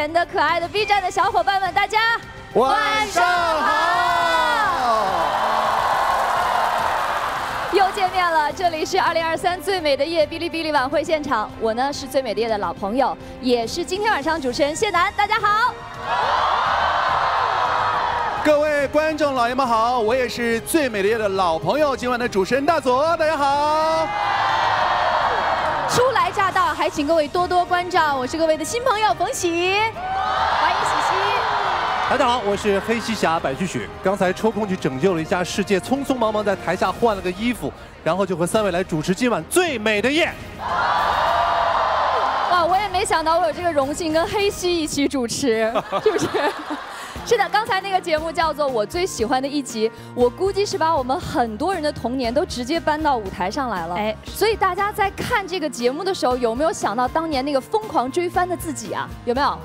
前的可爱的 B 站的小伙伴们，大家晚上好！又见面了，这里是二零二三最美的夜哔哩哔哩晚会现场，我呢是最美的夜的老朋友，也是今天晚上主持人谢楠，大家好！各位观众老爷们好，我也是最美的夜的老朋友，今晚的主持人大佐，大家好！还请各位多多关照。我是各位的新朋友冯喜，欢迎喜喜。大家好，我是黑西侠白旭旭。刚才抽空去拯救了一下世界，匆匆忙忙在台下换了个衣服，然后就和三位来主持今晚最美的夜。哇，我也没想到我有这个荣幸跟黑西一起主持，是不是？是的，刚才那个节目叫做《我最喜欢的一集》，我估计是把我们很多人的童年都直接搬到舞台上来了。哎，所以大家在看这个节目的时候，有没有想到当年那个疯狂追番的自己啊？有没有？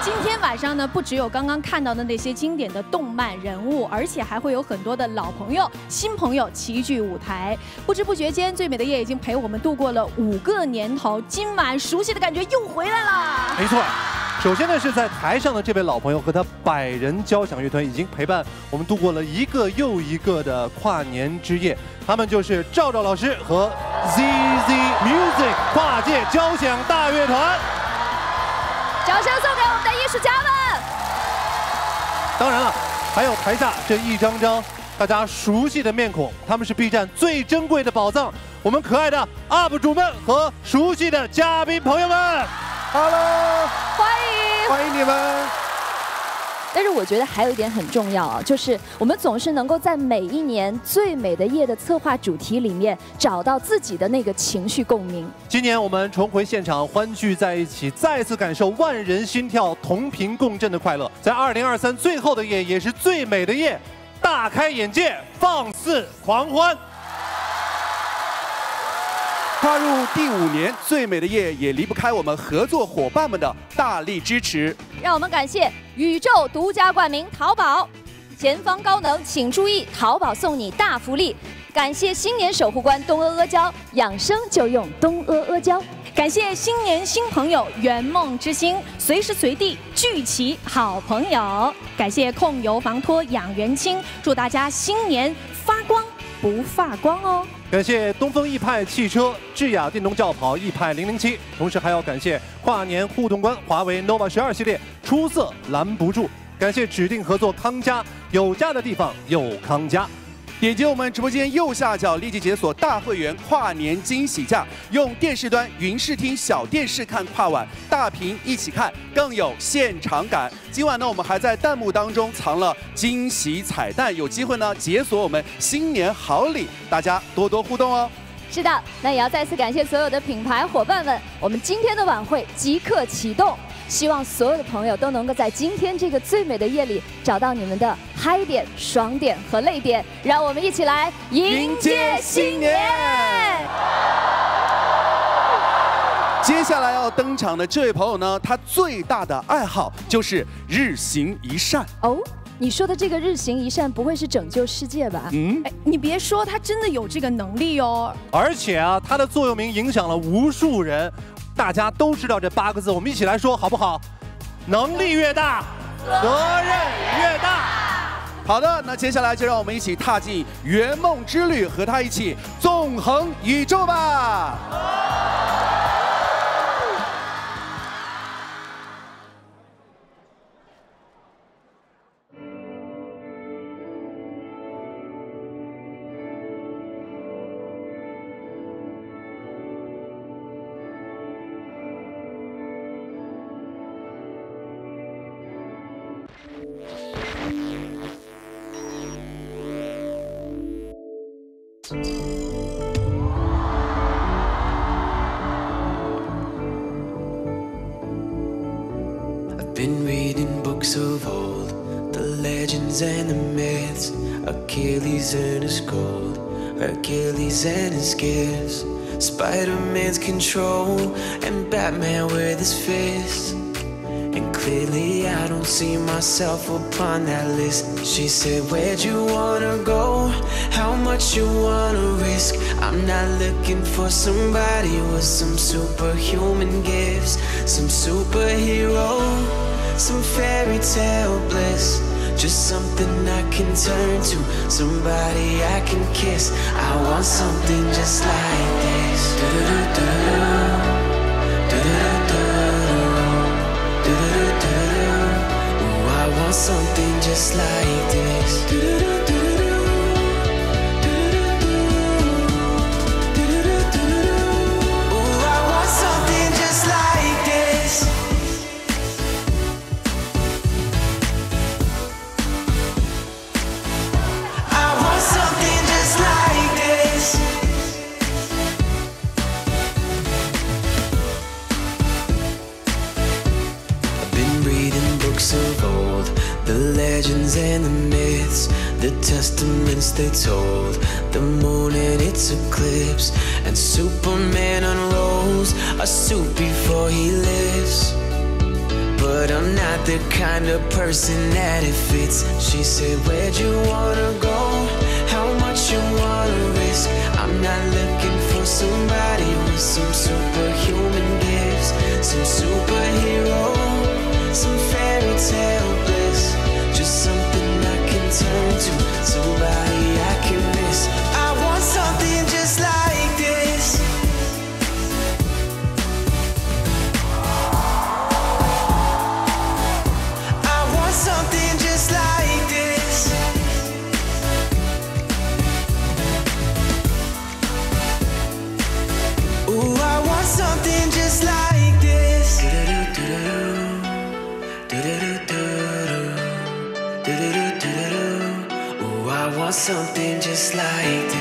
今天晚上呢，不只有刚刚看到的那些经典的动漫人物，而且还会有很多的老朋友、新朋友齐聚舞台。不知不觉间，最美的夜已经陪我们度过了五个年头，今晚熟悉的感觉又回来了。没错。首先呢，是在台上的这位老朋友和他百人交响乐团已经陪伴我们度过了一个又一个的跨年之夜。他们就是赵赵老师和 ZZ Music 跨界交响大乐团。掌声送给我们的艺术家们。当然了，还有台下这一张张大家熟悉的面孔，他们是 B 站最珍贵的宝藏。我们可爱的 UP 主们和熟悉的嘉宾朋友们。Hello，欢迎，欢迎你们。但是我觉得还有一点很重要啊，就是我们总是能够在每一年最美的夜的策划主题里面找到自己的那个情绪共鸣。今年我们重回现场，欢聚在一起，再次感受万人心跳、同频共振的快乐。在二零二三最后的夜，也是最美的夜，大开眼界，放肆狂欢。踏入第五年，最美的夜也离不开我们合作伙伴们的大力支持。让我们感谢宇宙独家冠名淘宝，前方高能，请注意，淘宝送你大福利。感谢新年守护官东阿阿胶，养生就用东阿阿胶。感谢新年新朋友圆梦之星，随时随地聚齐好朋友。感谢控油防脱养元清，祝大家新年发光不发光哦。感谢东风奕派汽车、智雅电动轿跑奕派零零七，同时还要感谢跨年互动官华为 nova 十二系列，出色拦不住。感谢指定合作康佳，有家的地方有康佳。点击我们直播间右下角，立即解锁大会员跨年惊喜价，用电视端云视听小电视看跨晚，大屏一起看，更有现场感。今晚呢，我们还在弹幕当中藏了惊喜彩蛋，有机会呢解锁我们新年好礼，大家多多互动哦。是的，那也要再次感谢所有的品牌伙伴们，我们今天的晚会即刻启动。希望所有的朋友都能够在今天这个最美的夜里找到你们的嗨点、爽点和泪点，让我们一起来迎接新年。接下来要登场的这位朋友呢，他最大的爱好就是日行一善。哦，你说的这个日行一善不会是拯救世界吧？嗯，哎，你别说，他真的有这个能力哦。而且啊，他的座右铭影响了无数人。大家都知道这八个字，我们一起来说好不好？能力越大，责任越大。好的，那接下来就让我们一起踏进圆梦之旅，和他一起纵横宇宙吧。Achilles and his gifts, Spider-Man's control, and Batman with his fists. And clearly I don't see myself upon that list She said, where'd you wanna go? How much you wanna risk? I'm not looking for somebody with some superhuman gifts Some superhero, some fairy tale bliss just something I can turn to, somebody I can kiss. I want something just like this. Do -do -do -do want something just like this. books of old the testaments they told. The moon in its eclipse, and Superman unrolls a suit before he lives. But I'm not the kind of person that it fits. She said, Where'd you wanna go? How much you wanna risk? I'm not looking for somebody with some superhuman gifts, some superhero, some fairy tale turn to so bad. Something just like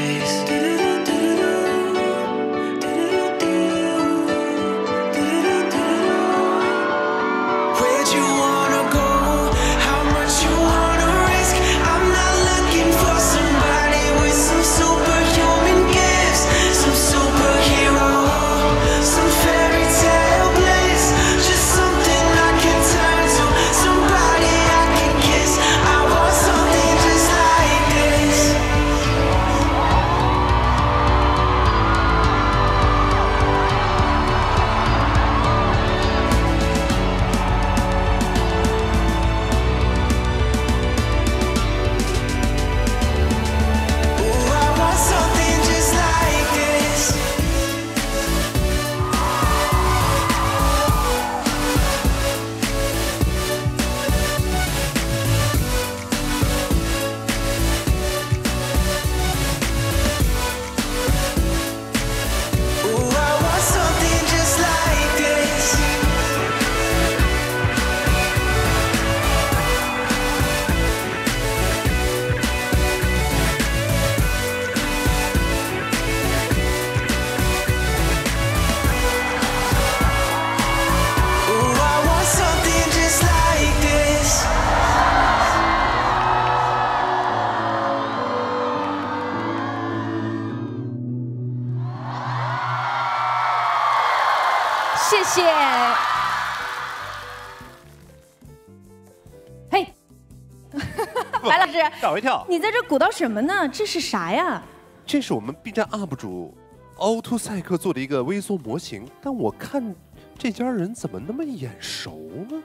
鼓捣什么呢？这是啥呀？这是我们 B 站 UP 主凹凸赛克做的一个微缩模型，但我看这家人怎么那么眼熟呢？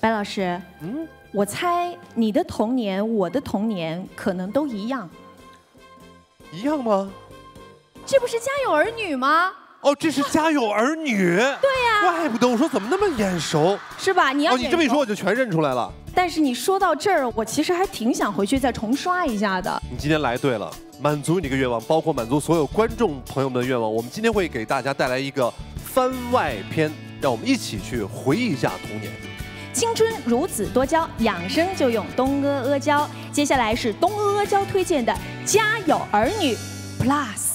白老师，嗯，我猜你的童年，我的童年可能都一样。一样吗？这不是《家有儿女》吗？哦，这是《家有儿女》。对呀、怪不得我说怎么那么眼熟。是吧？你要哦，你这么一说我就全认出来了。但是你说到这儿，我其实还挺想回去再重刷一下的。你今天来对了，满足你这个愿望，包括满足所有观众朋友们的愿望。我们今天会给大家带来一个番外篇，让我们一起去回忆一下童年。青春如此多娇，养生就用东阿阿胶。接下来是东阿阿胶推荐的《家有儿女 Plus》。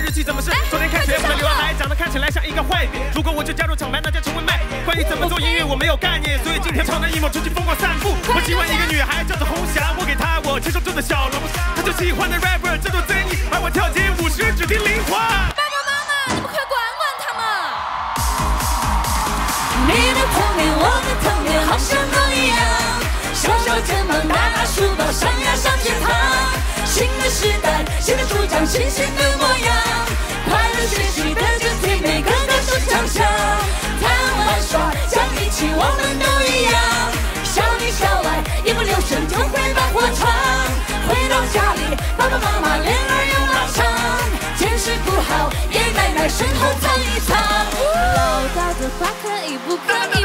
日期怎么是昨天开学？我的刘海长得看起来像一个坏蛋。如果我就加入抢牌，那就成为麦。关于怎么做音乐，我没有概念，所以今天穿着 emo 出去疯狂散步。我喜欢一个女孩叫做红霞，我给她我亲手做的小龙虾。她就喜欢的 rapper 叫做 Zenny，而我跳街舞时只听《零花》。爸爸妈妈，你们快管管他们！你的童年我的童年好像都一样，小小肩膀，大大书包，上呀上学堂。新的时代，新的主张，新新的模样。快乐学习的整天，每个歌手唱响。贪玩耍，讲义气，我们都一样。小里小外，一不留神就会把火闯。回到家里，爸爸妈妈脸儿又拉长。见识不好，爷爷奶奶身后藏一藏。唠叨的话可以不可以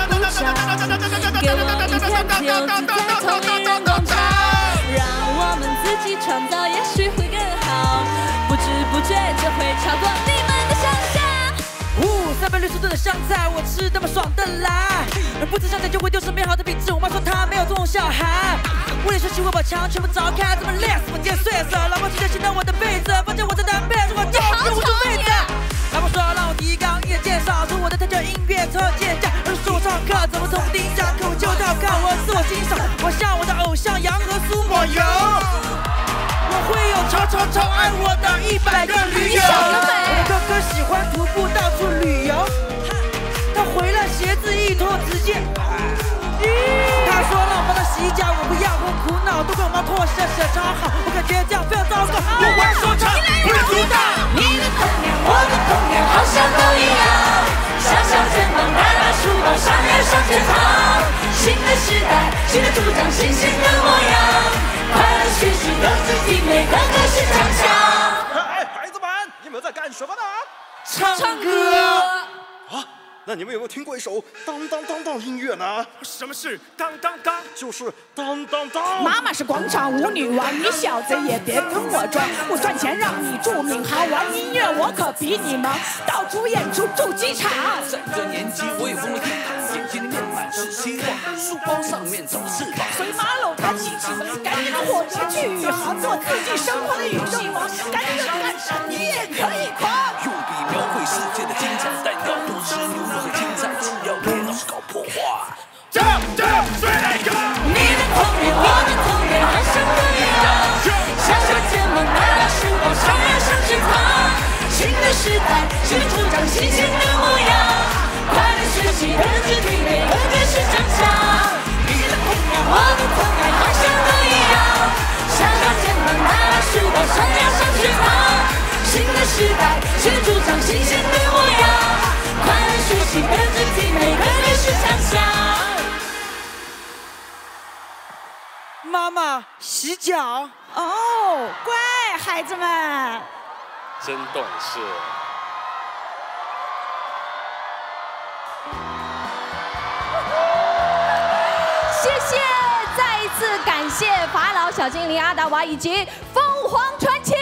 创造，也许会更好。不知不觉就会超过你们的想象。呜，三百六十度的香菜，我吃那么爽的来。不吃香菜就会丢失美好的品质。我妈说她没有这种小孩。为了学习，我把墙全部凿开，怎么累死我见碎色。老婆直接掀到我的被子，发现我在单被子，我掉进无数被子。老婆说要让我提高音乐介绍，说我的特教音乐超健将。而说我上课怎么从不听讲，可我就要看我自我欣赏。我像我的偶像杨和苏抹油。我超爱我的一百个女友。我的哥哥喜欢徒步到处旅游，他回来鞋子一脱直接。他说让我帮他洗脚，我不要，我苦恼，都怪我妈脱鞋鞋超好，我感觉这样非常糟糕。我玩说唱，不能阻挡。你的童年，我的童年，好像都一样。小小肩膀，大大书包，上呀上学堂。新的时代，新的主张，新鲜的模样。快乐学习的主题，每个歌是强项。哎，孩子们，你们在干什么呢？唱歌。啊，那你们有没有听过一首当当当当音乐呢？什么是当当当？就是当当当。妈妈是广场舞女王，你小子也别跟我装。我赚钱让你住，闵行玩音乐我可比你忙，到处演出住机场。在这年纪，我也疯了天堂，眼睛里面满是希望，书包上面长翅膀。随马楼弹起起门，赶紧火车去宇航，做自己生活的宇宙王。赶紧干啥你也可以狂。用笔描绘世界的精彩，但要你的童年，我的童年好像都一样。小小肩膀，拿了书包，上呀上学堂。新的时代，新主张，新鲜的模样。快乐学习，个子体美，个个是强项。你的童年，我的童年好像都一样。小小肩膀，拿了书包，上呀上学堂。新的时代，新主张，新鲜的模样。快乐学习，个子体美，个个是强项。妈妈洗脚。哦，乖孩子们。真懂事。谢谢，再一次感谢法老小精灵阿达娃以及凤凰传奇。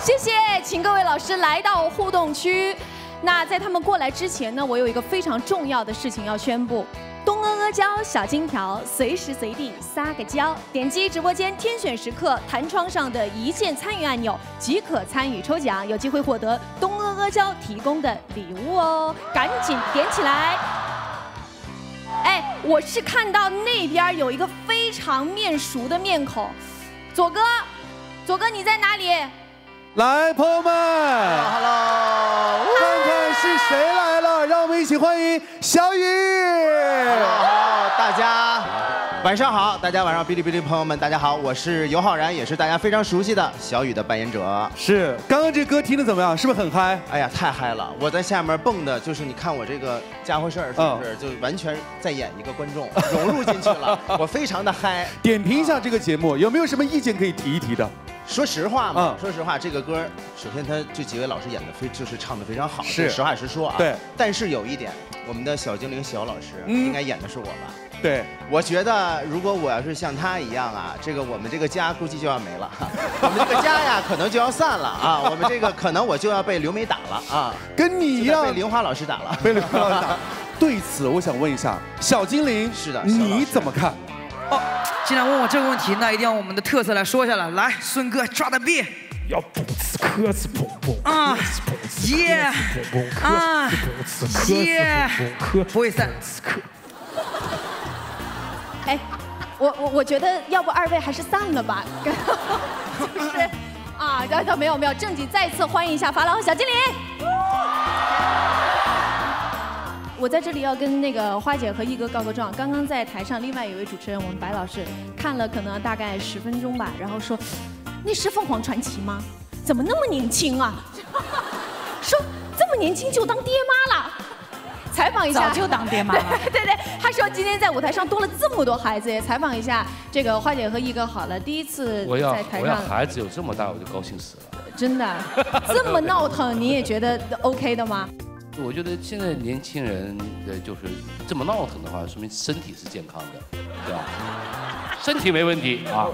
谢谢，请各位老师来到互动区。那在他们过来之前呢，我有一个非常重要的事情要宣布。东阿阿胶小金条，随时随地撒个娇。点击直播间天选时刻弹窗上的一键参与按钮，即可参与抽奖，有机会获得东阿阿胶提供的礼物哦！赶紧点起来！哎，我是看到那边有一个非常面熟的面孔，左哥，左哥你在哪里？来，朋友们，Hello，看看是谁来了，让我们一起欢迎小雨。好，大家晚上好，大家晚上哔哩哔哩朋友们，大家好，我是尤浩然，也是大家非常熟悉的小雨的扮演者。是，刚刚这歌听的怎么样？是不是很嗨？哎呀，太嗨了！我在下面蹦的，就是你看我这个家伙事儿，是不是、就完全在演一个观众，融入进去了，我非常的嗨。点评一下这个节目，有没有什么意见可以提一提的？说实话嘛，嗯说实话，这个歌首先他这几位老师演的非就是唱的非常好，是实话实说啊。对。但是有一点，我们的小精灵小老师嗯应该演的是我吧？对，我觉得如果我要是像他一样啊，这个我们这个家估计就要没了，我们这个家呀可能就要散了啊，我们这个可能我就要被刘梅打了啊，跟你一样被玲花老师打了，被刘老师打。对此，我想问一下，小精灵，是的你怎么看？哦，既然问我这个问题，那一定要我们的特色来说一下了。来，孙哥抓的币。要蹦次磕次蹦蹦，啊耶啊耶，不会散。哎，我我我觉得要不二位还是散了吧，就是啊，然后没有没有，正经再次欢迎一下法老和小精灵。我在这里要跟那个花姐和一哥告个状，刚刚在台上另外一位主持人，我们白老师看了可能大概十分钟吧，然后说那是凤凰传奇吗？怎么那么年轻啊？说这么年轻就当爹妈了。采访一下，早就当爹妈了 对对对，他说今天在舞台上多了这么多孩子，也采访一下这个花姐和一哥好了，第一次我要在台我要上，孩子有这么大我就高兴死了。真的 这么闹腾，你也觉得 OK 的吗？我觉得现在年轻人的就是这么闹腾的话，说明身体是健康的，对吧？身体没问题啊。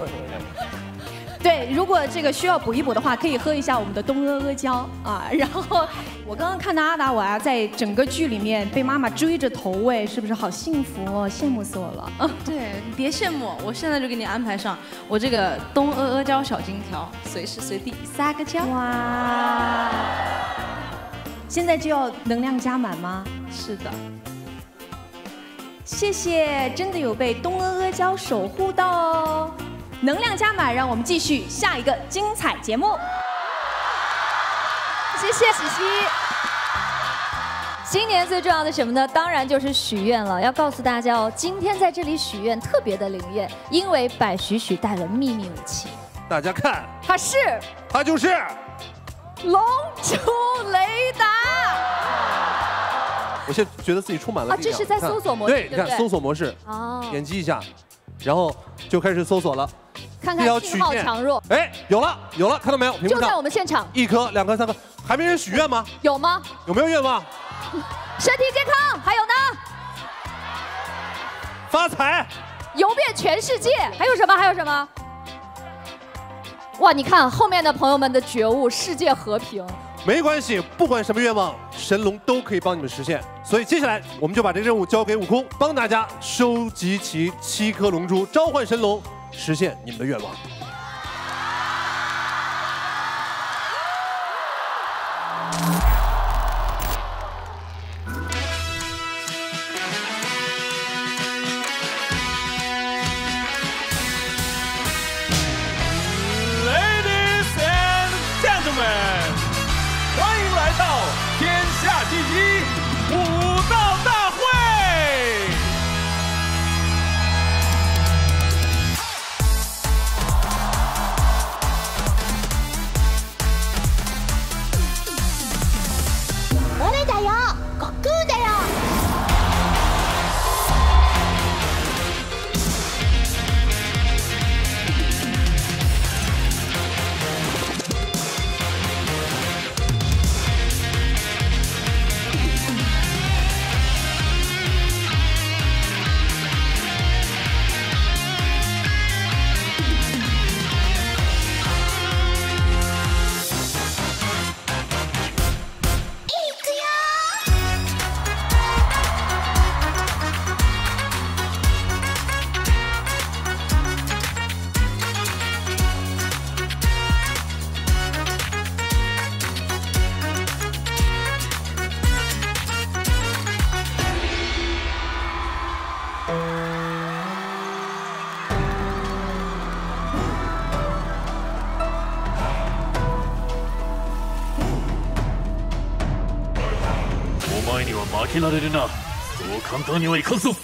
对，如果这个需要补一补的话，可以喝一下我们的东阿阿胶啊。然后我刚刚看到阿达瓦呀，在整个剧里面被妈妈追着投喂，是不是好幸福哦？羡慕死我了。对，你别羡慕，我现在就给你安排上我这个东阿阿胶小金条，随时随地撒个娇。哇！现在就要能量加满吗？是的。谢谢，真的有被东阿阿胶守护到哦。能量加满，让我们继续下一个精彩节目。谢谢喜喜。新年最重要的什么呢？当然就是许愿了。要告诉大家哦，今天在这里许愿特别的灵验，因为百许许带了秘密武器，大家看，它是它就是龙珠雷达。我现在觉得自己充满了啊力量。这是在搜索模式对，你看搜索模式，哦点击一下，然后就开始搜索了。看看信号强弱，哎，有了，有了，看到没有？就在我们现场，一颗、两颗、三颗，还没人许愿吗？有吗？有没有愿望？身体健康，还有呢？发财，游遍全世界，还有什么？还有什么？哇，你看后面的朋友们的觉悟，世界和平。没关系，不管什么愿望，神龙都可以帮你们实现。所以接下来我们就把这个任务交给悟空，帮大家收集齐七颗龙珠，召唤神龙，实现你们的愿望。れるな。そう簡単にはいかんぞ。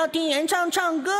要听原唱唱歌。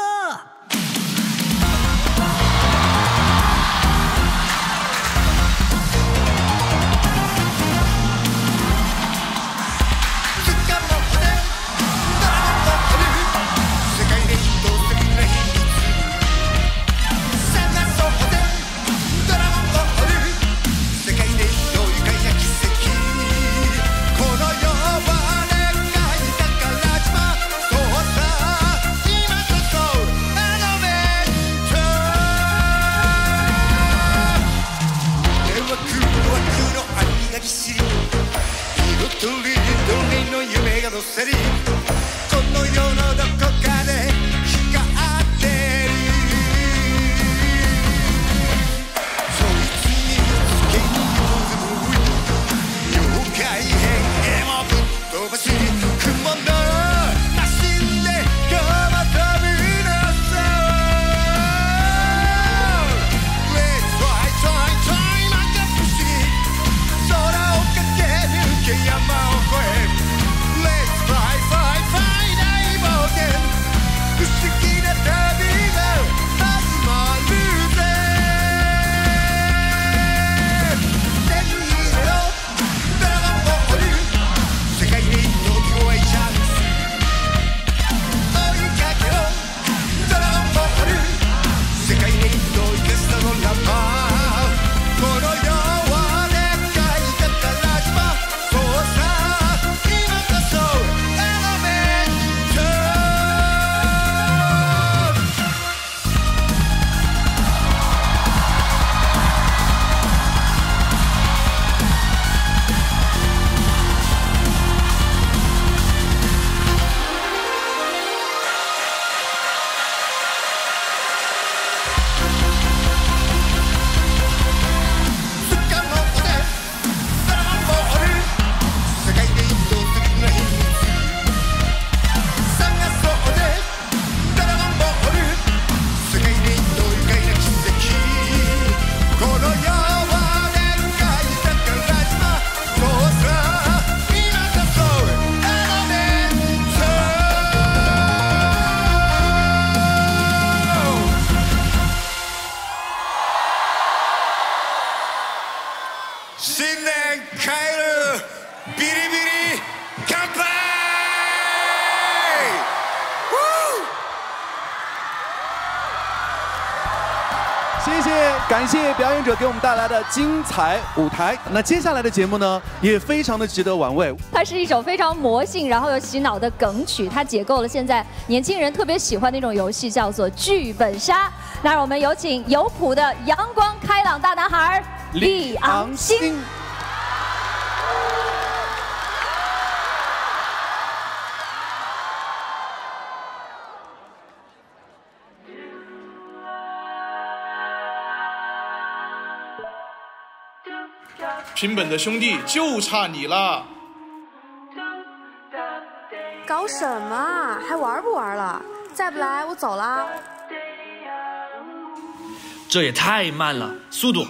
给我们带来的精彩舞台。那接下来的节目呢，也非常的值得玩味。它是一首非常魔性，然后又洗脑的梗曲，它解构了现在年轻人特别喜欢的一种游戏，叫做剧本杀。那让我们有请有谱的阳光开朗大男孩李昂星。平本的兄弟就差你了。搞什么啊？还玩不玩了？再不来我走啦！这也太慢了，速度！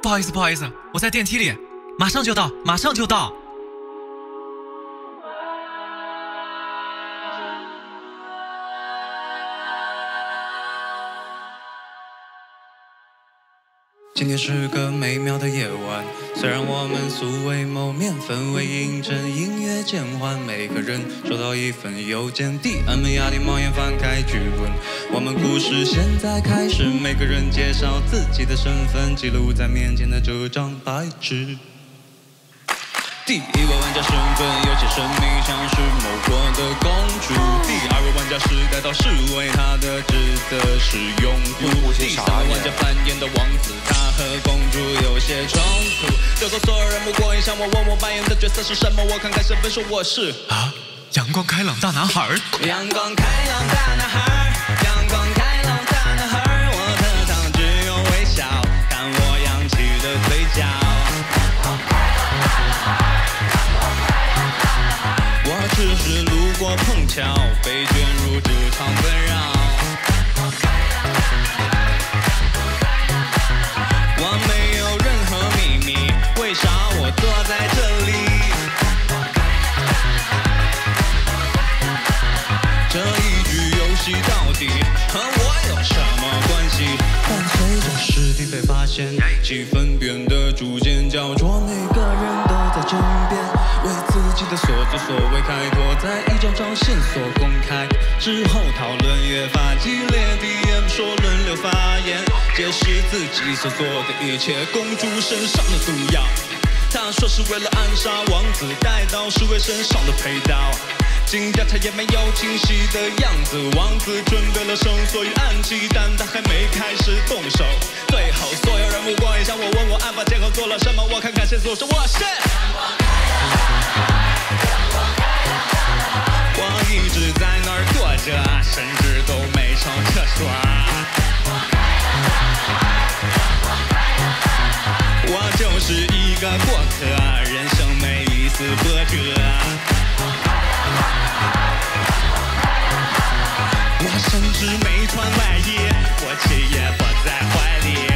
不好意思，不好意思，我在电梯里，马上就到，马上就到。今天是个美妙的夜晚，虽然我们素未谋面，氛围阴沉，音乐渐缓，每个人收到一份邮件，递安门雅典冒烟翻开剧本，我们故事现在开始，每个人介绍自己的身份，记录在面前的这张白纸。第一位玩家身份有些神秘，像是某国的公主。第二位玩家是代到是为他的职责是拥护。第三位玩家扮演的王子，他和公主有些冲突。就说所有人目光一向我问我扮演的角色是什么，我看看身份说我是啊，阳光开朗大男孩。阳光开朗大男孩，是路过碰巧被卷入这场纷扰，我没有任何秘密，为啥我坐在这里？这一局游戏到底和我有什么关系？伴随着尸体被发现，气氛变。己的所谓开拓，在一张张线索公开之后，讨论越发激烈，DM 说轮流发言，解释自己所做的一切，公主身上的毒药。他说是为了暗杀王子，带刀是为身上的佩刀。经调查也没有清晰的样子，王子准备了绳索与暗器，但他还没开始动手。最后所有人目光也向我，问我案发前后做了什么，我看看线索，说我是。我一直在那儿坐着，甚至都没上厕所。我就是一个过客，人生没一丝波折。我甚至没穿外衣，我气也不在怀里。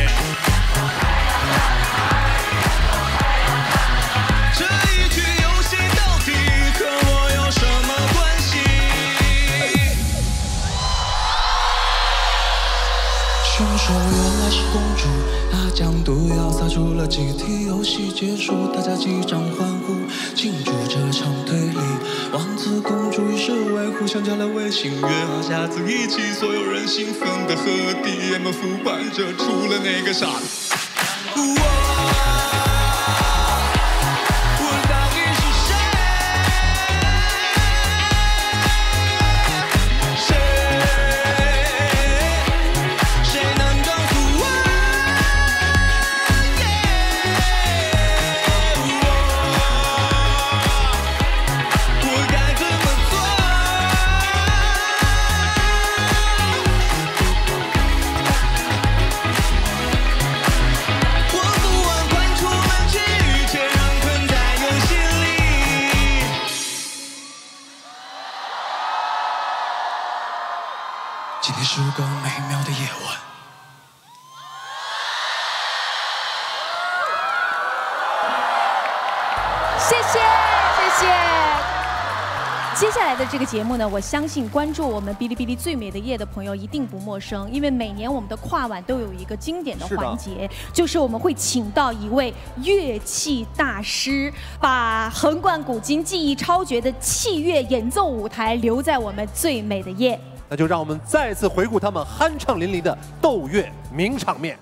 说原来是公主，她将毒药撒出了集体游戏结束，大家击掌欢呼，庆祝这场推理。王子公主于是为互相加了微信，约好下次一起，所有人兴奋的和 DM 腐败着，除了那个傻子。这个节目呢，我相信关注我们哔哩哔哩最美的夜的朋友一定不陌生，因为每年我们的跨晚都有一个经典的环节，就是我们会请到一位乐器大师，把横贯古今、技艺超绝的器乐演奏舞台留在我们最美的夜。那就让我们再次回顾他们酣畅淋漓的斗乐名场面。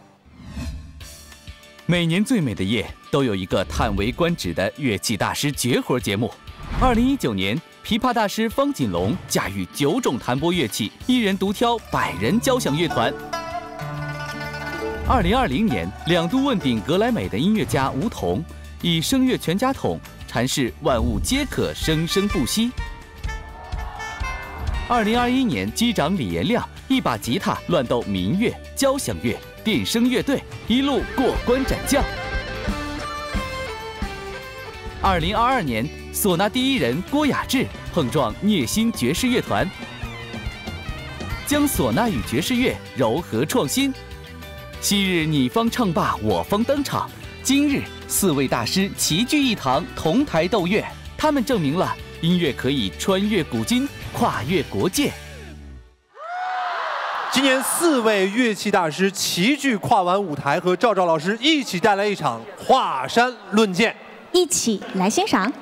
每年最美的夜都有一个叹为观止的乐器大师绝活节目。二零一九年，琵琶大师方锦龙驾驭九种弹拨乐器，一人独挑百人交响乐团。二零二零年，两度问鼎格莱美的音乐家吴彤，以声乐全家桶阐释万物皆可生生不息。二零二一年，机长李延亮一把吉他乱斗民乐、交响乐、电声乐队，一路过关斩将。二零二二年，唢呐第一人郭雅志碰撞聂星爵士乐团，将唢呐与爵士乐糅合创新。昔日你方唱罢我方登场，今日四位大师齐聚一堂，同台斗乐。他们证明了音乐可以穿越古今，跨越国界。今年四位乐器大师齐聚跨晚舞台，和赵赵老师一起带来一场华山论剑。一起来欣赏。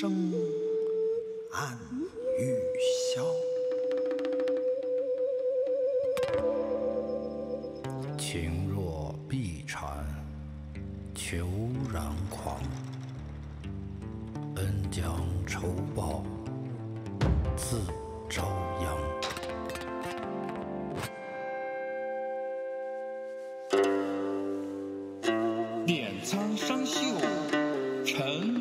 潮生暗玉箫。情若碧船，求然狂。恩将仇报，自朝阳。点苍山秀，尘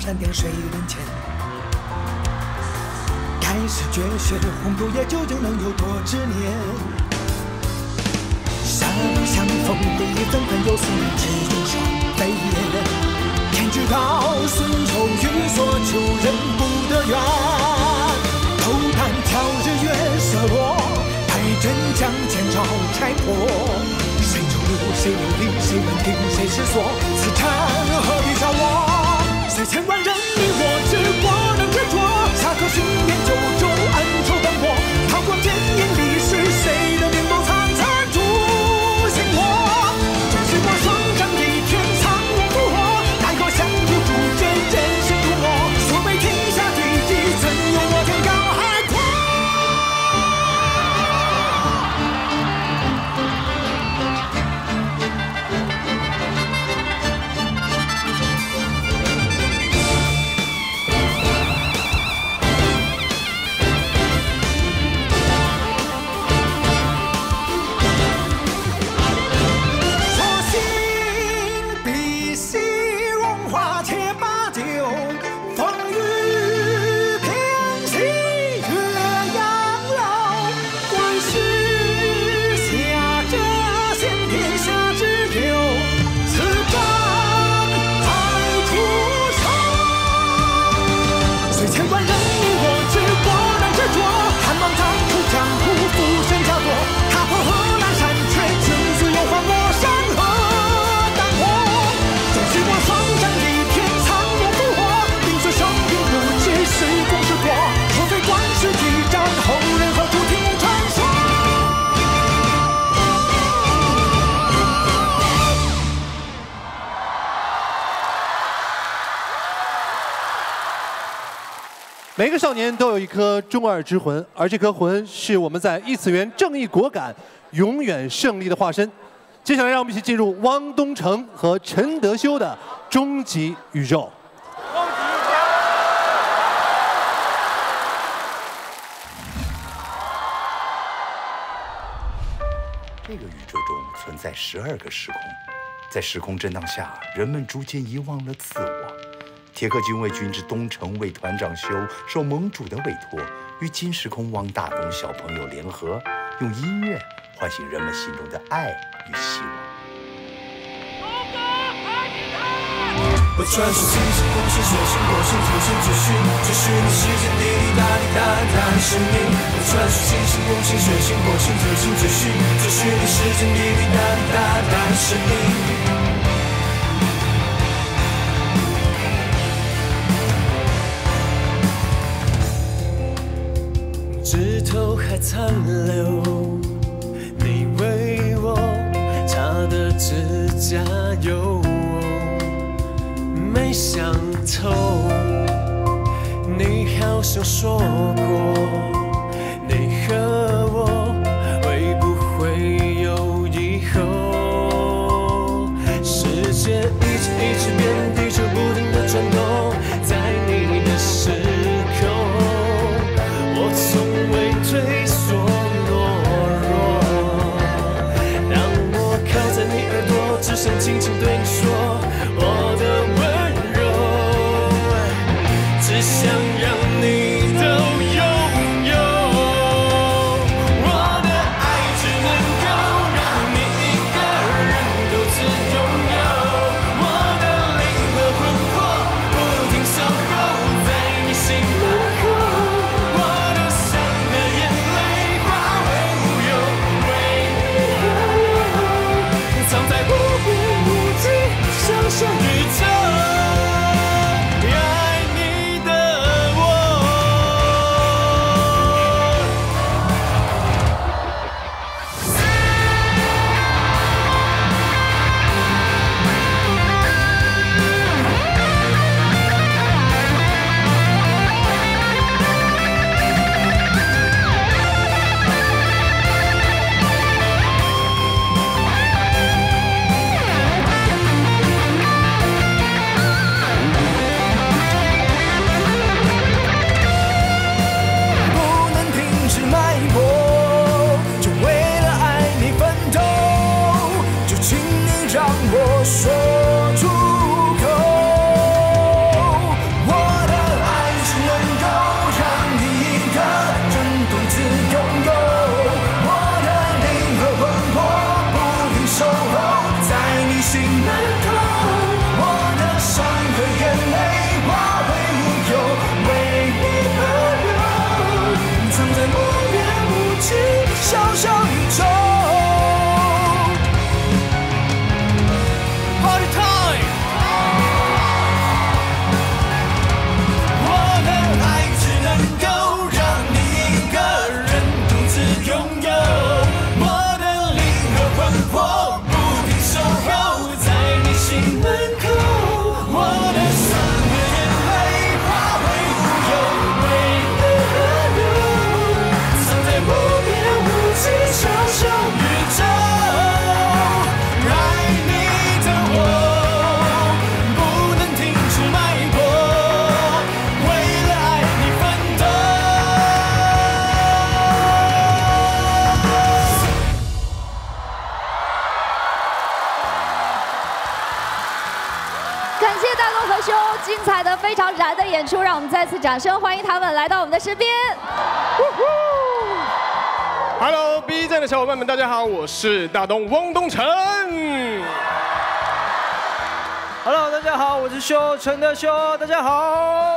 沙满地少年都有一颗中二之魂，而这颗魂是我们在异次元正义果敢、永远胜利的化身。接下来，让我们一起进入汪东城和陈德修的终极宇宙。这个宇宙中存在十二个时空，在时空震荡下，人们逐渐遗忘了自我。铁克军卫军之东城卫团长修受盟主的委托，与金时空汪大东小朋友联合，用音乐唤醒人们心中的爱与希望。我穿梭星星空星，血星火星，追寻追寻，追寻你世间滴滴答滴答答的生命。我穿梭星星空星，血星火星，追寻追寻，追寻你世间滴滴答滴答答的生命。指头还残留你为我擦的指甲油。没想透，你好像说过，你和我会不会有以后？世界一直一直变，演出，让我们再次掌声欢迎他们来到我们的身边。Hello B 站的小伙伴们，大家好，我是大东汪东城。Hello，大家好，我是修陈的修，大家好。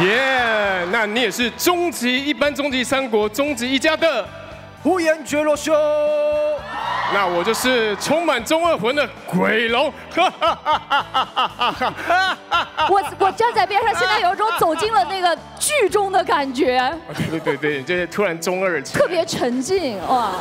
耶那你也是终极一班、终极三国、终极一家的呼延觉罗修。那我就是充满中二魂的鬼龙。我我站在边上，现在有一种走进了那个剧中的感觉，对对对对，就是突然中二特别沉浸哇。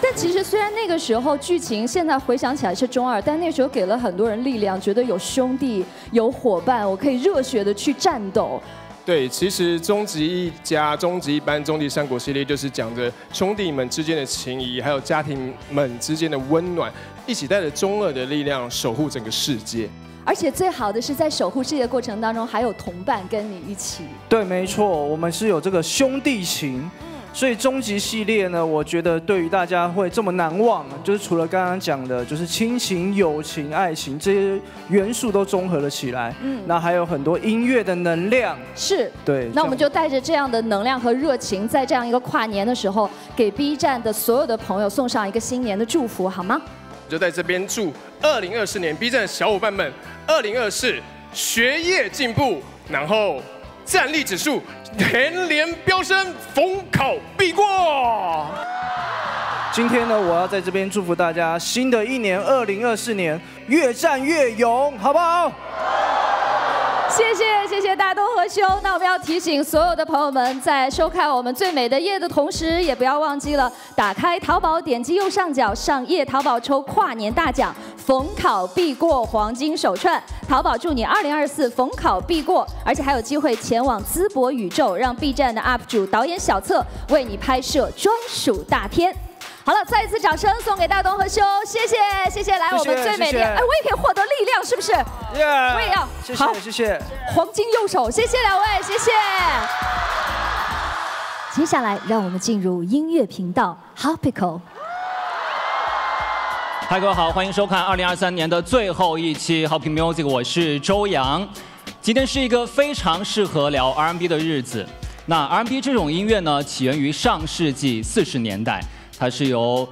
但其实虽然那个时候剧情现在回想起来是中二，但那时候给了很多人力量，觉得有兄弟有伙伴，我可以热血的去战斗。对，其实终极一家、终极一班、终极三国系列就是讲着兄弟们之间的情谊，还有家庭们之间的温暖，一起带着中二的力量守护整个世界。而且最好的是在守护世界的过程当中，还有同伴跟你一起。对，没错，我们是有这个兄弟情。所以终极系列呢，我觉得对于大家会这么难忘，就是除了刚刚讲的，就是亲情、友情、爱情这些元素都综合了起来。嗯，那还有很多音乐的能量。是，对。那我们就带着这样的能量和热情，在这样一个跨年的时候，给 B 站的所有的朋友送上一个新年的祝福，好吗？就在这边祝二零二四年 B 站的小伙伴们，二零二四学业进步，然后战力指数连连飙升，逢考必过。今天呢，我要在这边祝福大家，新的一年二零二四年越战越勇，好不好？谢谢谢谢大东和修。那我们要提醒所有的朋友们，在收看我们最美的夜的同时，也不要忘记了打开淘宝，点击右上角上夜淘宝抽跨年大奖，逢考必过黄金手串。淘宝祝你二零二四逢考必过，而且还有机会前往淄博宇宙，让 B 站的 UP 主导演小策为你拍摄专属大片。好了，再一次掌声送给大东和修，谢谢谢谢，来谢谢我们最美的，哎，我也可以获得力量，是不是？我也要，谢好谢谢谢。黄金右手，谢谢两位，谢谢。接下来，让我们进入音乐频道 Hopical。嗨，各位好，欢迎收看二零二三年的最后一期 Hopping Music，我是周洋。今天是一个非常适合聊 R&B 的日子。那 R&B 这种音乐呢，起源于上世纪四十年代，它是由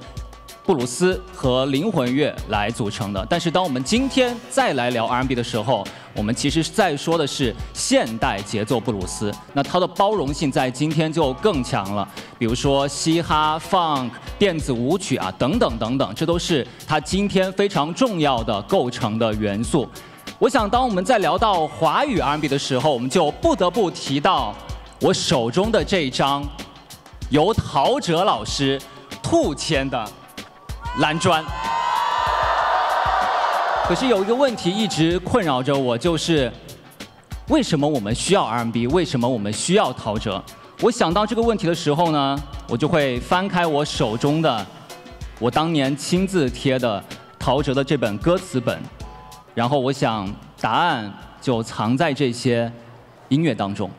布鲁斯和灵魂乐来组成的。但是当我们今天再来聊 R&B 的时候，我们其实在说的是现代节奏布鲁斯。那它的包容性在今天就更强了，比如说嘻哈、funk、电子舞曲啊等等等等，这都是它今天非常重要的构成的元素。我想，当我们在聊到华语 R&B 的时候，我们就不得不提到我手中的这一张由陶喆老师兔签的蓝砖。可是有一个问题一直困扰着我，就是为什么我们需要 RMB？为什么我们需要陶喆？我想到这个问题的时候呢，我就会翻开我手中的我当年亲自贴的陶喆的这本歌词本，然后我想答案就藏在这些音乐当中。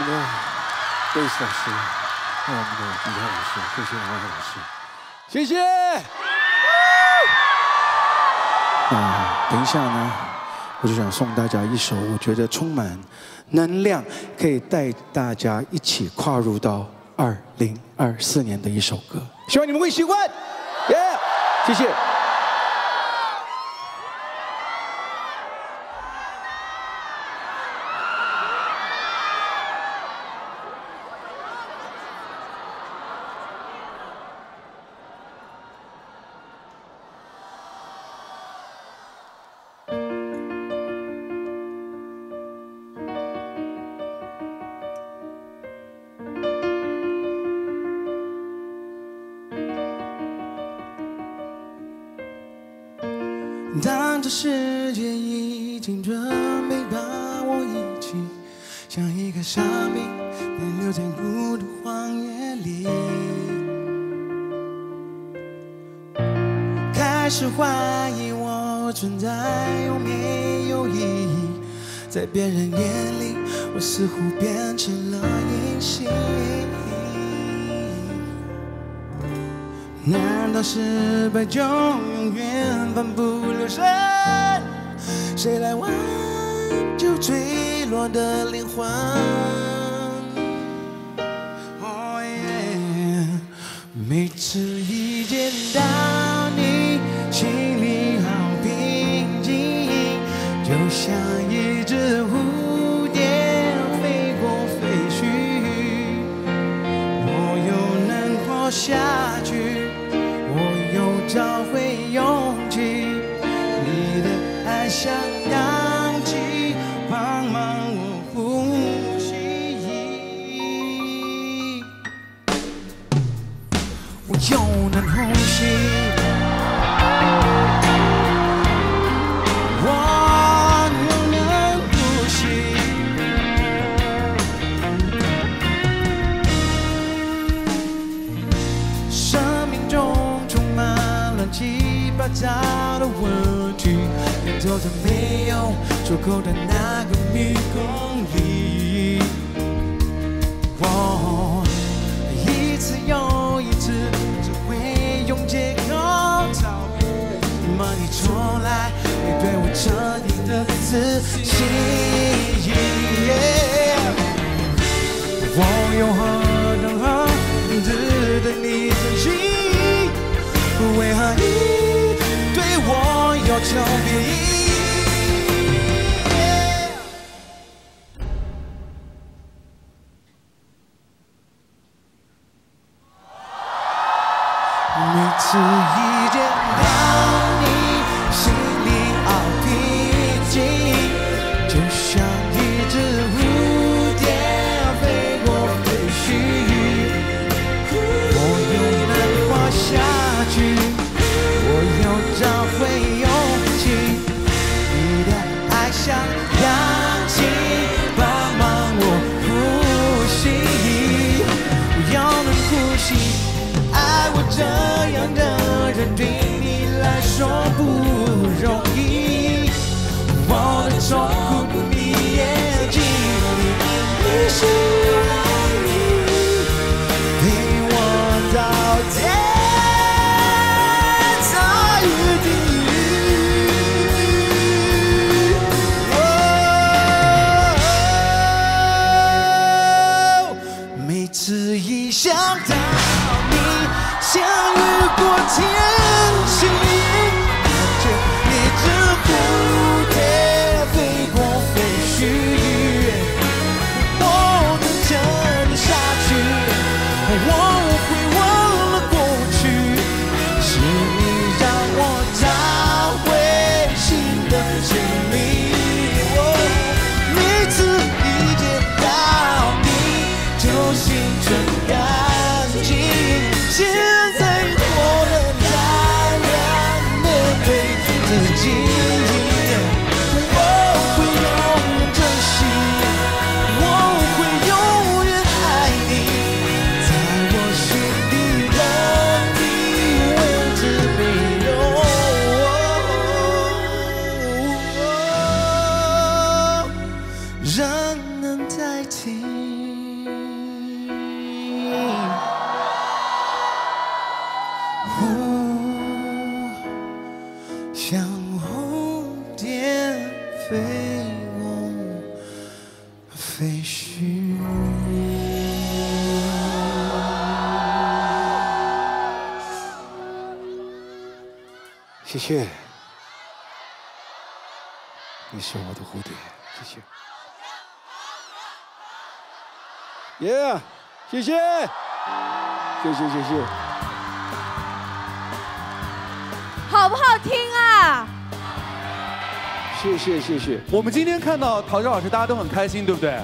我们的贝斯老师，还有我们的吉他老师，谢谢王老师，谢谢。那等一下呢，我就想送大家一首我觉得充满能量，可以带大家一起跨入到二零二四年的一首歌，希望你们会喜欢。耶，谢谢。世界已经准备把我遗弃，像一个傻逼被留在孤独荒野里，开始怀疑我存在有没有意义，在别人眼里，我似乎变成了隐形。难道失败就永远翻不了身？谁来挽救坠落的灵魂？每次一见到你，心里好平静，就像一只蝴蝶飞过废墟，我又能活下在没有出口的那个迷宫里。我一次又一次只会用借口逃避，怎么？你从来没对我彻底的自信。我又何等何值得你珍惜？为何你对我有求必应？耶、谢谢，谢谢谢谢。好不好听啊？谢谢谢谢。我们今天看到陶喆老师，大家都很开心，对不对？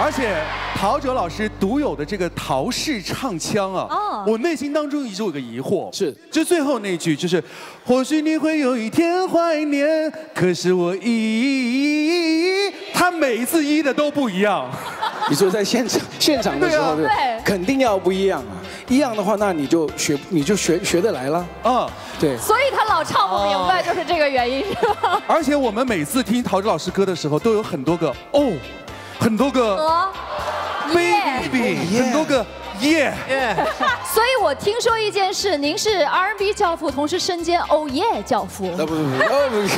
而且陶喆老师独有的这个陶氏唱腔啊，哦我内心当中一直有个疑惑，是就最后那句就是，或许你会有一天怀念，可是我一，他每一次一的都不一样。你说在现场 现场的时候，对肯定要不一样啊！一样的话，那你就学，你就学学得来了。啊，对。所以他老唱不明白，就是这个原因，是吧？而且我们每次听陶喆老师歌的时候，都有很多个哦，很多个和 baby，很多个耶。所以我听说一件事，您是 R&B 教父，同时身兼 Oh Yeah 教父。啊不不不，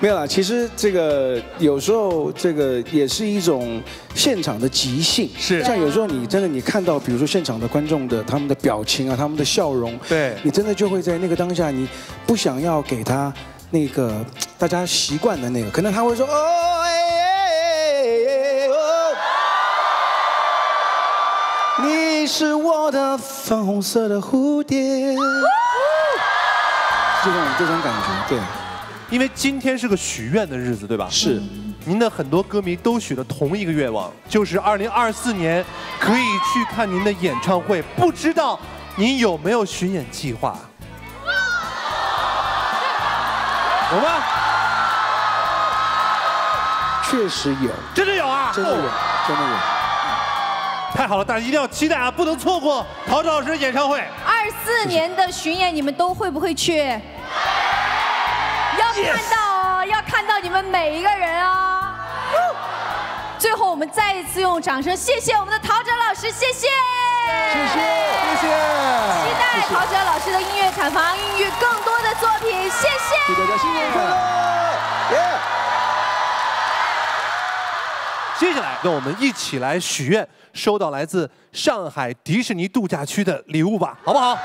没有啦。其实这个有时候这个也是一种现场的即兴，是像有时候你真的你看到，比如说现场的观众的他们的表情啊，他们的笑容，对你真的就会在那个当下，你不想要给他那个大家习惯的那个，可能他会说哦哎哎哎哦。你是我的粉红色的蝴蝶，这种这种感觉，对。因为今天是个许愿的日子，对吧？是。您的很多歌迷都许了同一个愿望，就是二零二四年可以去看您的演唱会。不知道您有没有巡演计划？有吗？确实有，真的有啊！真的有，真的有。太好了，大家一定要期待啊，不能错过陶喆老师的演唱会。二四年的巡演你们都会不会去？要看到哦，要看到你们每一个人哦。最后，我们再一次用掌声谢谢我们的陶喆老师，谢谢，谢谢，谢谢，期待陶喆老师的音乐产房孕育更多的作品，谢谢，祝大家新年快乐！耶！接下来，让我们一起来许愿，收到来自上海迪士尼度假区的礼物吧，好不好？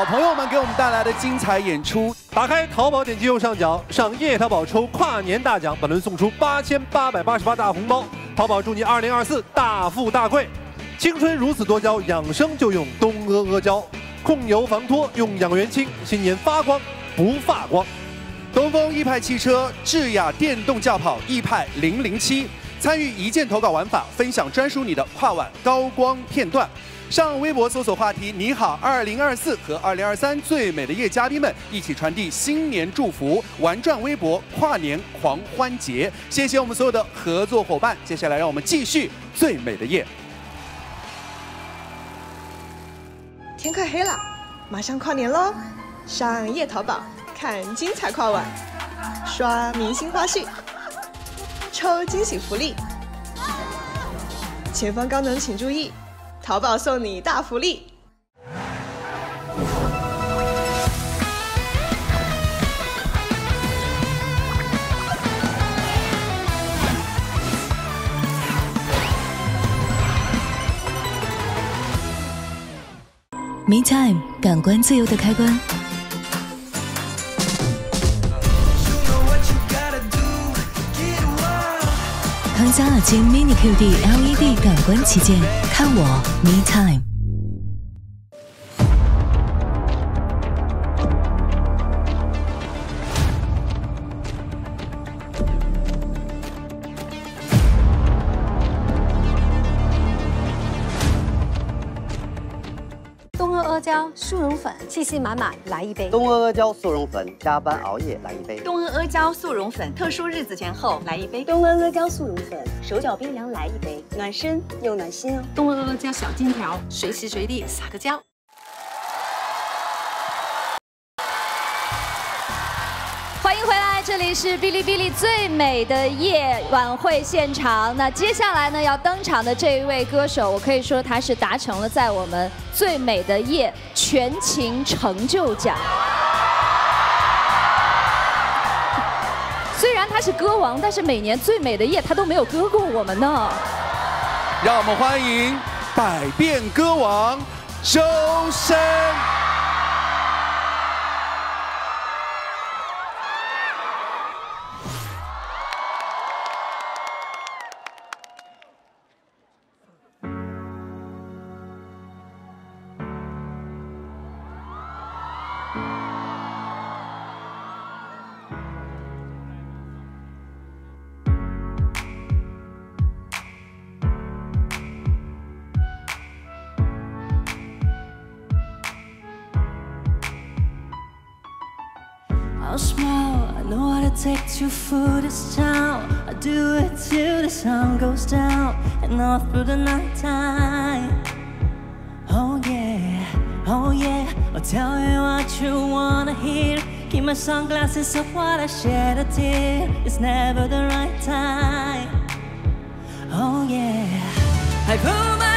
好朋友们给我们带来的精彩演出。打开淘宝，点击右上角上夜淘宝抽跨年大奖，本轮送出八千八百八十八大红包。淘宝祝你二零二四大富大贵，青春如此多娇，养生就用东阿阿胶，控油防脱用养元清，新年发光不发光。东风易派汽车智雅电动轿跑易派零零七，参与一键投稿玩法，分享专属你的跨晚高光片段。上微博搜索话题“你好二零二四”和二零二三最美的夜嘉宾们一起传递新年祝福，玩转微博跨年狂欢节。谢谢我们所有的合作伙伴，接下来让我们继续最美的夜。天快黑了，马上跨年喽！上夜淘宝看精彩跨晚，刷明星花絮，抽惊喜福利。前方高能请注意，淘宝送你大福利！Me Time，感官自由的开关。康佳尔金 Mini QD LED 感官旗舰，看我 Me Time。气息满满，来一杯。东阿阿胶速溶粉，加班熬夜来一杯。东阿阿胶速溶粉，特殊日子前后来一杯。东阿阿胶速溶粉，手脚冰凉来一杯，暖身又暖心哦。东阿阿胶小金条，随时随地撒个娇。这里是哔哩哔哩最美的夜晚会现场。那接下来呢，要登场的这一位歌手，我可以说他是达成了在我们最美的夜全勤成就奖。虽然他是歌王，但是每年最美的夜他都没有歌过我们呢。让我们欢迎百变歌王周深。Do it till the sun goes down and all through the night time. Oh yeah, oh yeah, I'll tell you what you wanna hear. Keep my sunglasses up while I shed a tear. It's never the right time. Oh yeah, I put my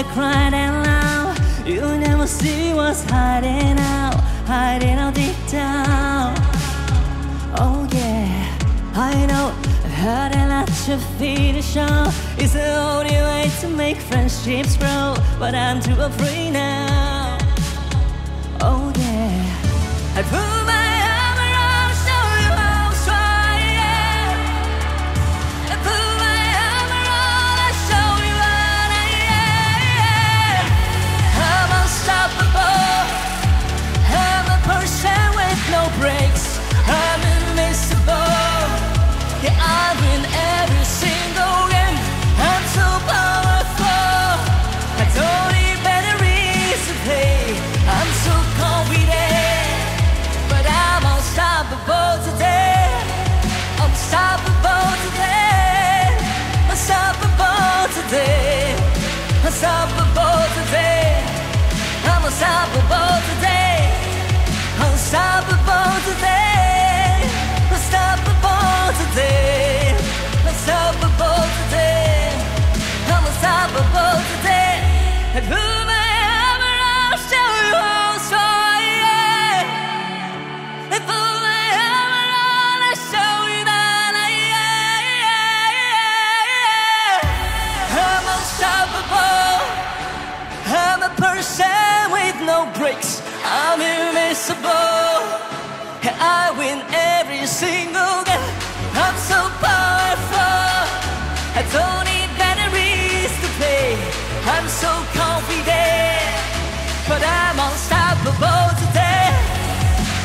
I cried out loud. You never see what's hiding out, hiding out deep down. Oh yeah, I know. I've heard a lot feel the show. It's the only way to make friendships grow, but I'm too afraid now. Oh yeah, I put I win every single game. I'm so powerful. I don't need batteries to play. I'm so confident, but I'm unstoppable today.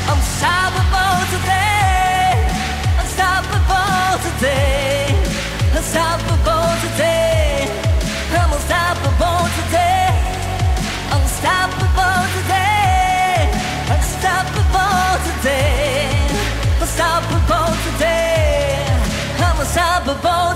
Unstoppable today. Unstoppable today. Unstoppable sailboat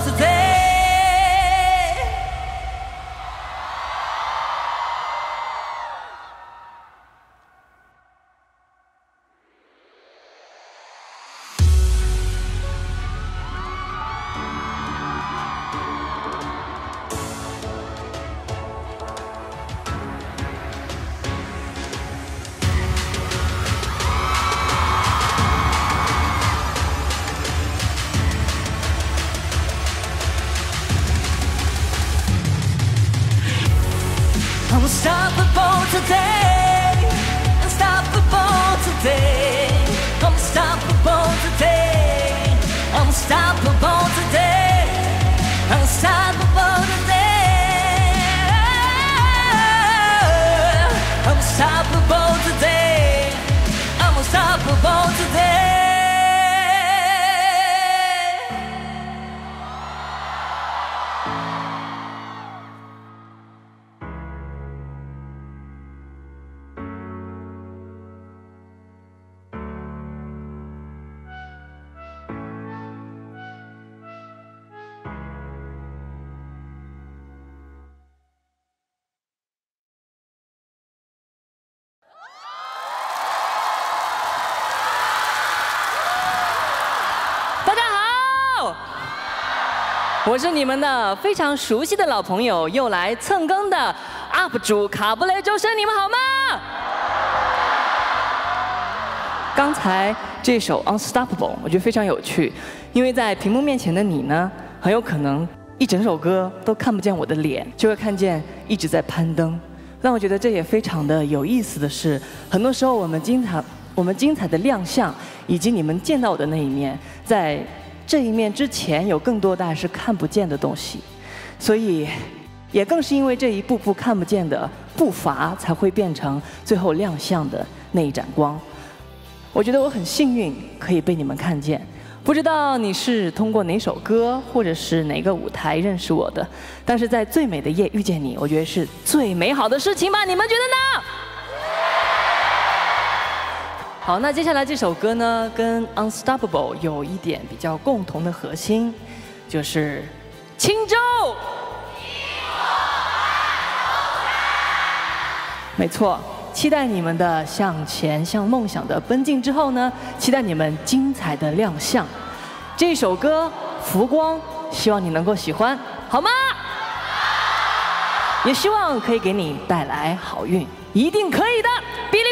是你们的非常熟悉的老朋友，又来蹭更的 UP 主卡布雷周深，你们好吗？刚才这首 Unstoppable 我觉得非常有趣，因为在屏幕面前的你呢，很有可能一整首歌都看不见我的脸，就会看见一直在攀登。让我觉得这也非常的有意思的是，很多时候我们经常我们精彩的亮相，以及你们见到我的那一面，在这一面之前有更多大家是看不见的东西，所以也更是因为这一步步看不见的步伐，才会变成最后亮相的那一盏光。我觉得我很幸运可以被你们看见。不知道你是通过哪首歌或者是哪个舞台认识我的，但是在最美的夜遇见你，我觉得是最美好的事情吧？你们觉得呢？好，那接下来这首歌呢，跟 Unstoppable 有一点比较共同的核心，就是轻舟。没错，期待你们的向前、向梦想的奔进之后呢，期待你们精彩的亮相。这首歌《浮光》，希望你能够喜欢，好吗？也希望可以给你带来好运，一定可以的！哔哩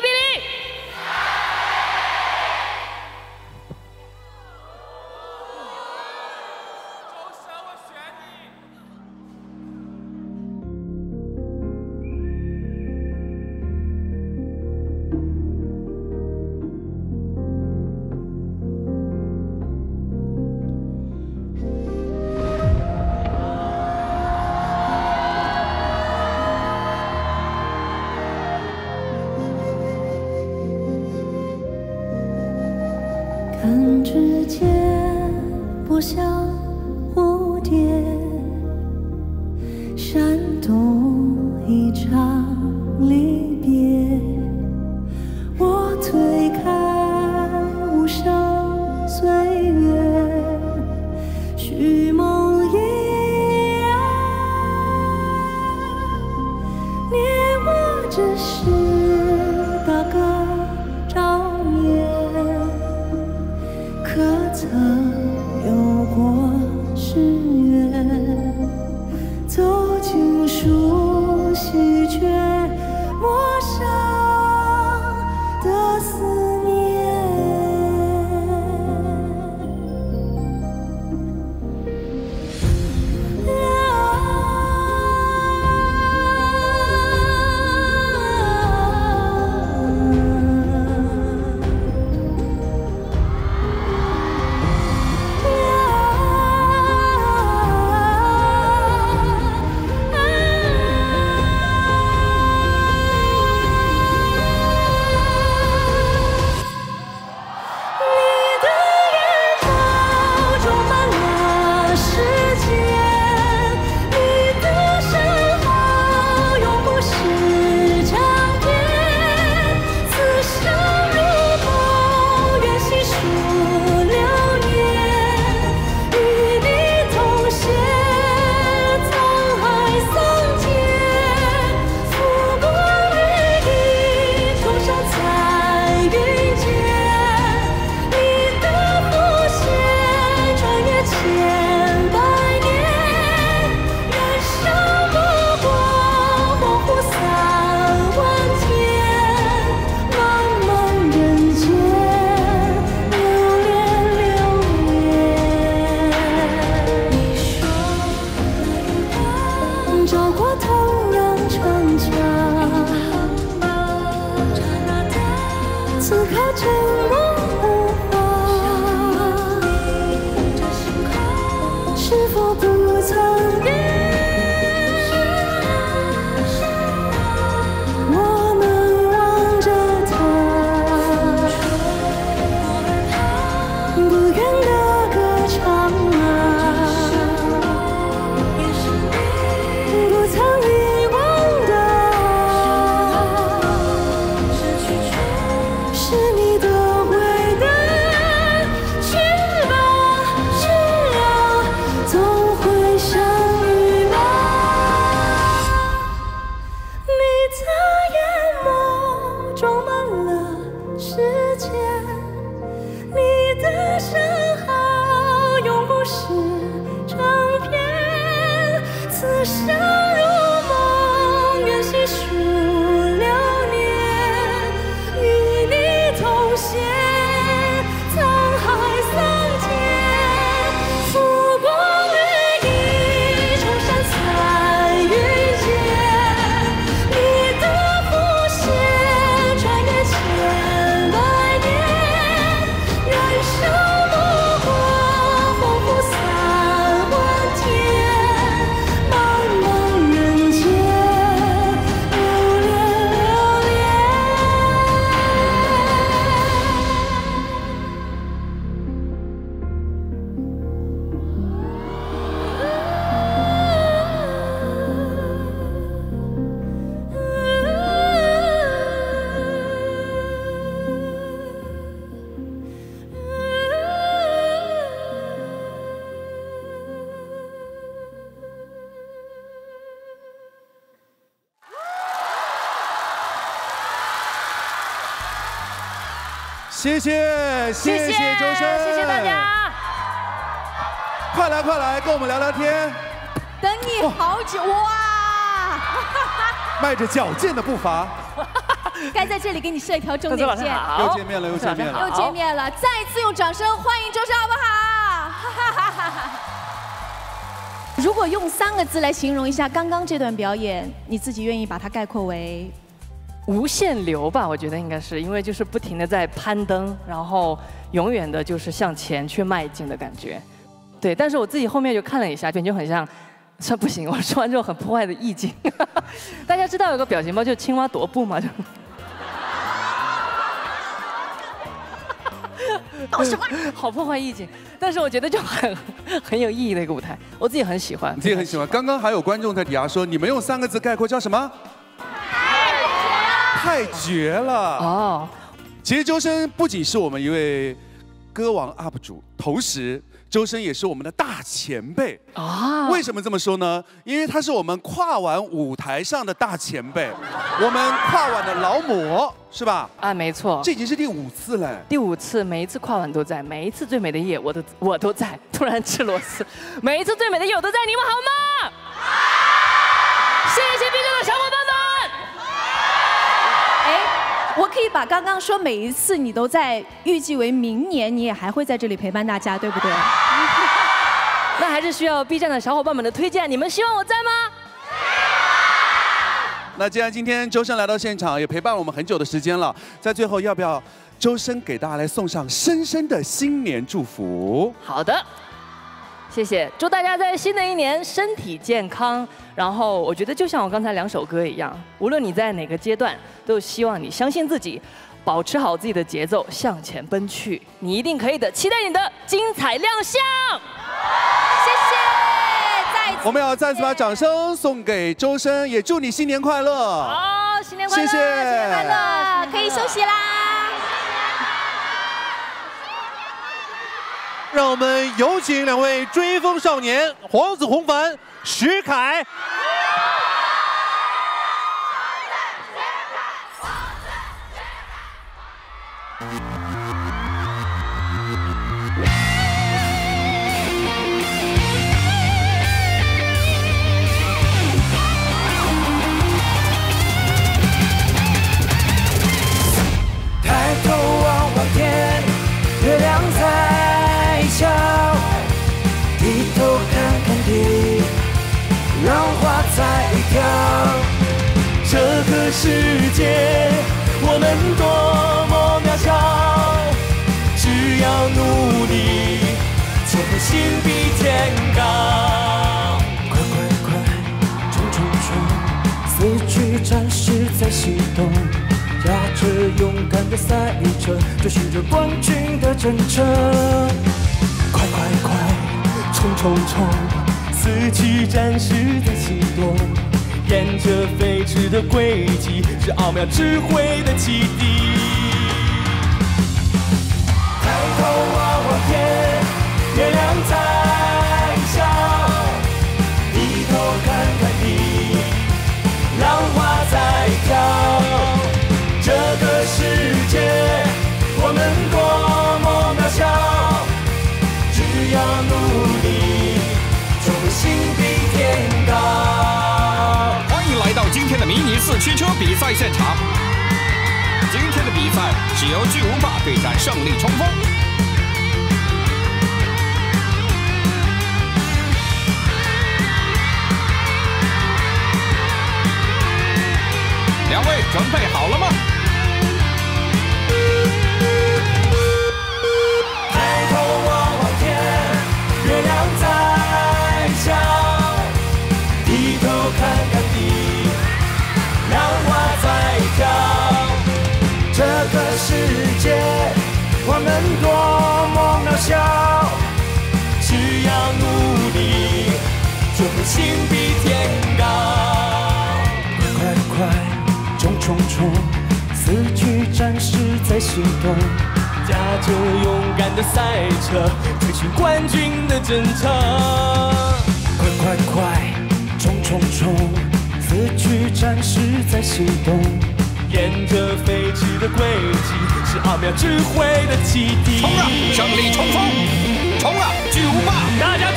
谢谢谢谢周深，谢谢大家。快来快来，跟我们聊聊天，等你好久哇！迈着矫健的步伐，该在这里给你设一条终点线。又见面了又见面了又见面了，再次用掌声欢迎周深，好不好？如果用三个字来形容一下刚刚这段表演，你自己愿意把它概括为？无限流吧，我觉得应该是因为就是不停的在攀登，然后永远的就是向前去迈进的感觉。对，但是我自己后面就看了一下，感觉很像，这不行，我说完之后很破坏的意境。大家知道有个表情包，就青蛙踱步嘛，就。搞什么？好破坏意境，但是我觉得就很很有意义的一个舞台，我自己很喜欢。你自己很喜欢。刚刚还有观众在底下说，你们用三个字概括叫什么？太绝了！哦，其实周深不仅是我们一位歌王 UP 主，同时周深也是我们的大前辈啊。为什么这么说呢？因为他是我们跨晚舞台上的大前辈，我们跨晚的劳模，是吧？啊，没错。这已经是第五次了。第五次，每一次跨晚都在，每一次最美的夜我都我都在。突然吃螺丝，每一次最美的夜我都在，你们好吗？谢谢 B 站的小伙伴我可以把刚刚说每一次你都在，预计为明年你也还会在这里陪伴大家，对不对？那还是需要 B 站的小伙伴们的推荐，你们希望我在吗？那既然今天周深来到现场，也陪伴我们很久的时间了，在最后要不要周深给大家来送上深深的新年祝福？好的，谢谢，祝大家在新的一年身体健康。然后我觉得就像我刚才两首歌一样，无论你在哪个阶段，都希望你相信自己，保持好自己的节奏，向前奔去，你一定可以的。期待你的精彩亮相。谢谢，再次我们要再次把掌声送给周深，也祝你新年快乐。好，新年快乐，谢谢新年快乐，可以休息啦。让我们有请两位追风少年黄子弘凡、徐凯。世界，我们多么渺小，只要努力，就会心比天天高。快快快，冲冲冲，四驱战士在行动，驾着勇敢的赛车，追寻着冠军的征程。快快快，冲冲冲，四驱战士在行动，沿着飞驰的轨迹，是奥妙智慧的启迪。抬头望望天，月亮在四驱车比赛现场。今天的比赛是由巨无霸对战胜利冲锋。两位准备好了吗？我们多么渺小，只要努力，就会心比天高。快快快，冲冲冲，四驱战士在行动。驾着勇敢的赛车，追寻冠军的征程。快快快，冲冲冲，四驱战士在行动，沿着飞驰的轨迹，是奥妙智慧的启迪。冲啊，胜利冲锋！冲啊，巨无霸！大家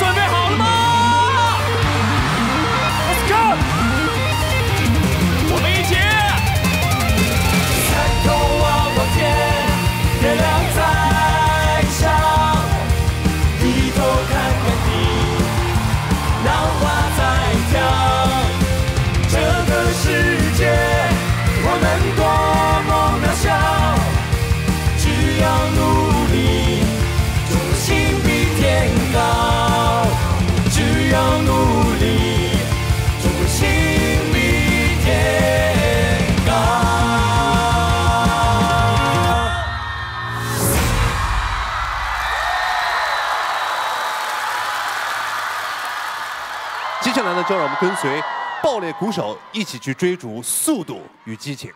就让我们跟随爆裂鼓手一起去追逐速度与激情。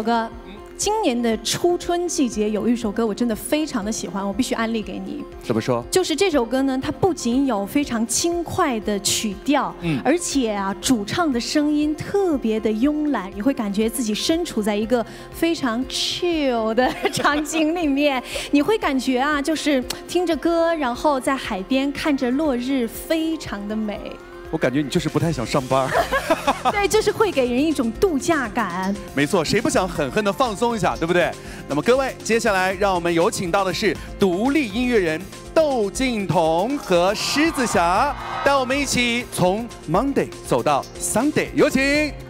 左哥，今年的初春季节有一首歌我真的非常的喜欢，我必须安利给你。怎么说？就是这首歌呢，它不仅有非常轻快的曲调，嗯而且啊，主唱的声音特别的慵懒，你会感觉自己身处在一个非常 chill 的场景里面，你会感觉啊，就是听着歌，然后在海边看着落日，非常的美。我感觉你就是不太想上班。对，就是会给人一种度假感。没错，谁不想狠狠的放松一下，对不对？那么各位，接下来让我们有请到的是独立音乐人窦靖童和狮子侠，带我们一起从 Monday 走到 Sunday，有请。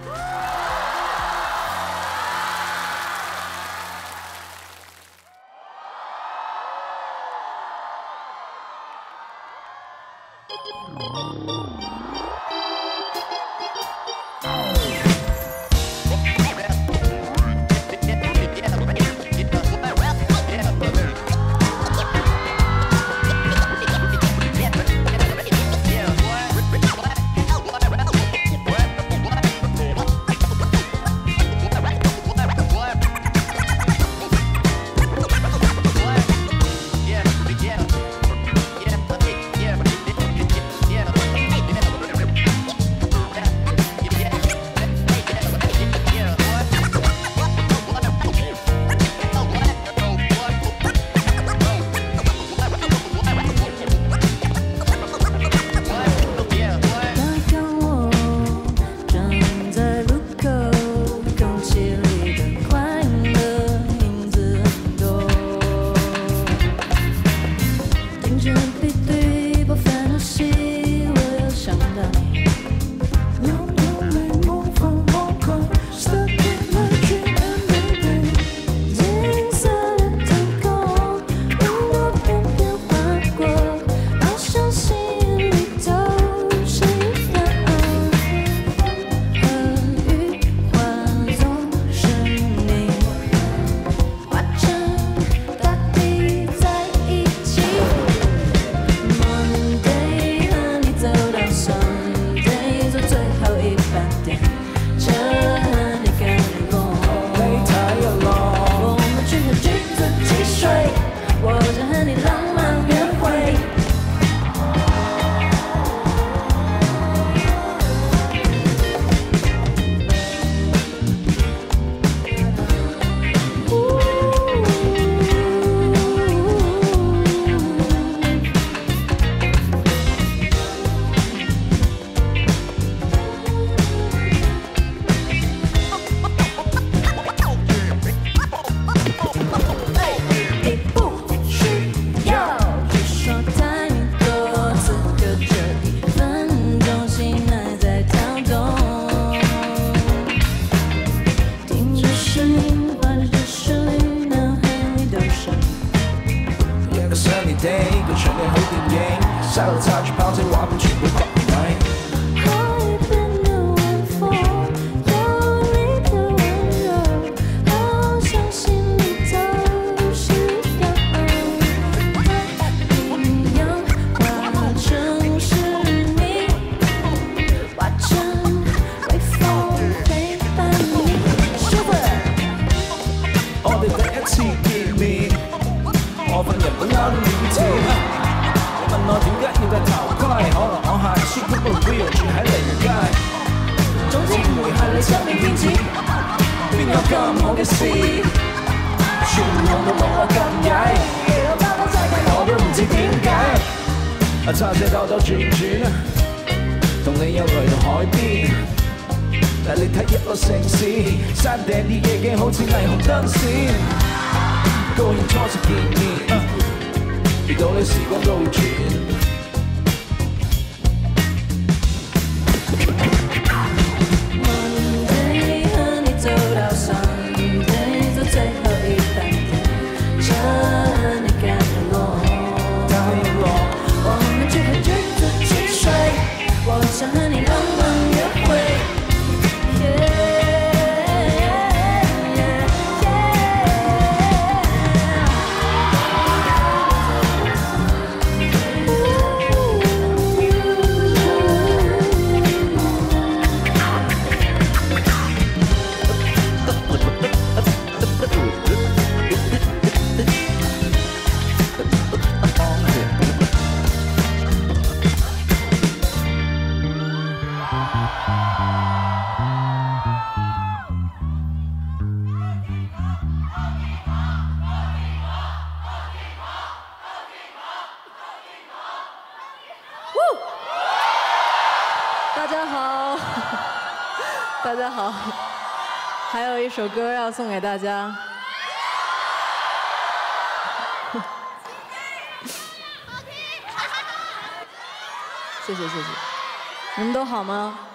都好吗？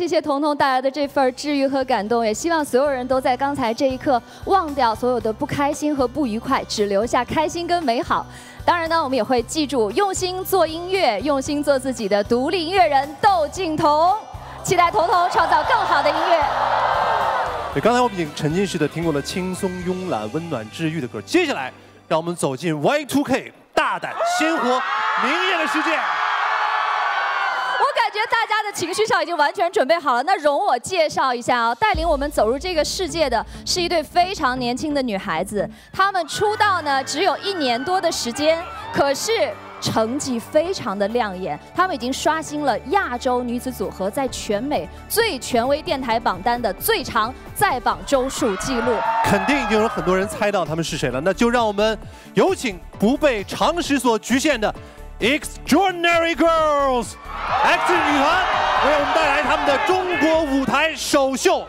谢谢彤彤带来的这份治愈和感动，也希望所有人都在刚才这一刻忘掉所有的不开心和不愉快，只留下开心跟美好。当然呢，我们也会记住用心做音乐、用心做自己的独立音乐人窦靖童，期待彤彤创造更好的音乐。对，刚才我们已经沉浸式的听过了轻松、慵懒、温暖、治愈的歌，接下来让我们走进 Y2K 大胆、鲜活、明艳的世界。情绪上已经完全准备好了。那容我介绍一下啊，带领我们走入这个世界的是一对非常年轻的女孩子。她们出道呢只有一年多的时间，可是成绩非常的亮眼。她们已经刷新了亚洲女子组合在全美最权威电台榜单的最长在榜周数记录。肯定已经有很多人猜到他们是谁了，那就让我们有请不被常识所局限的 Extraordinary Girls X 女团为我们带来他们的中国舞台首秀，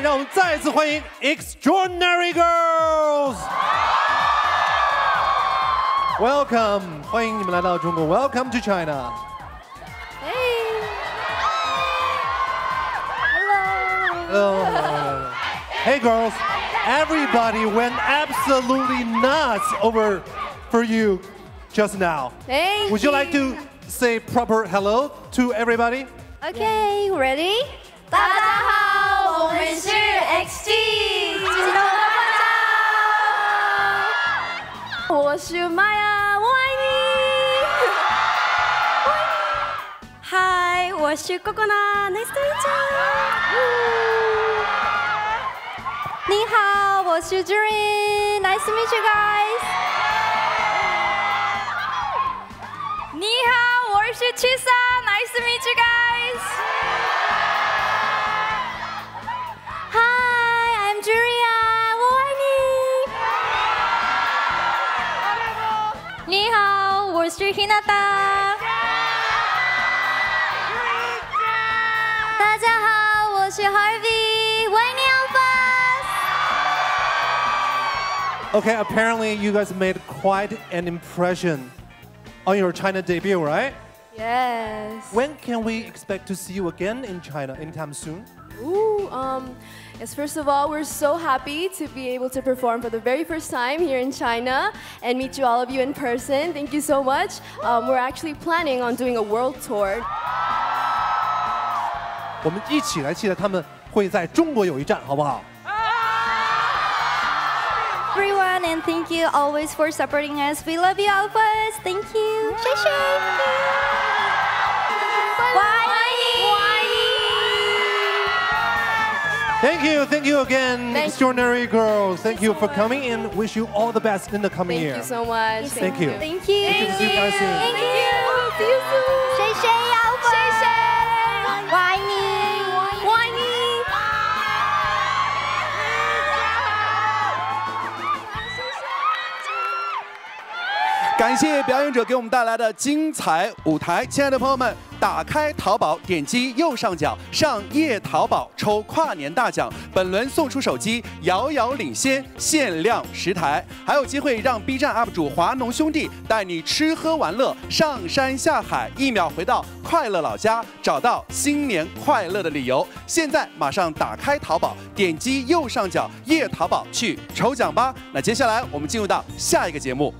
观众朋友们，让我们再次欢迎 Extraordinary Girls。Welcome，欢迎你们来到中国，Welcome to China。 Hello. Hey girls, everybody went absolutely nuts over for you just now. Thank Would you like to you. say proper hello to everybody? Okay, ready? 嗨，我是 Coconut，Nice to meet you。你好，我是 Dream，Nice to meet you guys。你好，我是 Chisa，Nice to meet you guys。Hi, I'm Julia，我爱你。你好，我是 Hinata。Okay, apparently you guys made quite an impression on your China debut, right? Yes. When can we expect to see you again in China anytime soon? Ooh, um, yes, first of all, we're so happy to be able to perform for the very first time here in China and meet you all of you in person. Thank you so much. Um, we're actually planning on doing a world tour. 我们一起来期待他们会在中国有一站，好不好？ and thank you always for supporting us. We love you, Alphas. Thank you. Bye. Bye. Thank you, thank you again, thank extraordinary you. girls. Thank, thank you, you so for much. coming and wish you all the best in the coming thank year. Thank you so much. Thank you. Thank you. Thank you. Thank you. See you soon. 感谢表演者给我们带来的精彩舞台。亲爱的朋友们，打开淘宝，点击右上角上夜淘宝抽跨年大奖，本轮送出手机遥遥领先，限量十台，还有机会让 B 站 UP 主华农兄弟带你吃喝玩乐，上山下海，一秒回到快乐老家，找到新年快乐的理由。现在马上打开淘宝，点击右上角夜淘宝去抽奖吧。那接下来我们进入到下一个节目。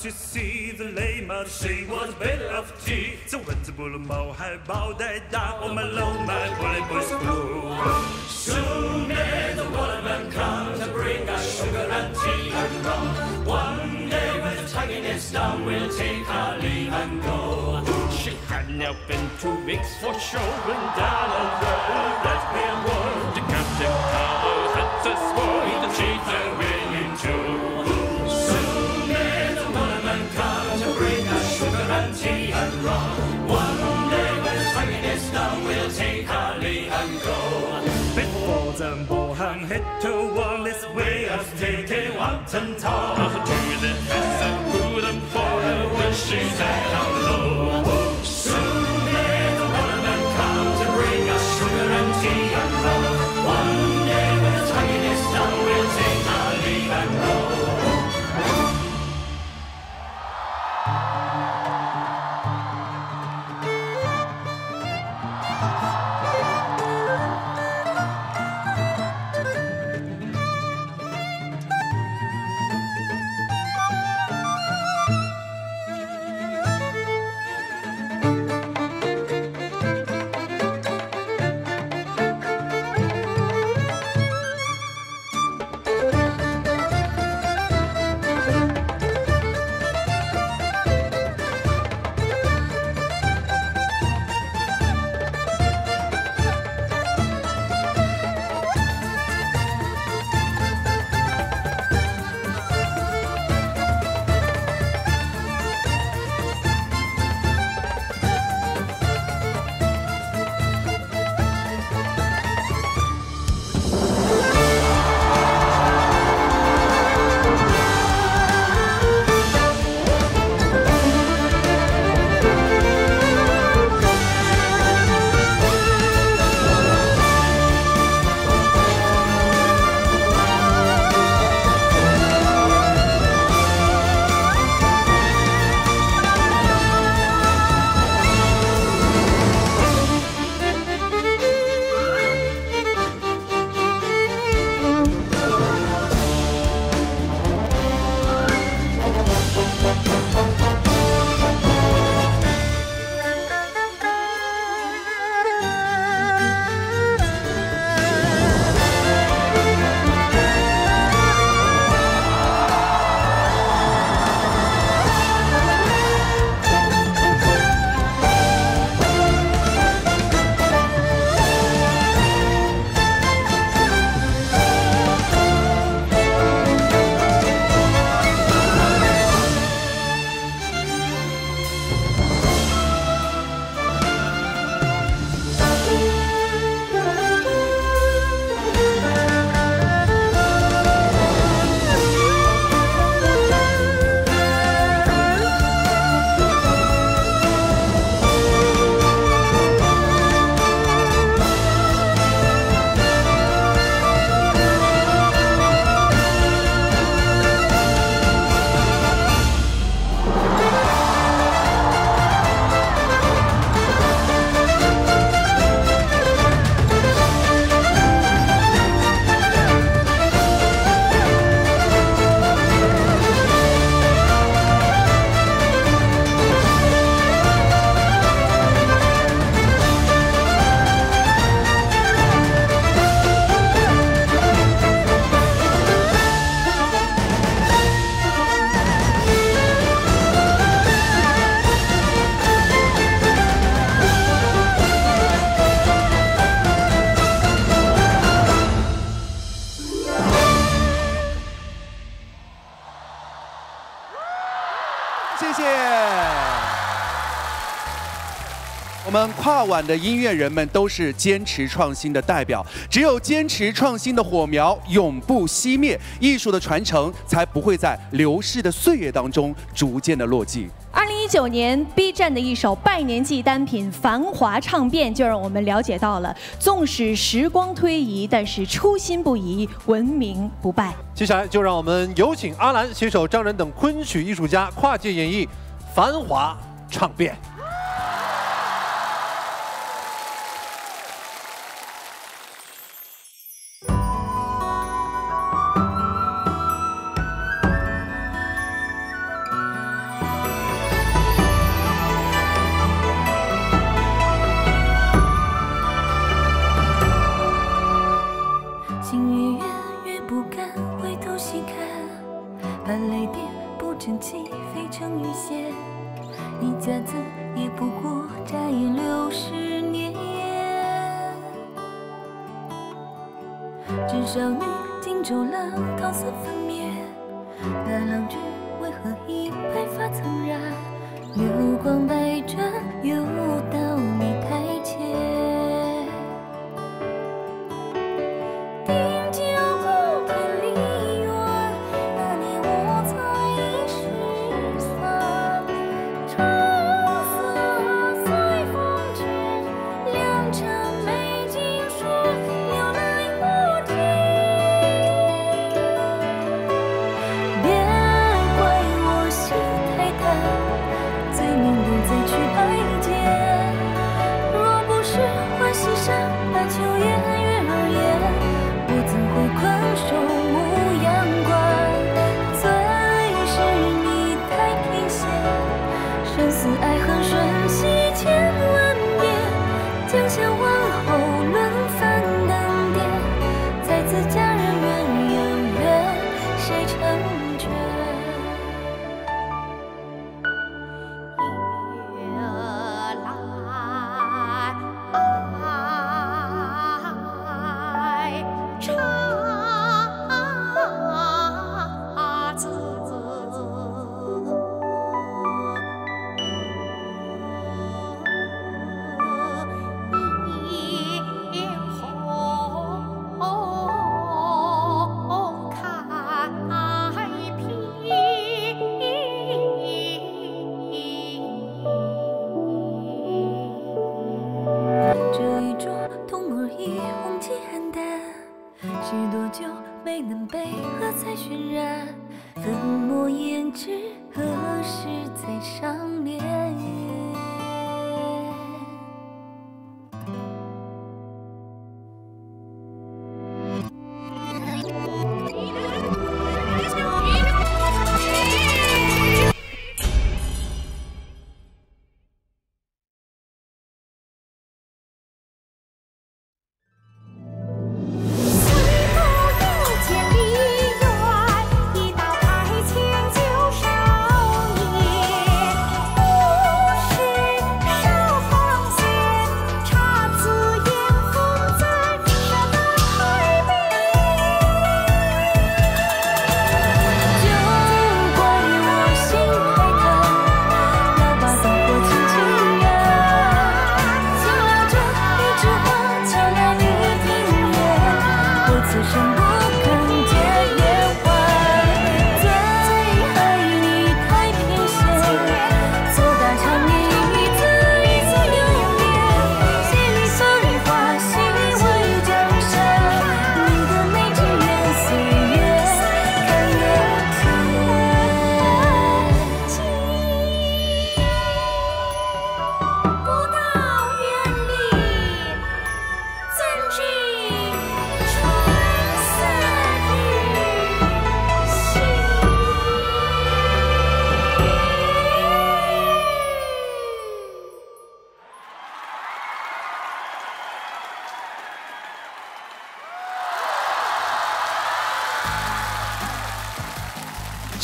To see the lady man. She was bit of tea. 这蚊子不如猫还包带大我们龙脉不累不是 blue oh, soon may the waterman come to bring us sugar and tea and rum. One day when the tugging is done we'll take our leave and go. She had now been two weeks for showing down a road that we were And mountaintop. 跨晚的音乐人们都是坚持创新的代表，只有坚持创新的火苗永不熄灭，艺术的传承才不会在流逝的岁月当中逐渐的落寂。二零一九年，B 站的一首拜年季单品《繁华唱遍》，就让我们了解到了，纵使时光推移，但是初心不移，文明不败。接下来就让我们有请阿兰携手张仁等昆曲艺术家跨界演绎《繁华唱遍》。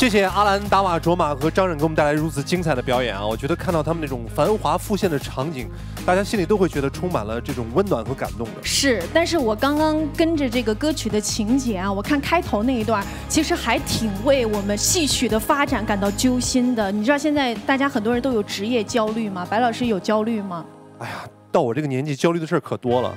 谢谢阿兰达瓦卓玛和张忍给我们带来如此精彩的表演啊！我觉得看到他们那种繁华复现的场景，大家心里都会觉得充满了这种温暖和感动的。是，但是我刚刚跟着这个歌曲的情节啊，我看开头那一段，其实还挺为我们戏曲的发展感到揪心的。你知道现在大家很多人都有职业焦虑吗？白老师有焦虑吗？哎呀到我这个年纪，焦虑的事儿可多了。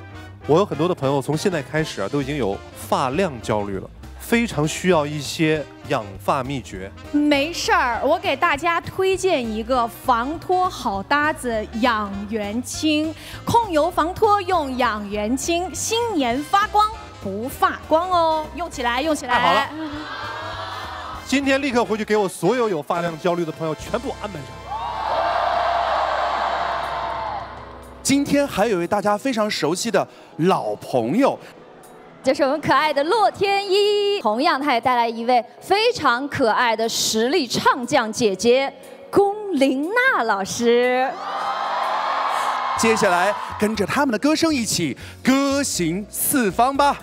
我有很多的朋友从现在开始啊，都已经有发量焦虑了，非常需要一些养发秘诀。没事儿，我给大家推荐一个防脱好搭子——养元清。控油防脱用养元清，新年发光不发光哦，用起来，用起来。太好了今天立刻回去给我所有有发量焦虑的朋友全部安排上。今天还有一位大家非常熟悉的老朋友，这是我们可爱的洛天依，同样她也带来一位非常可爱的实力唱将姐姐龚琳娜老师。接下来跟着他们的歌声一起歌行四方吧。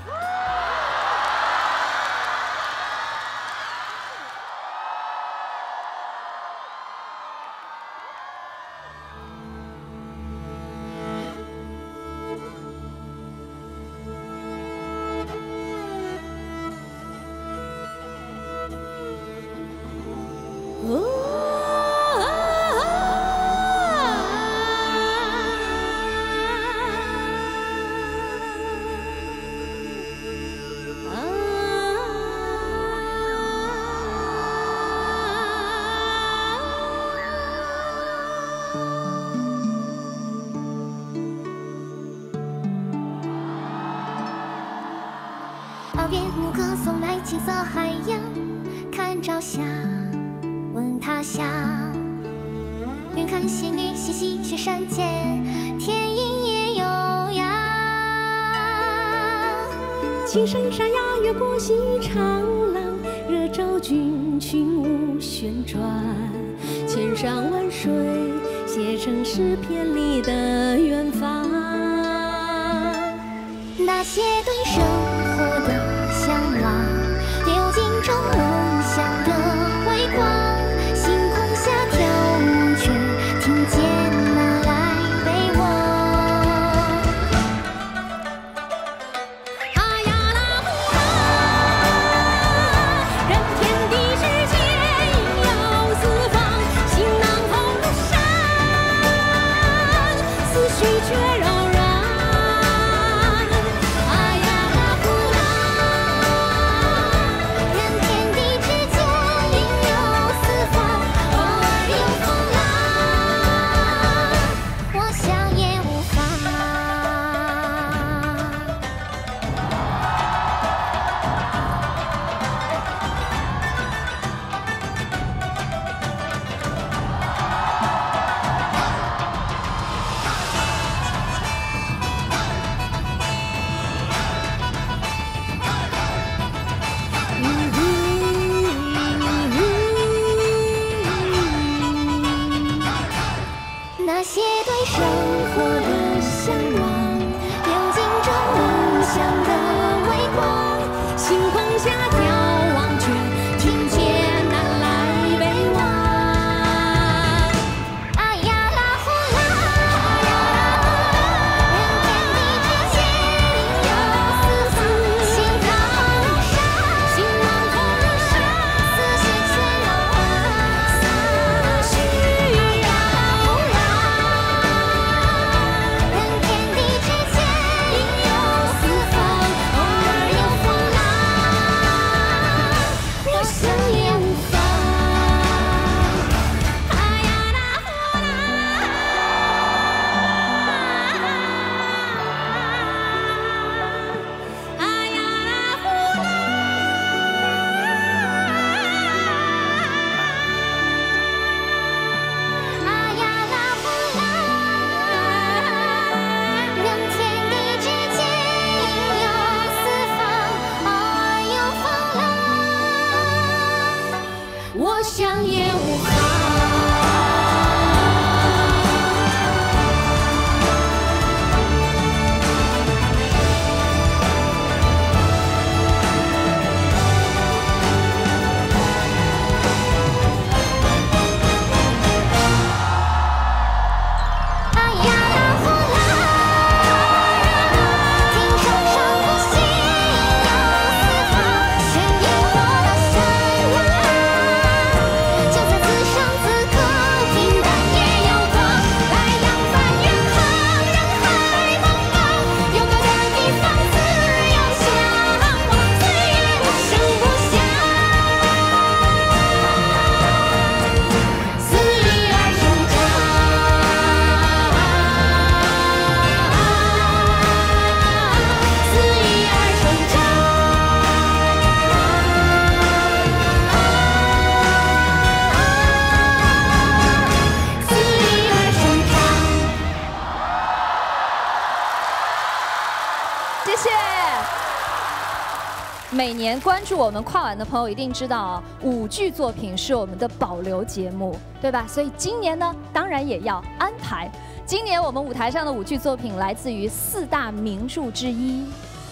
我们跨晚的朋友一定知道啊，舞剧作品是我们的保留节目，对吧？所以今年呢，当然也要安排。今年我们舞台上的舞剧作品来自于四大名著之一。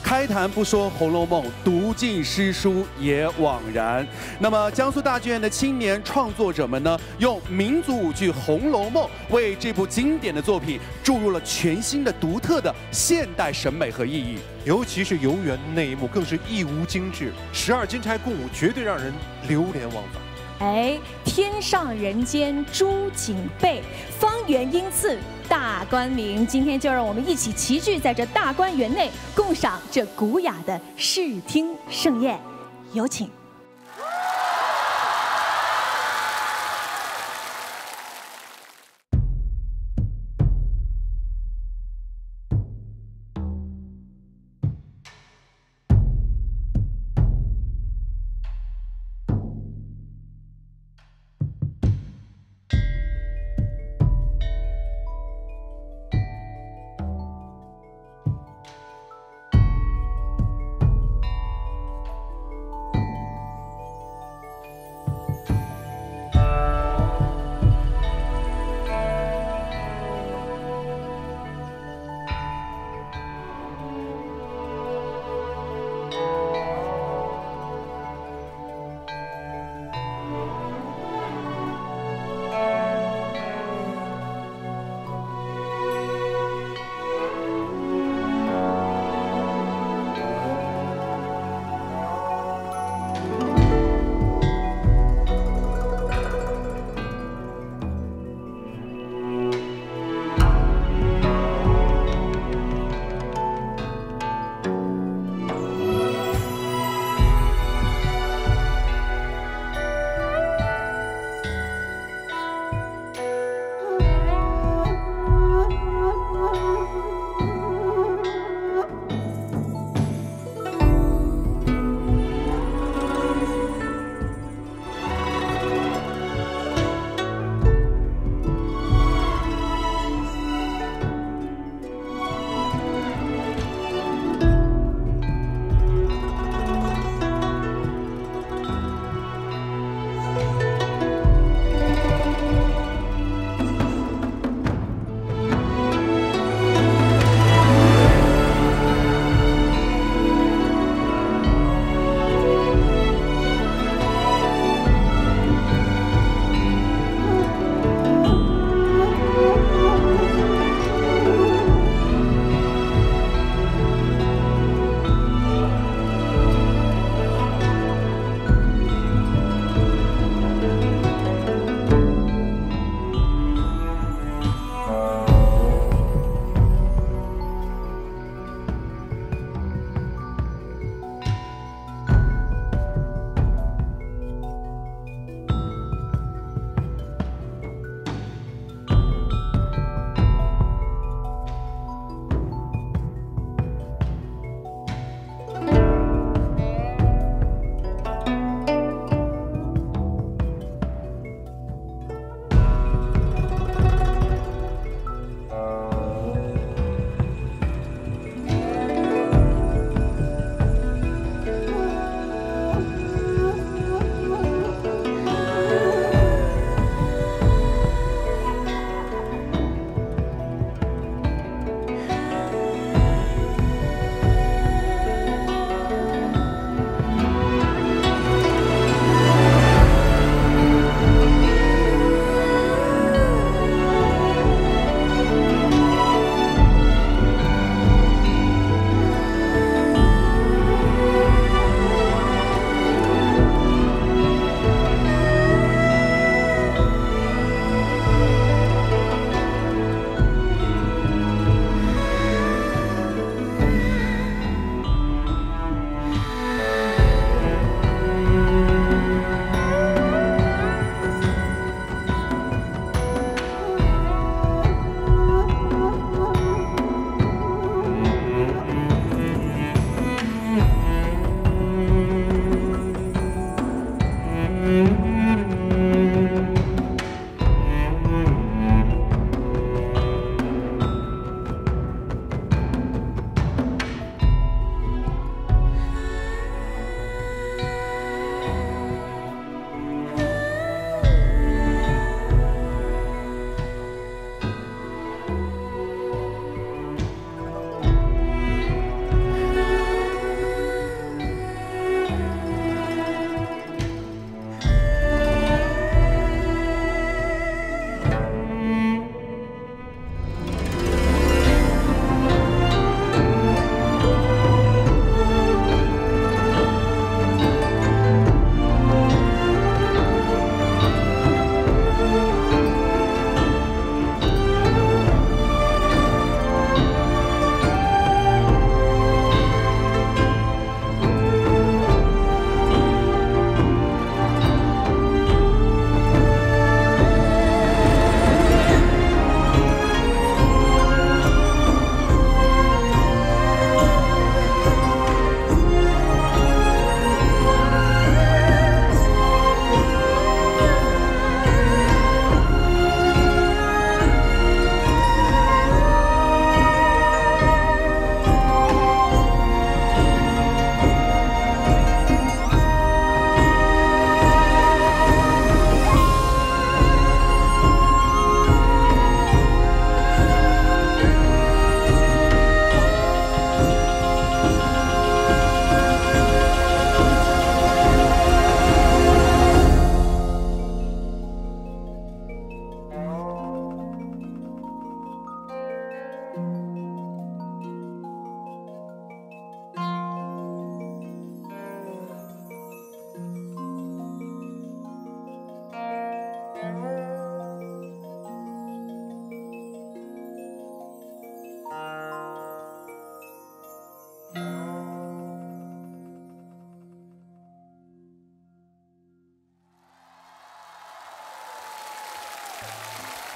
开坛不说《红楼梦》，读尽诗书也枉然。那么，江苏大剧院的青年创作者们呢，用民族舞剧《红楼梦》为这部经典的作品注入了全新的、独特的现代审美和意义。尤其是游园那一幕，更是一无精致，十二金钗共舞绝对让人流连忘返。哎，天上人间朱景备，方圆英次大观明。今天就让我们一起齐聚在这大观园内，共赏这古雅的视听盛宴。有请。《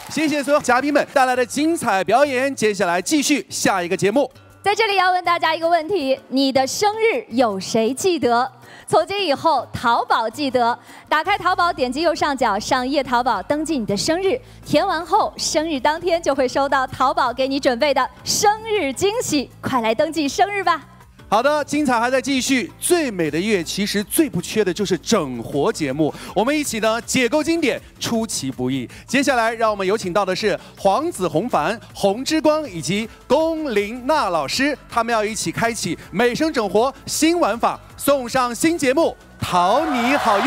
谢谢所有嘉宾们带来的精彩表演。接下来继续下一个节目。在这里要问大家一个问题：你的生日有谁记得？从今以后，淘宝记得打开淘宝，点击右上角上页淘宝，登记你的生日，填完后，生日当天就会收到淘宝给你准备的生日惊喜，快来登记生日吧！好的，精彩还在继续。最美的乐其实最不缺的就是整活节目，我们一起呢解构经典，出其不意。接下来让我们有请到的是黄子弘凡、洪之光以及龚琳娜老师，他们要一起开启美声整活新玩法，送上新节目《讨你好运》。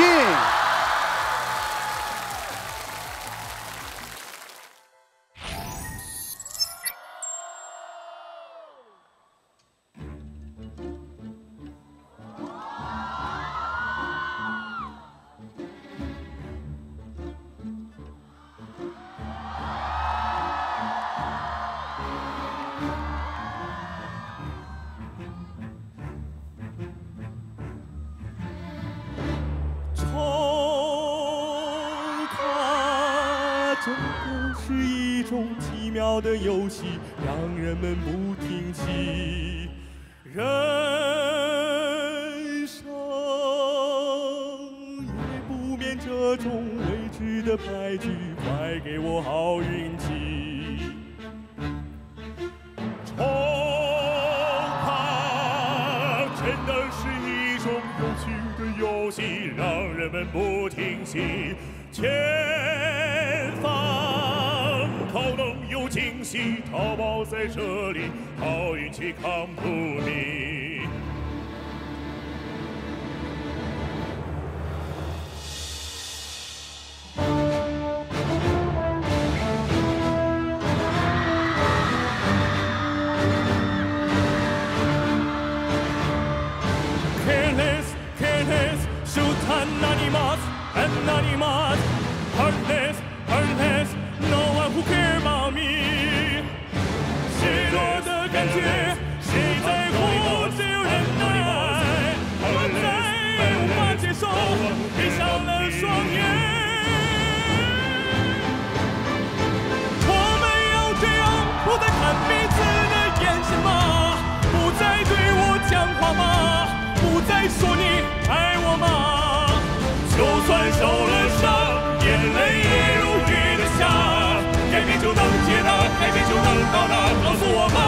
的游戏，让人们不停息。人生也不免这种未知的牌局，快给我好运气。冲卡真的是一种有趣的游戏，让人们不停息。前淘宝在这里，好运气 come to me。careless, careless, shoot anonymous, anonymous, heartless, heartless, 算受了伤，眼泪也如雨的下。改变就能解答，改变就能到达，告诉我吧，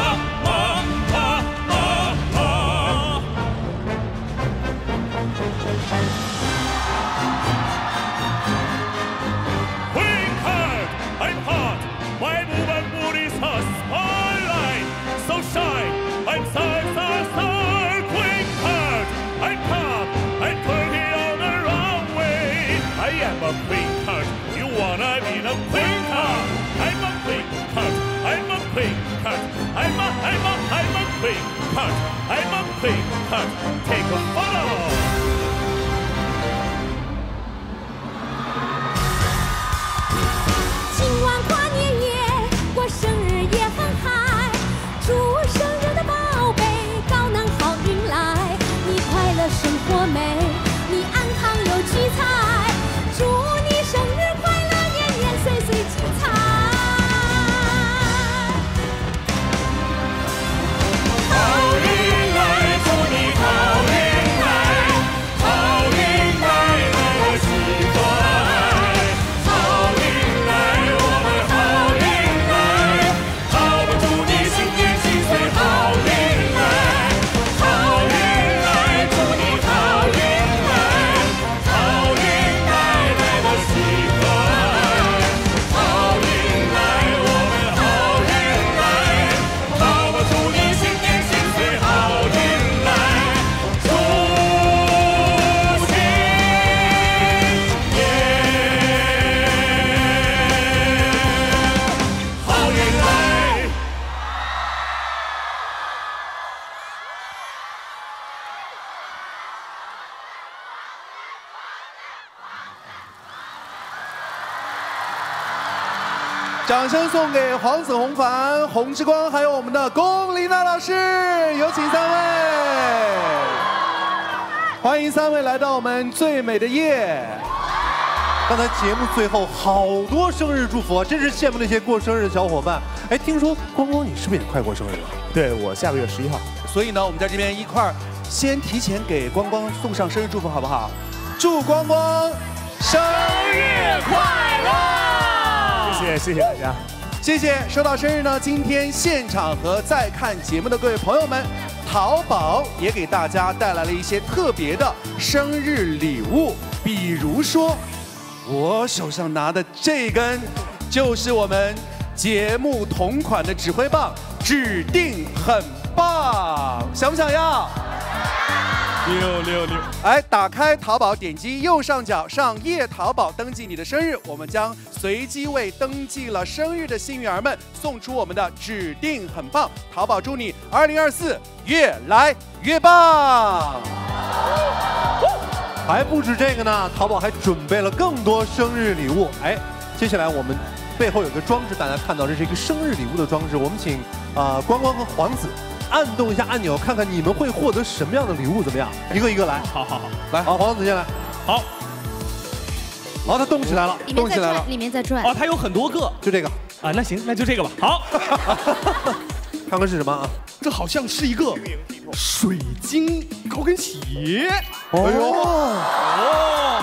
be the queen card? I'm a queen card. I'm a queen card. I'm a, I'm a, I'm a queen card. I'm a queen card. Take a photo. 掌声送给黄子弘凡、洪之光，还有我们的龚琳娜老师，有请三位，欢迎三位来到我们最美的夜。刚才节目最后好多生日祝福啊，真是羡慕那些过生日的小伙伴。哎，听说光光你是不是也快过生日了？对我下个月十一号，所以呢，我们在这边一块儿先提前给光光送上生日祝福，好不好？祝光光生日快乐！谢谢谢谢大家。谢谢。说到生日呢，今天现场和在看节目的各位朋友们，淘宝也给大家带来了一些特别的生日礼物，比如说，我手上拿的这根，就是我们节目同款的指挥棒，指定很棒，想不想要？六六六！哎，打开淘宝，点击右上角上页淘宝，登记你的生日，我们将随机为登记了生日的幸运儿们送出我们的指定很棒。淘宝祝你二零二四越来越棒！还不止这个呢，淘宝还准备了更多生日礼物。哎，接下来我们背后有个装置，大家看到这是一个生日礼物的装置。我们请啊、呃光光和皇子按动一下按钮，看看你们会获得什么样的礼物，怎么样？一个一个来。好好好，来，好，黄子先来。好，好，它动起来了，动起来了。里面在转。哦，它有很多个就这个啊，那行，那就这个吧。好，看看是什么啊？这好像是一个水晶高跟鞋。哦哦，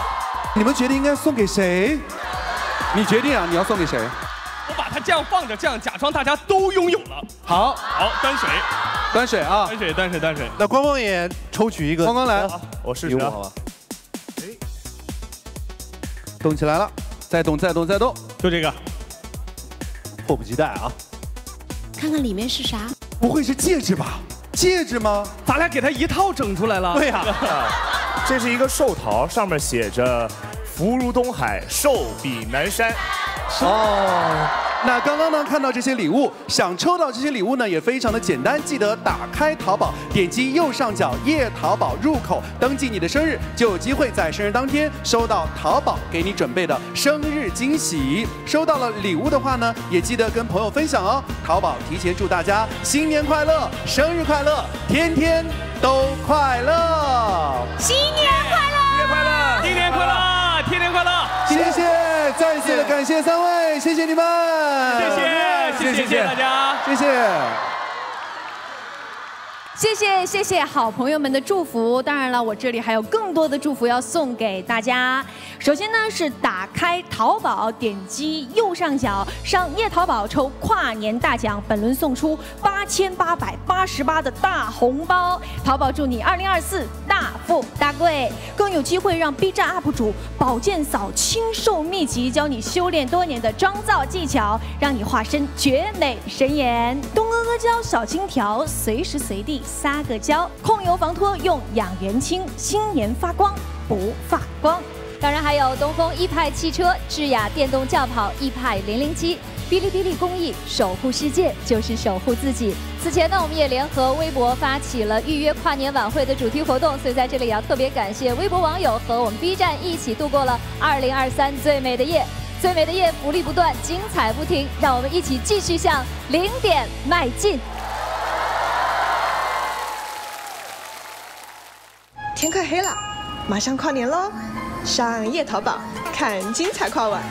你们觉得应该送给谁？你决定啊，你要送给谁？我把它这样放着，这样假装大家都拥有了。好，好，端水，端水啊，端水，端水，端水。那光光也抽取一个，光光来好我试试好吧？动起来了，再动，再动，再动，就这个，迫不及待啊！看看里面是啥？不会是戒指吧？戒指吗？咱俩给它一套整出来了。对呀、这是一个寿桃，上面写着“福如东海，寿比南山”。哦，那刚刚呢看到这些礼物，想抽到这些礼物呢也非常的简单，记得打开淘宝，点击右上角夜淘宝入口，登记你的生日，就有机会在生日当天收到淘宝给你准备的生日惊喜。收到了礼物的话呢，也记得跟朋友分享哦。淘宝提前祝大家新年快乐，生日快乐，天天都快乐，新年快乐！新年快乐！新年快乐！天天快乐！谢谢，再次的感谢三位，谢谢你们，谢谢，谢谢大家，谢谢。谢谢谢谢好朋友们的祝福，当然了，我这里还有更多的祝福要送给大家。首先呢是打开淘宝，点击右上角上夜淘宝抽跨年大奖，本轮送出八千八百八十八的大红包。淘宝祝你二零二四大富大贵，更有机会让 B 站 UP 主宝剑嫂亲授秘籍，教你修炼多年的妆造技巧，让你化身绝美神颜。东阿阿胶小金条，随时随地撒个娇，控油防脱用养元清，新年发光不发光。当然还有东风一派汽车、智雅电动轿跑、一派零零七、哔哩哔哩公益，守护世界就是守护自己。此前呢，我们也联合微博发起了预约跨年晚会的主题活动，所以在这里也要特别感谢微博网友和我们 B 站一起度过了2023最美的夜。最美的夜，福利不断，精彩不停，让我们一起继续向零点迈进。天快黑了，马上跨年喽！上夜淘宝看精彩跨晚，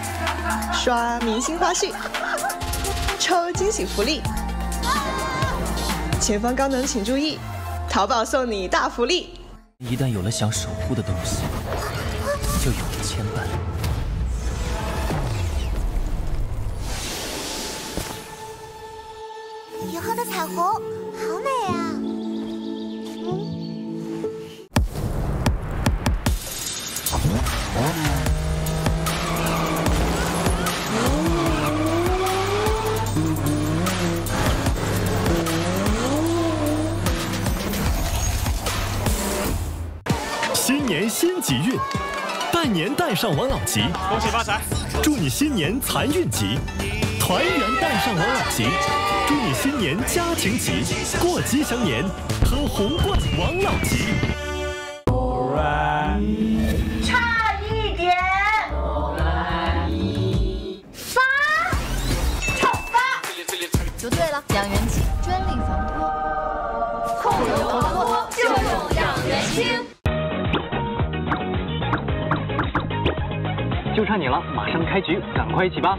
刷明星花絮，抽惊喜福利。前方高能请注意，淘宝送你大福利！一旦有了想守护的东西，就有了牵绊。雨后的彩虹，新年新吉运，拜年带上王老吉，恭喜发财！祝你新年财运吉，团圆带上王老吉，祝你新年家庭吉，过吉祥年，喝红罐王老吉。养元清专利防脱，控油防脱就用养元清。就差你了，马上开局，赶快一起吧！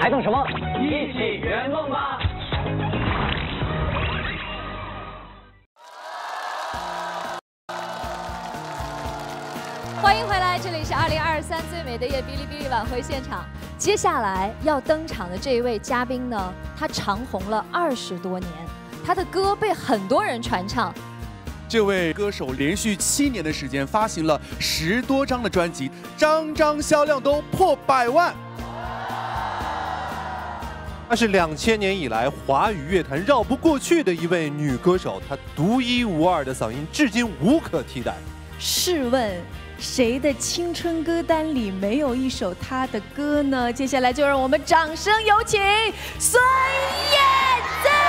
还等什么？一起圆梦吧！欢迎回来，这里是二零二三最美的夜哔哩哔哩晚会现场。接下来要登场的这一位嘉宾呢，他长红了二十多年，他的歌被很多人传唱。这位歌手连续七年的时间发行了十多张的专辑，张张销量都破百万。她是两千年以来华语乐坛绕不过去的一位女歌手，她独一无二的嗓音至今无可替代。试问，谁的青春歌单里没有一首他的歌呢？接下来就让我们掌声有请孙燕姿。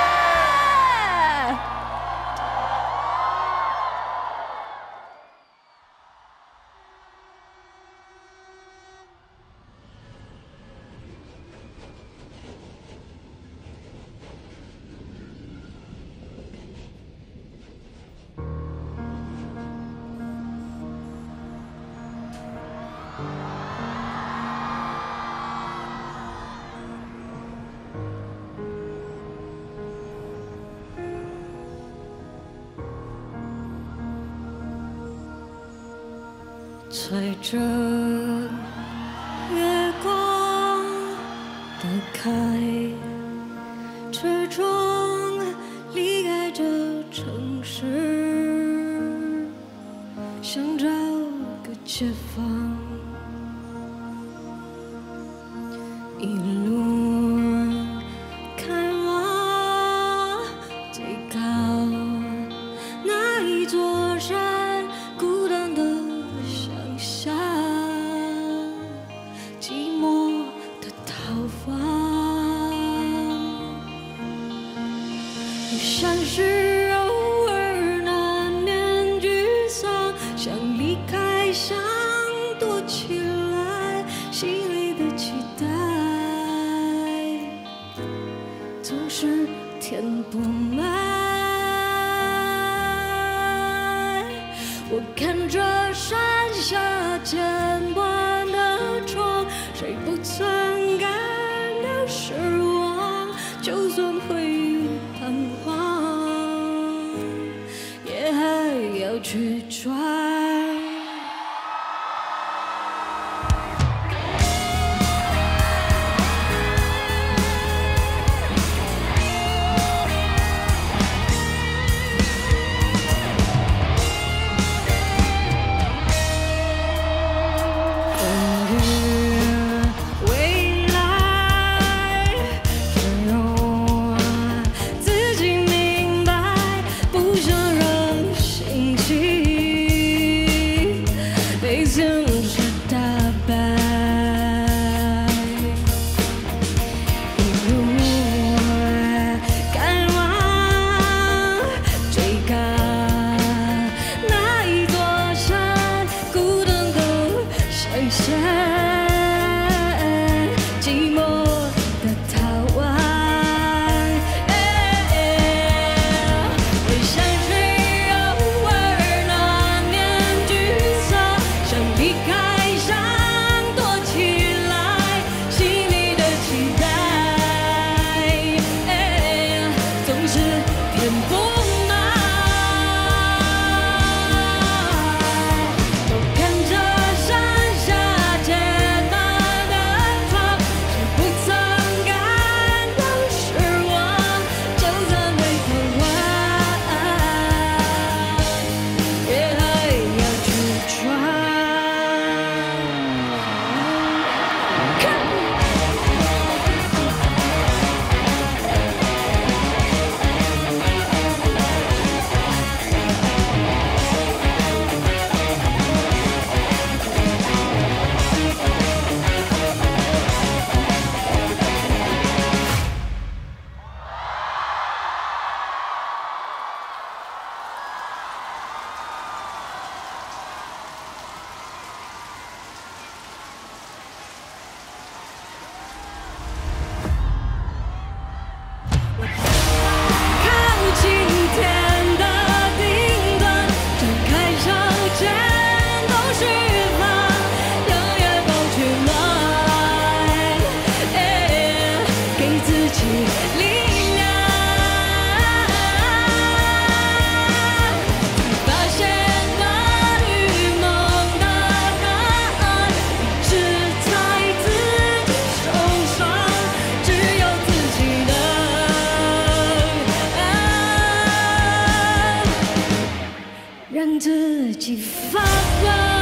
自己发光。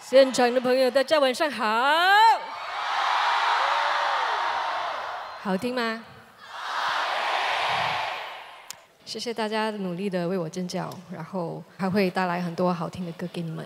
现场的朋友大家晚上好。好听吗？谢谢大家努力的为我尖叫然后还会带来很多好听的歌给你们。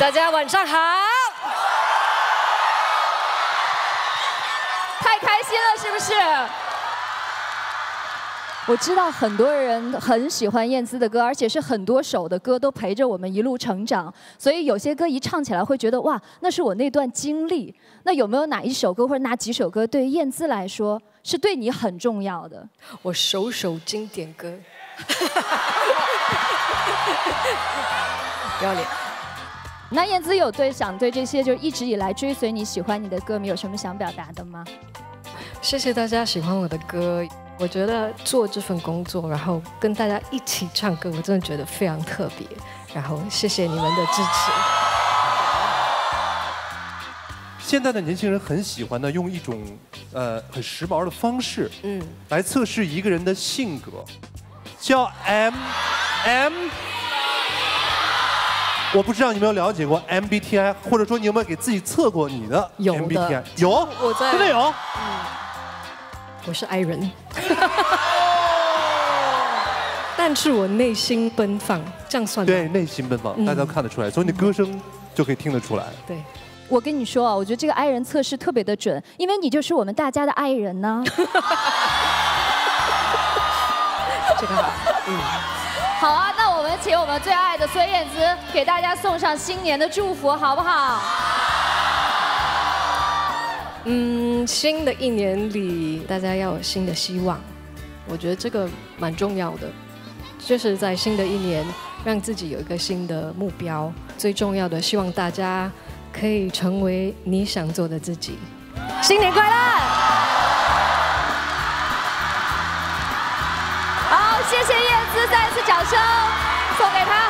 大家晚上好，太开心了是不是？我知道很多人很喜欢燕姿的歌，而且是很多首的歌都陪着我们一路成长。所以有些歌一唱起来会觉得：哇，那是我那段经历。那有没有哪一首歌或者哪几首歌对燕姿来说是对你很重要的？我首首经典歌 不要脸。那燕子有对，想对这些，就一直以来追随你，喜欢你的歌迷，有什么想表达的吗？谢谢大家喜欢我的歌，我觉得做这份工作，然后跟大家一起唱歌，我真的觉得非常特别。然后谢谢你们的支持。现在的年轻人很喜欢呢，用一种呃很时髦的方式，嗯，来测试一个人的性格，叫 M M。我不知道你有没有了解过 MBTI，或者说你有没有给自己测过你的有 MBTI？有，我在真的有。我是 I 人，但是我内心奔放，这样算吗？对，内心奔放，嗯大家都看得出来，从你的歌声就可以听得出来。对，我跟你说啊，我觉得这个 I 人测试特别的准，因为你就是我们大家的爱人呢。这个好，嗯。好啊，请我们最爱的孙燕姿给大家送上新年的祝福，好不好？嗯，新的一年里，大家要有新的希望，我觉得这个蛮重要的，就是在新的一年，让自己有一个新的目标。最重要的，希望大家可以成为你想做的自己。新年快乐！好，谢谢燕姿，再一次掌声送给他。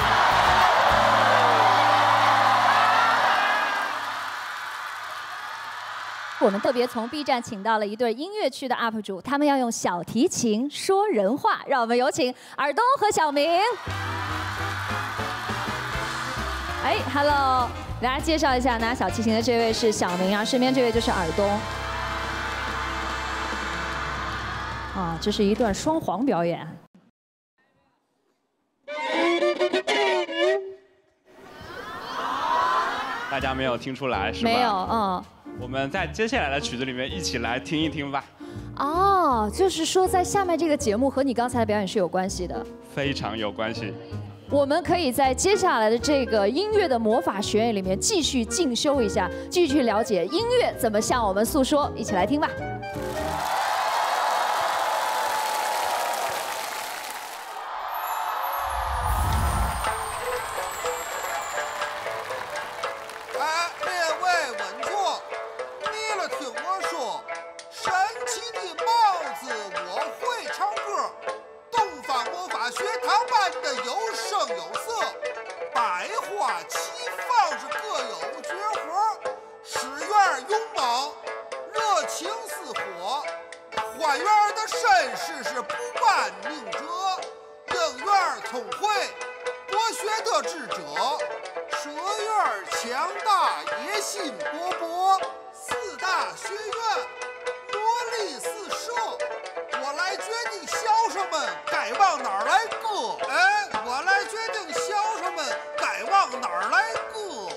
我们特别从 B 站请到了一对音乐区的 UP 主，他们要用小提琴说人话，让我们有请尔东和小明。哎，Hello，给大家介绍一下，拿小提琴的这位是小明，然后身边这位就是尔东。啊，这是一段双簧表演。大家没有听出来是吧？没有，嗯。我们在接下来的曲子里面一起来听一听吧，哦，就是说在下面这个节目和你刚才的表演是有关系的。非常有关系。我们可以在接下来的这个音乐的魔法学院里面继续进修一下，继续了解音乐怎么向我们诉说。一起来听吧。学的智者。蛇院强大，野心勃勃，四大学院魔力四射。我来决定小生们该往哪儿来搁，哎，我来决定小生们该往哪儿来搁。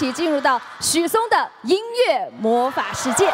一起进入到许嵩的音乐魔法世界。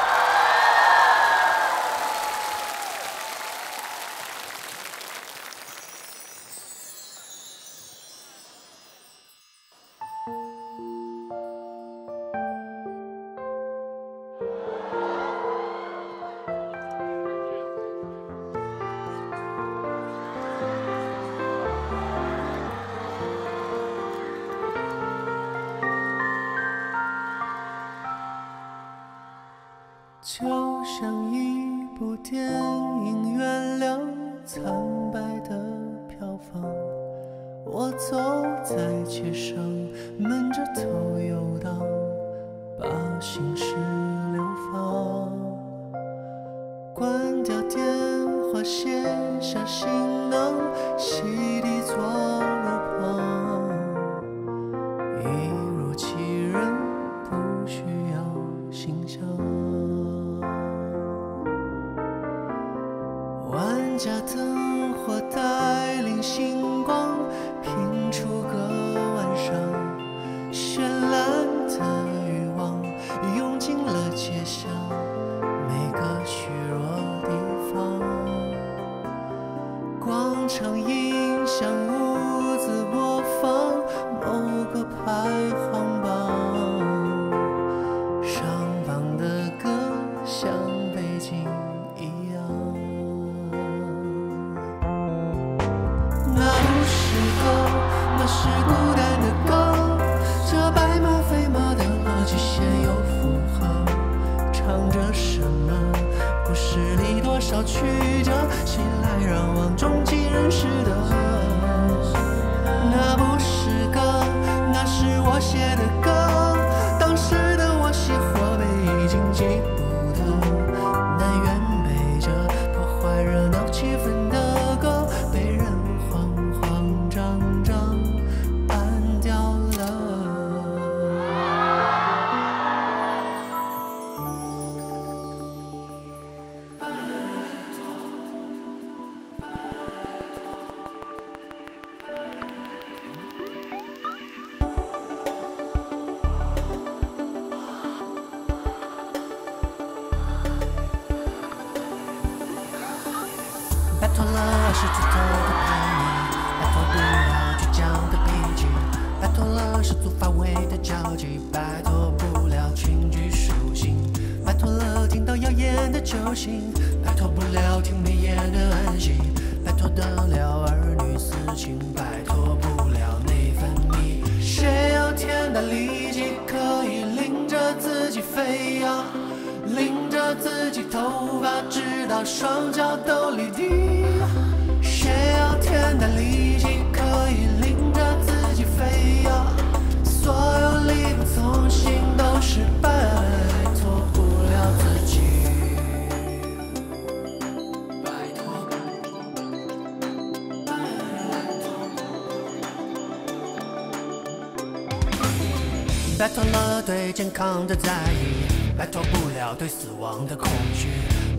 健康的在意，摆脱不了对死亡的恐惧，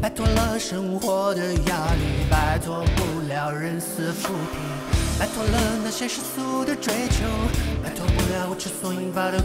摆脱了生活的压力，摆脱不了人死浮萍，摆脱了那些世俗的追求，摆脱不了我之所引发的误。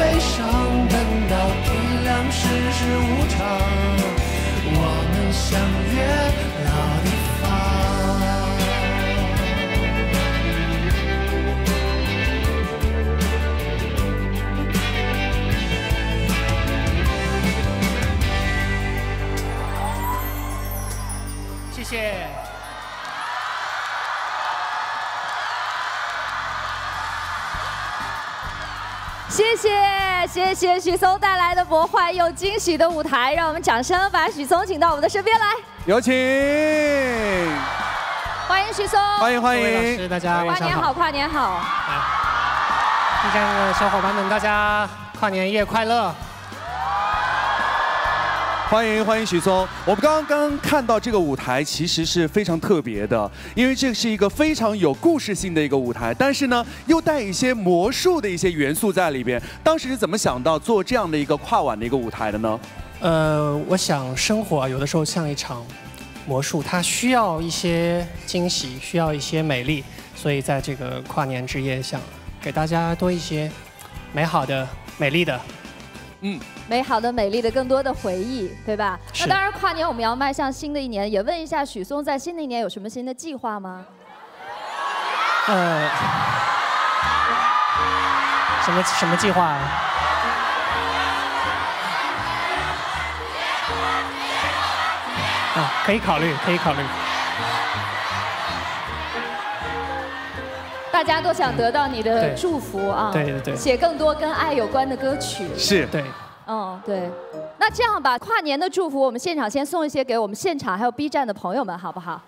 悲伤，等到天亮世事无常，谢谢许嵩带来的魔幻又惊喜的舞台，让我们掌声把许嵩请到我们的身边来，有请，欢迎许嵩，欢迎欢迎。大家跨年好，跨年好，亲爱的小伙伴们，大家跨年夜快乐！欢迎欢迎许嵩，我们刚刚看到这个舞台其实是非常特别的，因为这是一个非常有故事性的一个舞台，但是呢又带一些魔术的一些元素在里边。当时是怎么想到做这样的一个跨晚的一个舞台的呢？呃，我想生活，有的时候像一场魔术，它需要一些惊喜，需要一些美丽，所以在这个跨年之夜，想给大家多一些美好的、美丽的。嗯，美好的、美丽的，更多的回忆，对吧？那当然，跨年我们要迈向新的一年，也问一下许嵩，在新的一年有什么新的计划吗？呃，什么什么计划啊？啊，可以考虑，可以考虑。大家都想得到你的祝福啊！对对对写更多跟爱有关的歌曲。是对。嗯，对。那这样吧，跨年的祝福，我们现场先送一些给我们现场还有 B 站的朋友们，好不好？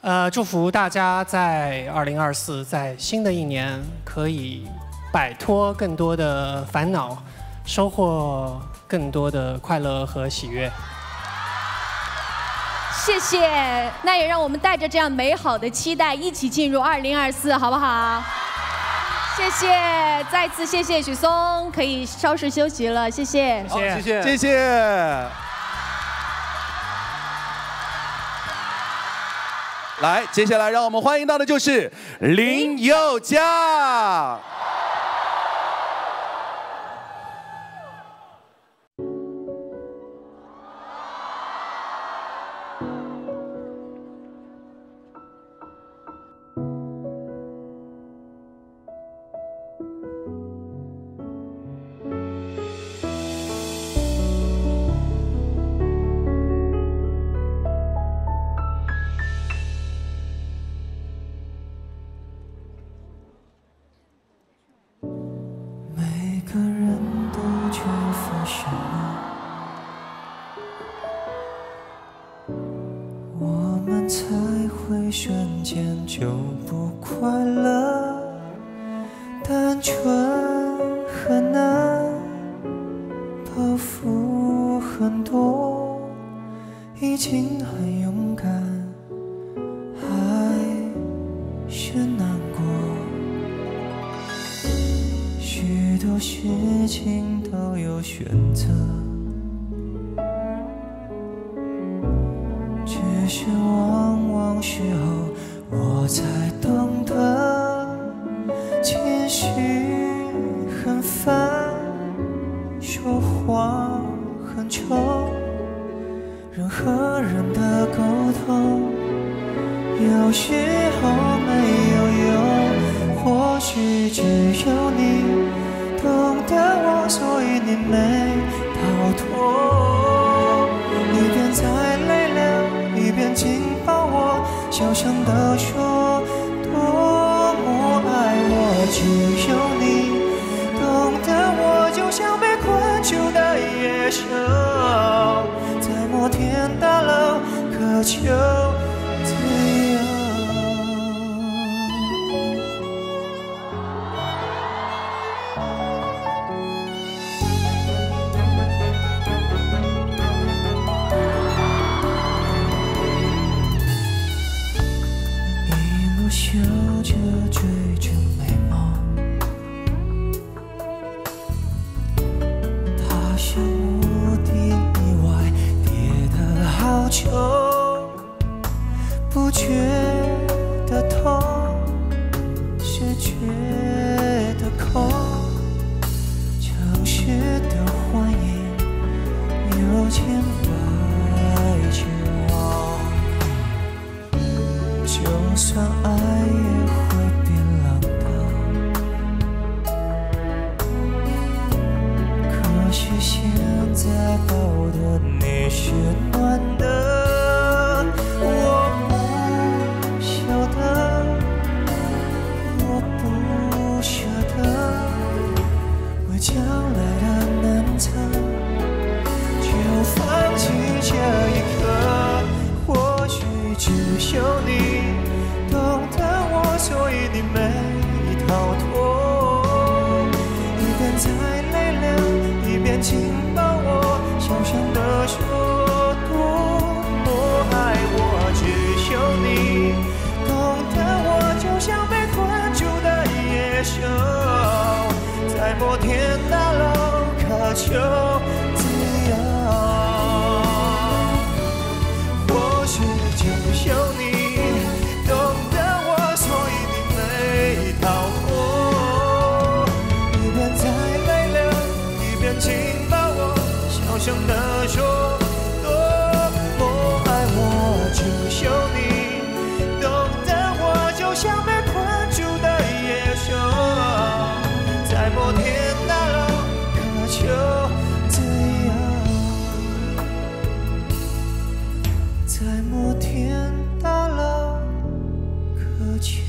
呃，祝福大家在二零二四，在新的一年可以摆脱更多的烦恼，收获更多的快乐和喜悦。谢谢，那也让我们带着这样美好的期待，一起进入二零二四，好不好？谢谢，再次谢谢许嵩，可以稍事休息了，谢谢。好谢谢谢谢。来，接下来让我们欢迎到的就是林宥嘉。在摩天大楼渴求。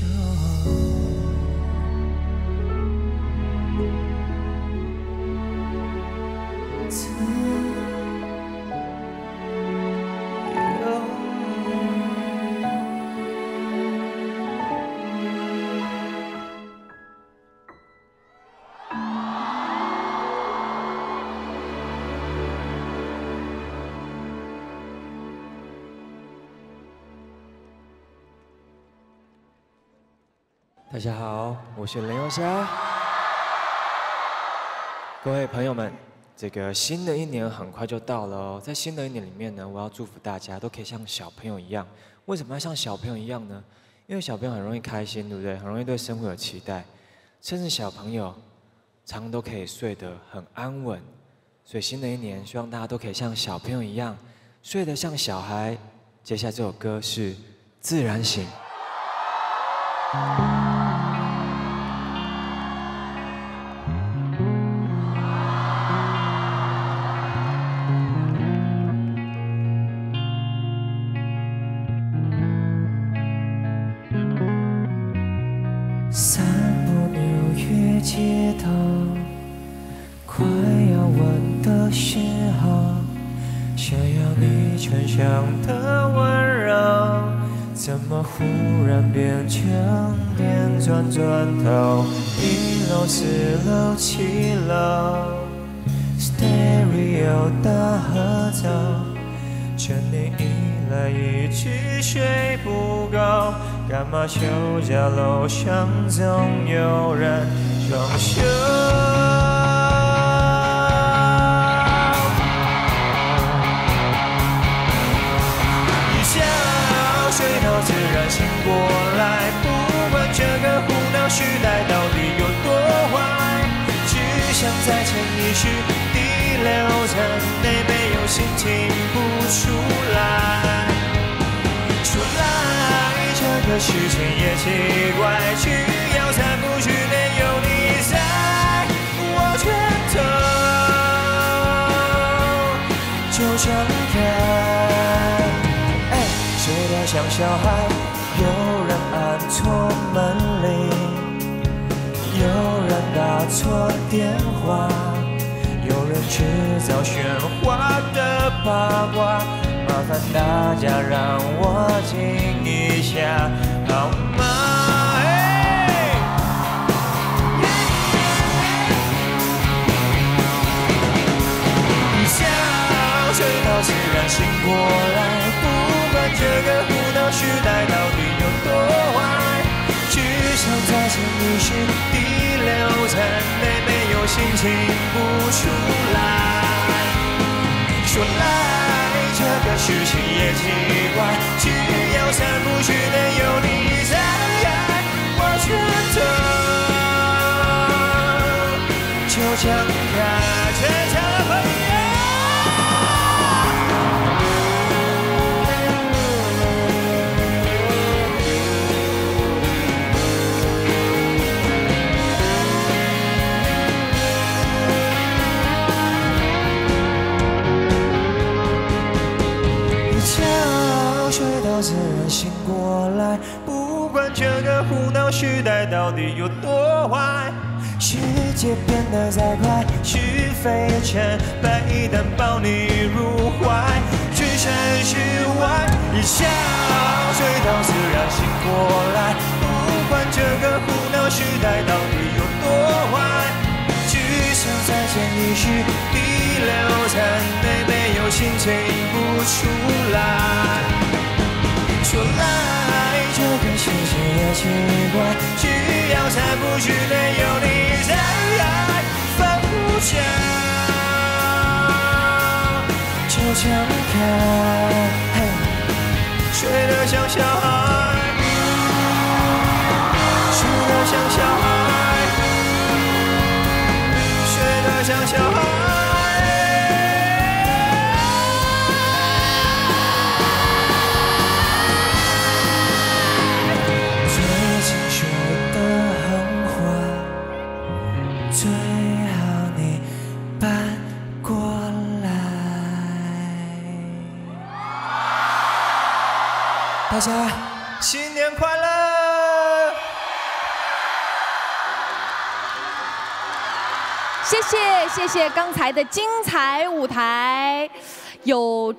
大家好我是林永霞各位朋友们这个新的一年很快就到了哦在新的一年里面呢我要祝福大家都可以像小朋友一样。为什么要像小朋友一样呢？因为小朋友很容易开心对不对？很容易对生活有期待。甚至小朋友常都可以睡得很安稳所以新的一年希望大家都可以像小朋友一样睡得像小孩。接下来这首歌是自然醒。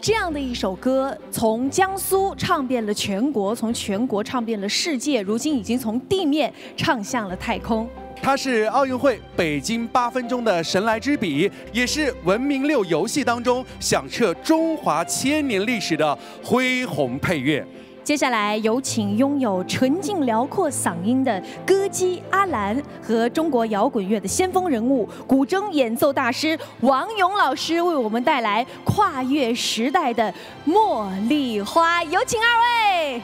这样的一首歌，从江苏唱遍了全国，从全国唱遍了世界。如今已经从地面唱向了太空。它是奥运会北京八分钟的神来之笔，也是文明六游戏当中响彻中华千年历史的恢宏配乐。接下来有请拥有纯净辽阔嗓音的歌姬阿兰。和中国摇滚乐的先锋人物古筝演奏大师王勇老师为我们带来跨越时代的茉莉花有请二位。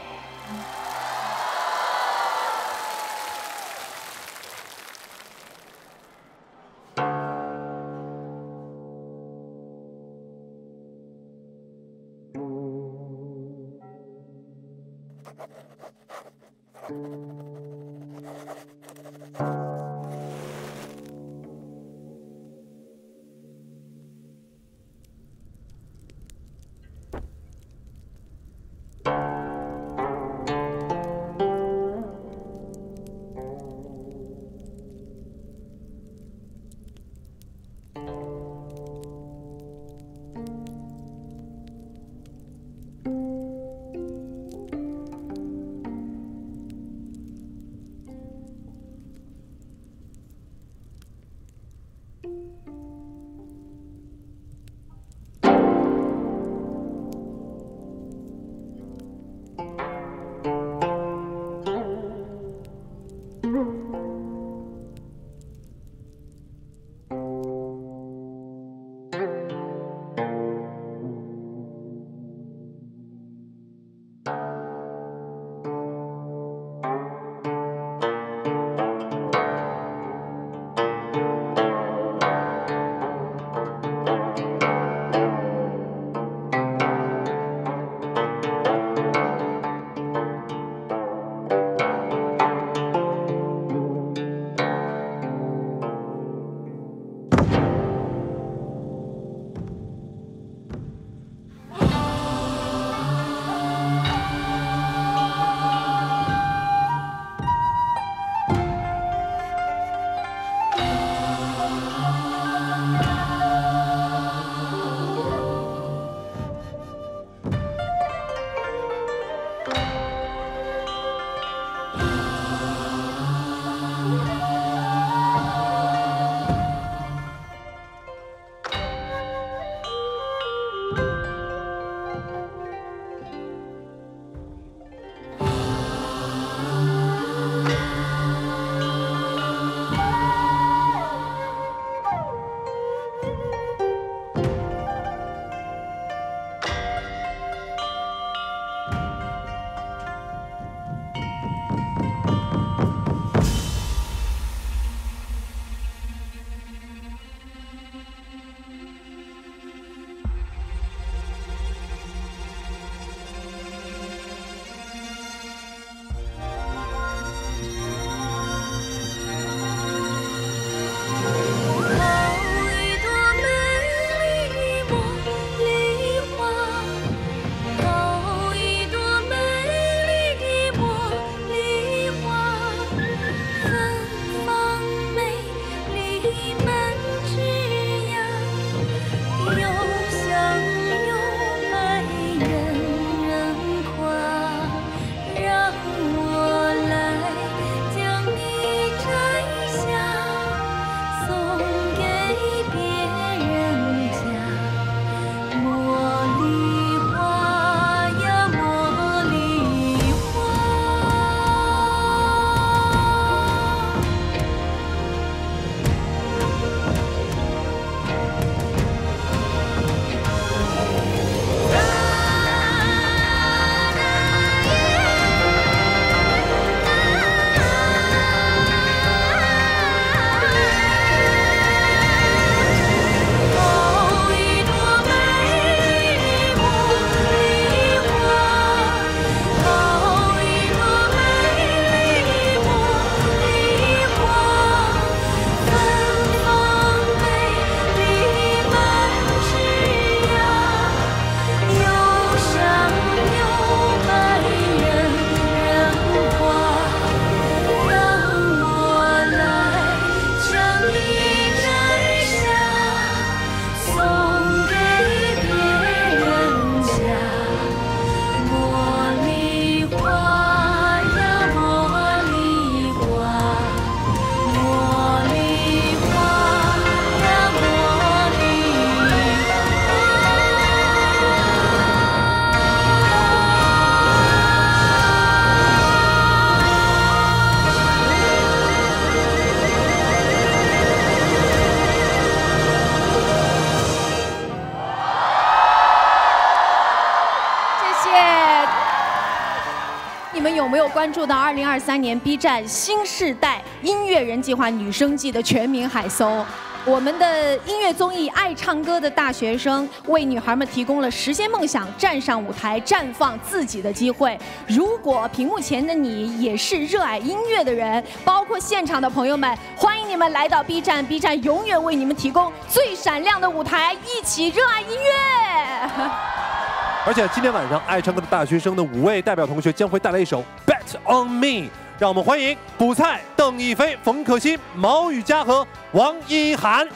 关注到2023年 B 站新世代音乐人计划女生季的全民海搜？我们的音乐综艺《爱唱歌的大学生》为女孩们提供了实现梦想、站上舞台、绽放自己的机会。如果屏幕前的你也是热爱音乐的人，包括现场的朋友们，欢迎你们来到 B 站，B 站永远为你们提供最闪亮的舞台，一起热爱音乐。而且今天晚上爱唱歌的大学生的五位代表同学将会带来一首《On Me》，让我们欢迎卜菜、邓一飞、冯可欣、毛雨佳和王一涵。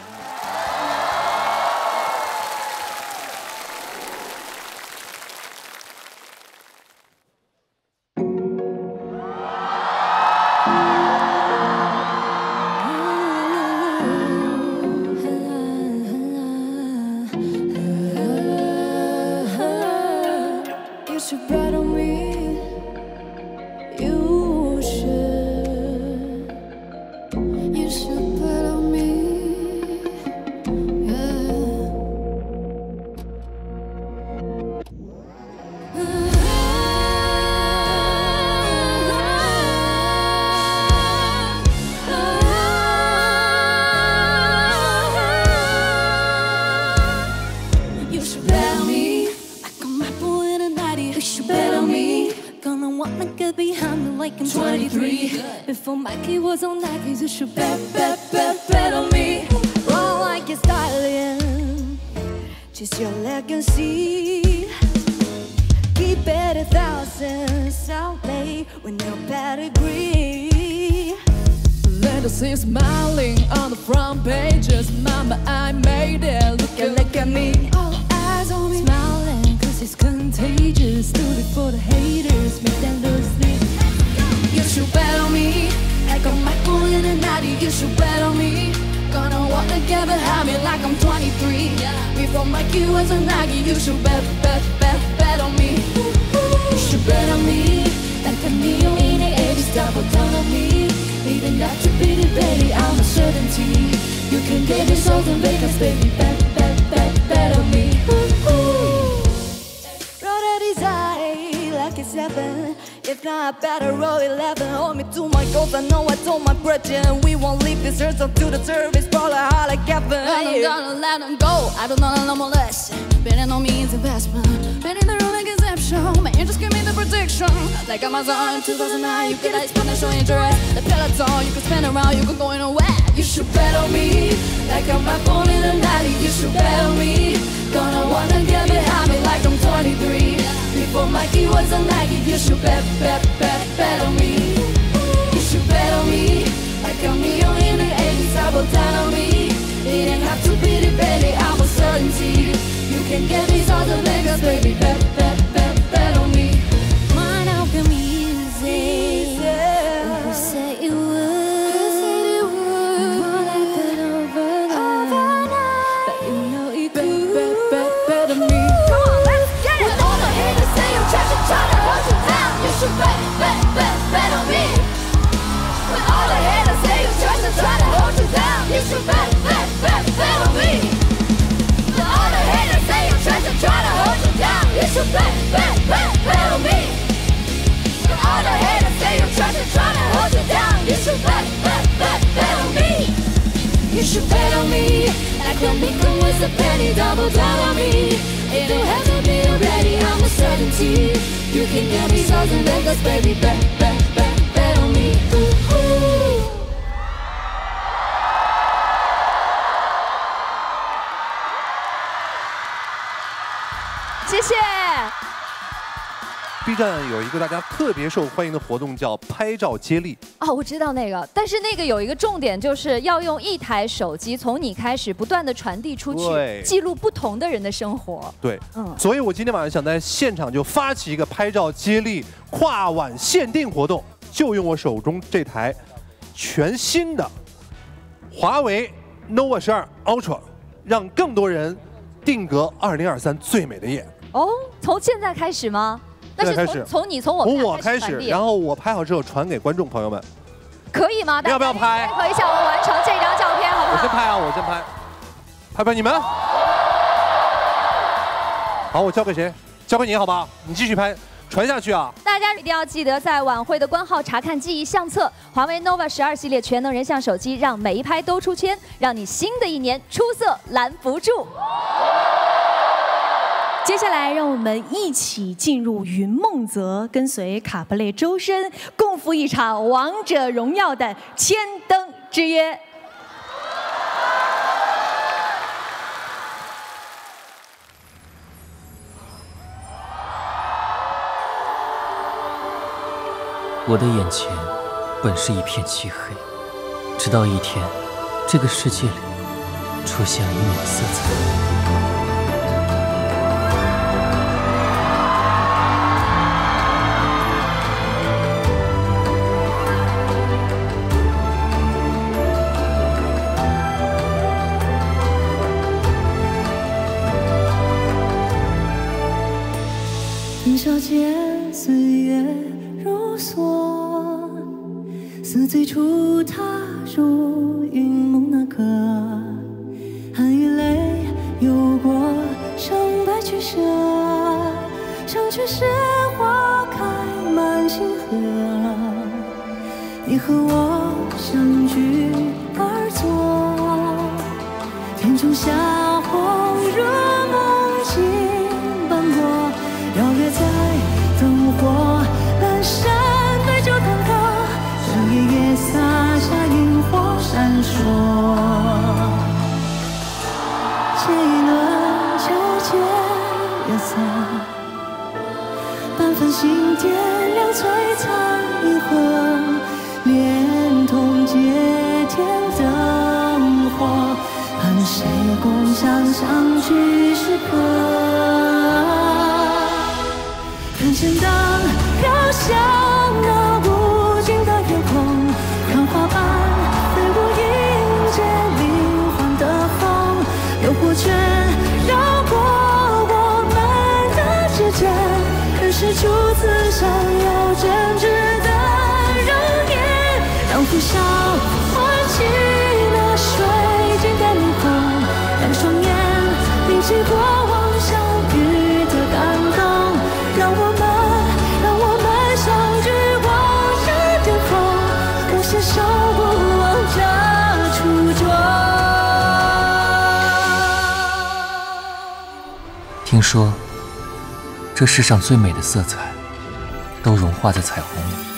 受欢迎的活动，叫拍照接力。哦，我知道那个，但是那个有一个重点，就是要用一台手机从你开始不断的传递出去，记录不同的人的生活。对，嗯所以我今天晚上想在现场就发起一个拍照接力跨晚限定活动，就用我手中这台全新的华为 nova 十二 Ultra，让更多人定格2023最美的夜。哦，从现在开始吗？那是从从你从我从我开始然后我拍好之后传给观众朋友们。可以吗？要不要拍。配合一下我们完成这张照片好不好？我先拍啊我先拍。拍拍你们。好我交给谁？交给你好不好？你继续拍传下去啊。大家一定要记得在晚会的官号查看记忆相册华为 nova 十二系列全能人像手机让每一拍都出圈让你新的一年出色拦不住接下来让我们一起进入云梦泽跟随卡布列周身共赴一场王者荣耀的千灯之约。我的眼前本是一片漆黑直到一天这个世界里出现了一抹色彩。最初踏入云梦那刻汗与泪有过胜败取舍成全时花开满星河。你和我相聚震荡，飘向。这世上最美的色彩都融化在彩虹里。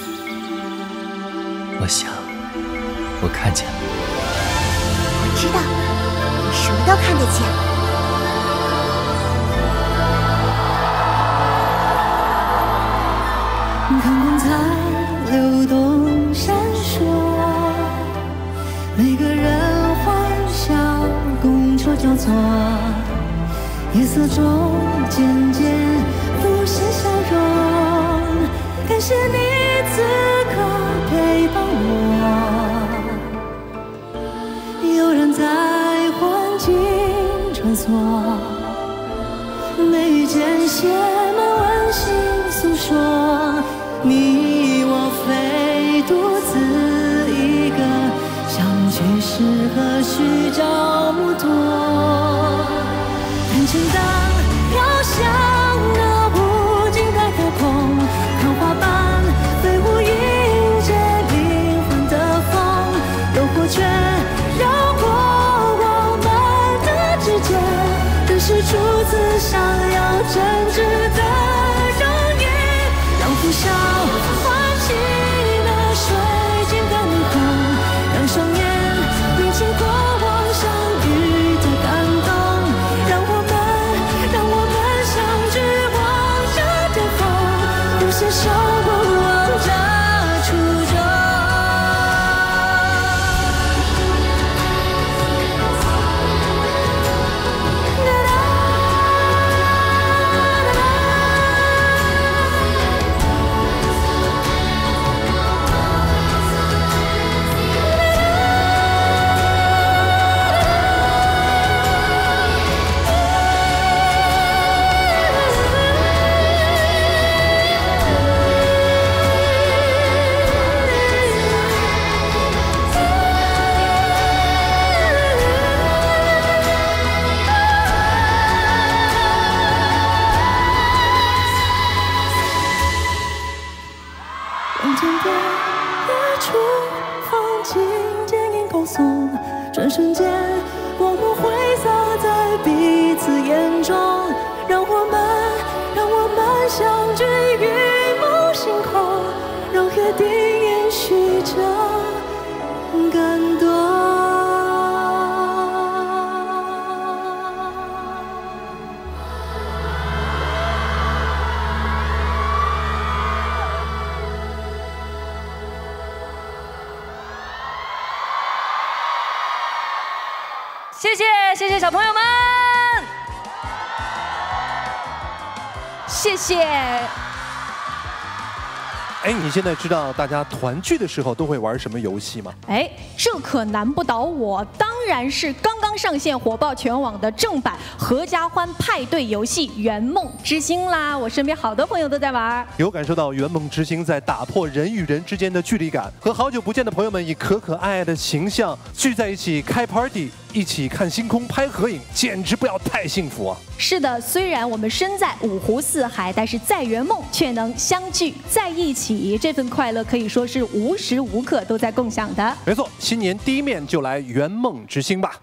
现在知道大家团聚的时候都会玩什么游戏吗？哎，这可难不倒我，当然是刚刚上线火爆全网的正版合家欢派对游戏《圆梦之星》啦！我身边好多朋友都在玩。有感受到圆梦之星在打破人与人之间的距离感，和好久不见的朋友们以可可爱爱的形象聚在一起开 party，一起看星空、拍合影，简直不要太幸福啊！是的，虽然我们身在五湖四海，但是在圆梦却能相聚在一起，这份快乐可以说是无时无刻都在共享的。没错，新年第一面就来圆梦之星吧！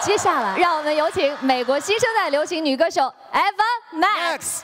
接下来，让我们有请美国新生代流行女歌手 Eva Max。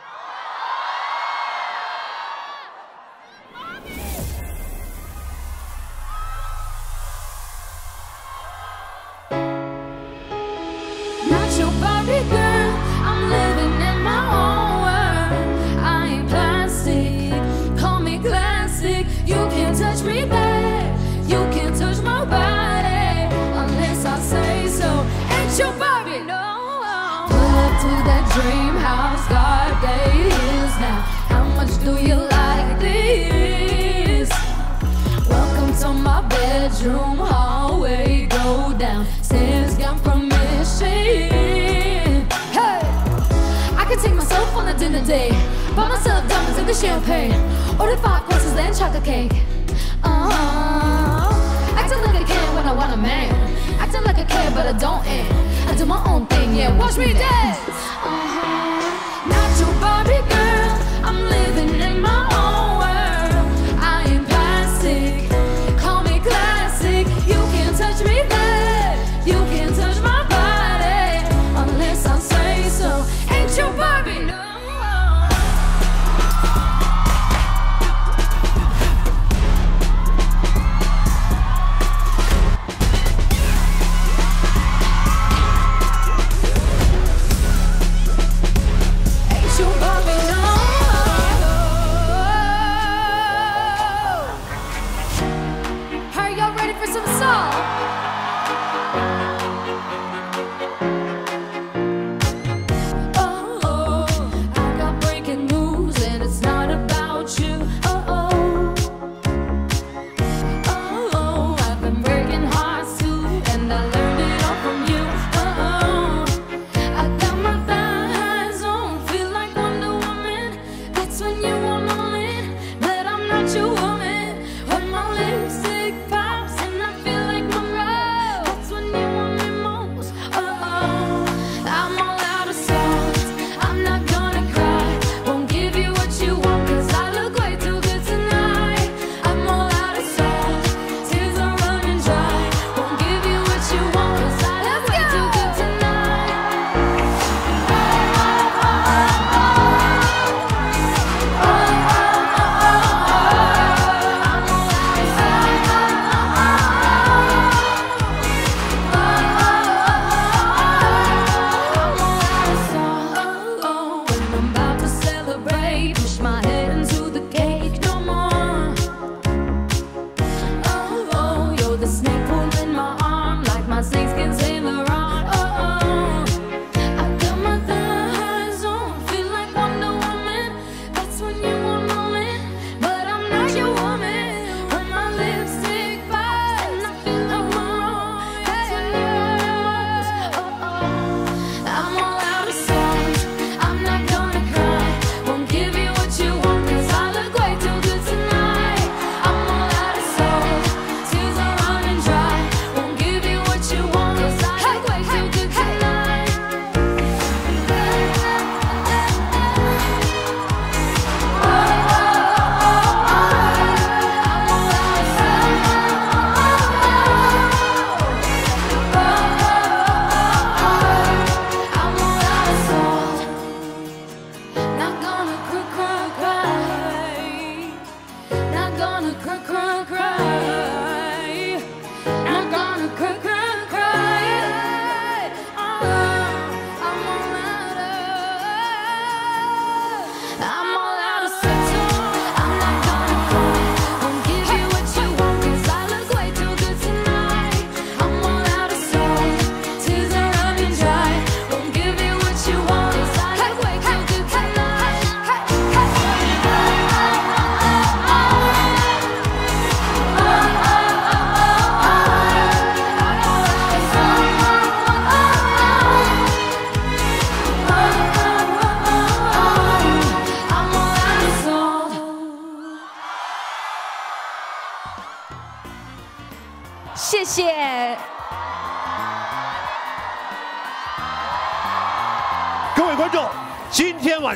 dream house God day is now. How much do you like this? Welcome to my bedroom hallway. Go down. Since got permission. Hey, I can take myself on a dinner date. Buy myself diamonds and the champagne. Order five courses and chocolate cake. Uh huh. Acting like I can when I want a man. Acting like I care, but I don't end. I do my own thing, yeah. Watch me dance. Uh -huh girl, I'm living in my own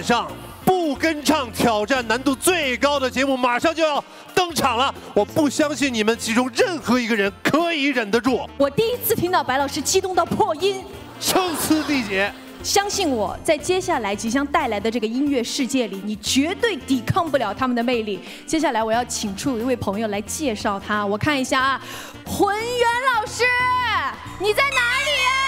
上，不跟唱挑战难度最高的节目马上就要登场了，我不相信你们其中任何一个人可以忍得住。我第一次听到白老师激动到破音，声嘶力竭。相信我在接下来即将带来的这个音乐世界里，你绝对抵抗不了他们的魅力。接下来我要请出一位朋友来介绍他，我看一下啊，浑元老师，你在哪里？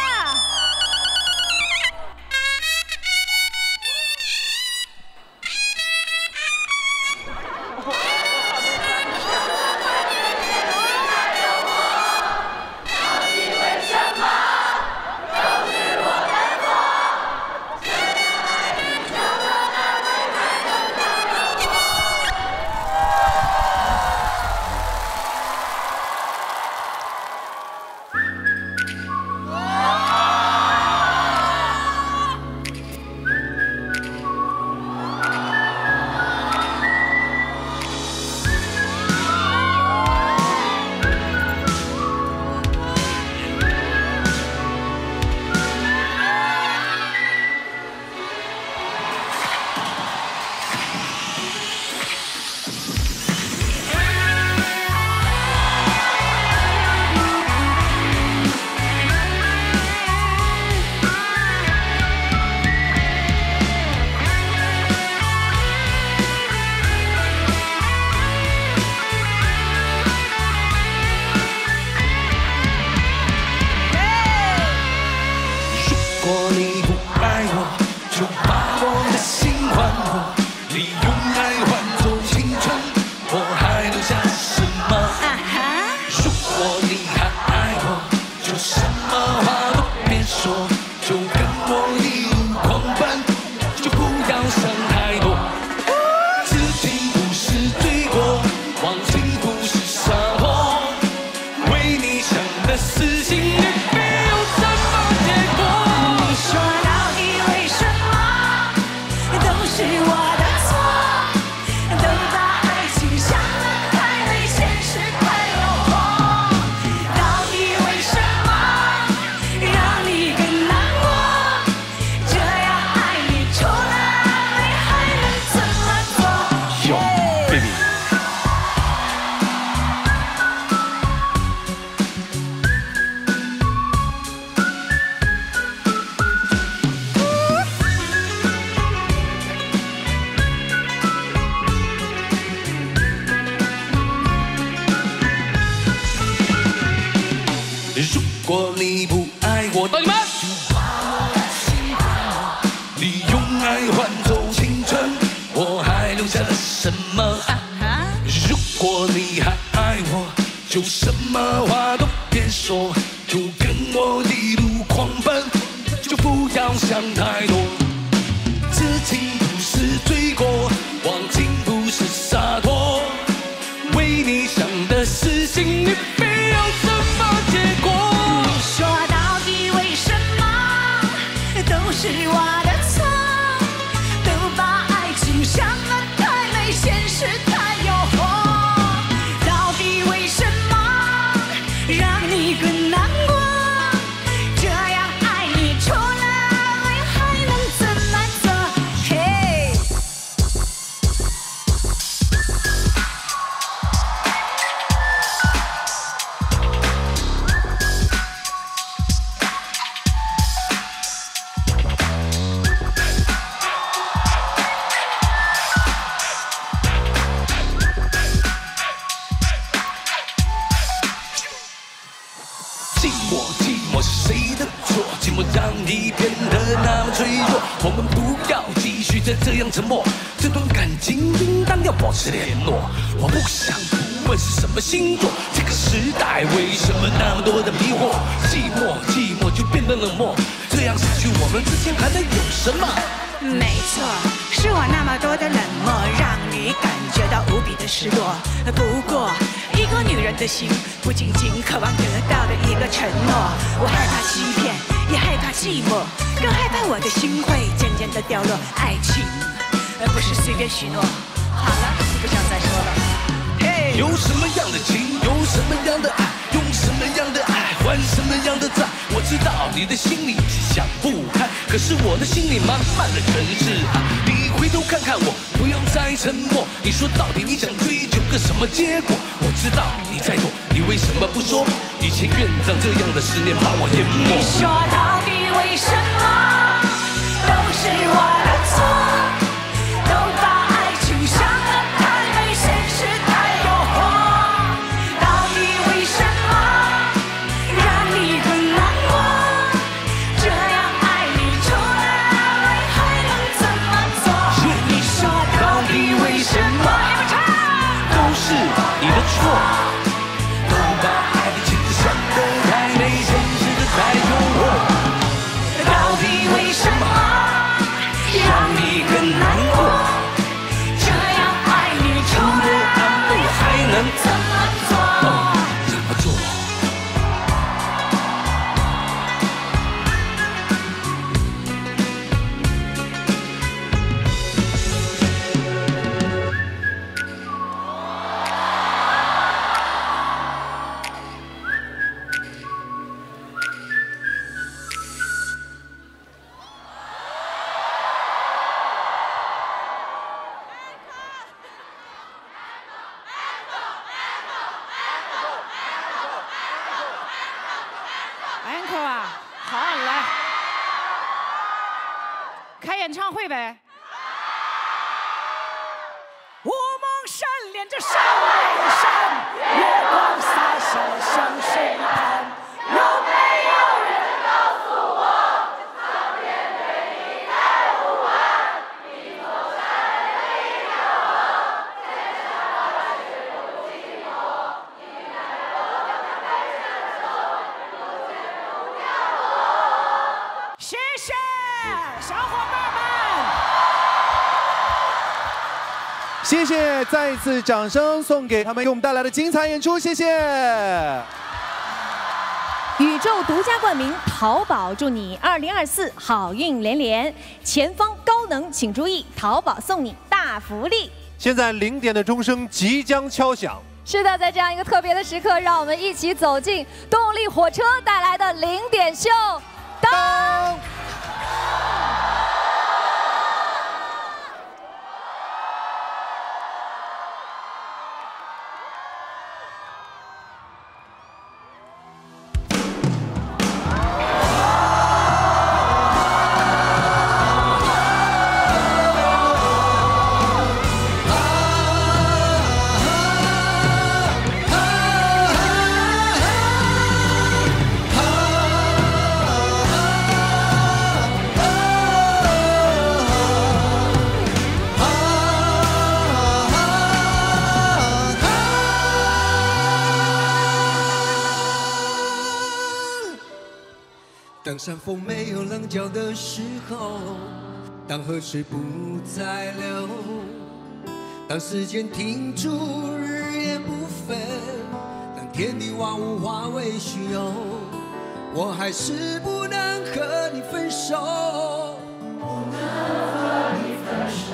次掌声送给他们给我们带来的精彩演出，谢谢。宇宙独家冠名，淘宝祝你二零二四好运连连，前方高能请注意，淘宝送你大福利。现在零点的钟声即将敲响，是的，在这样一个特别的时刻，让我们一起走进动力火车带来的零点秀。当山峰没有棱角的时候，当河水不再流，当时间停住，日夜不分，当天地万物化为虚有，我还是不能和你分手。不能和你分手。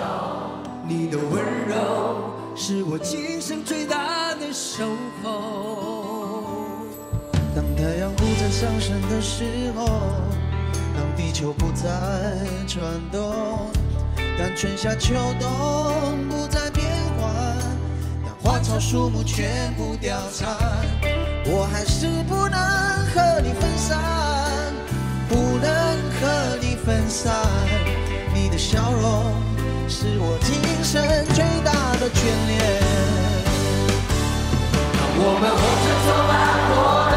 你的温柔是我今生最大的守候。上升的时候，当地球不再转动，当春夏秋冬不再变换，当花草树木全部凋残，我还是不能和你分散，不能和你分散。你的笑容是我今生最大的眷恋。让我们红尘作伴，活得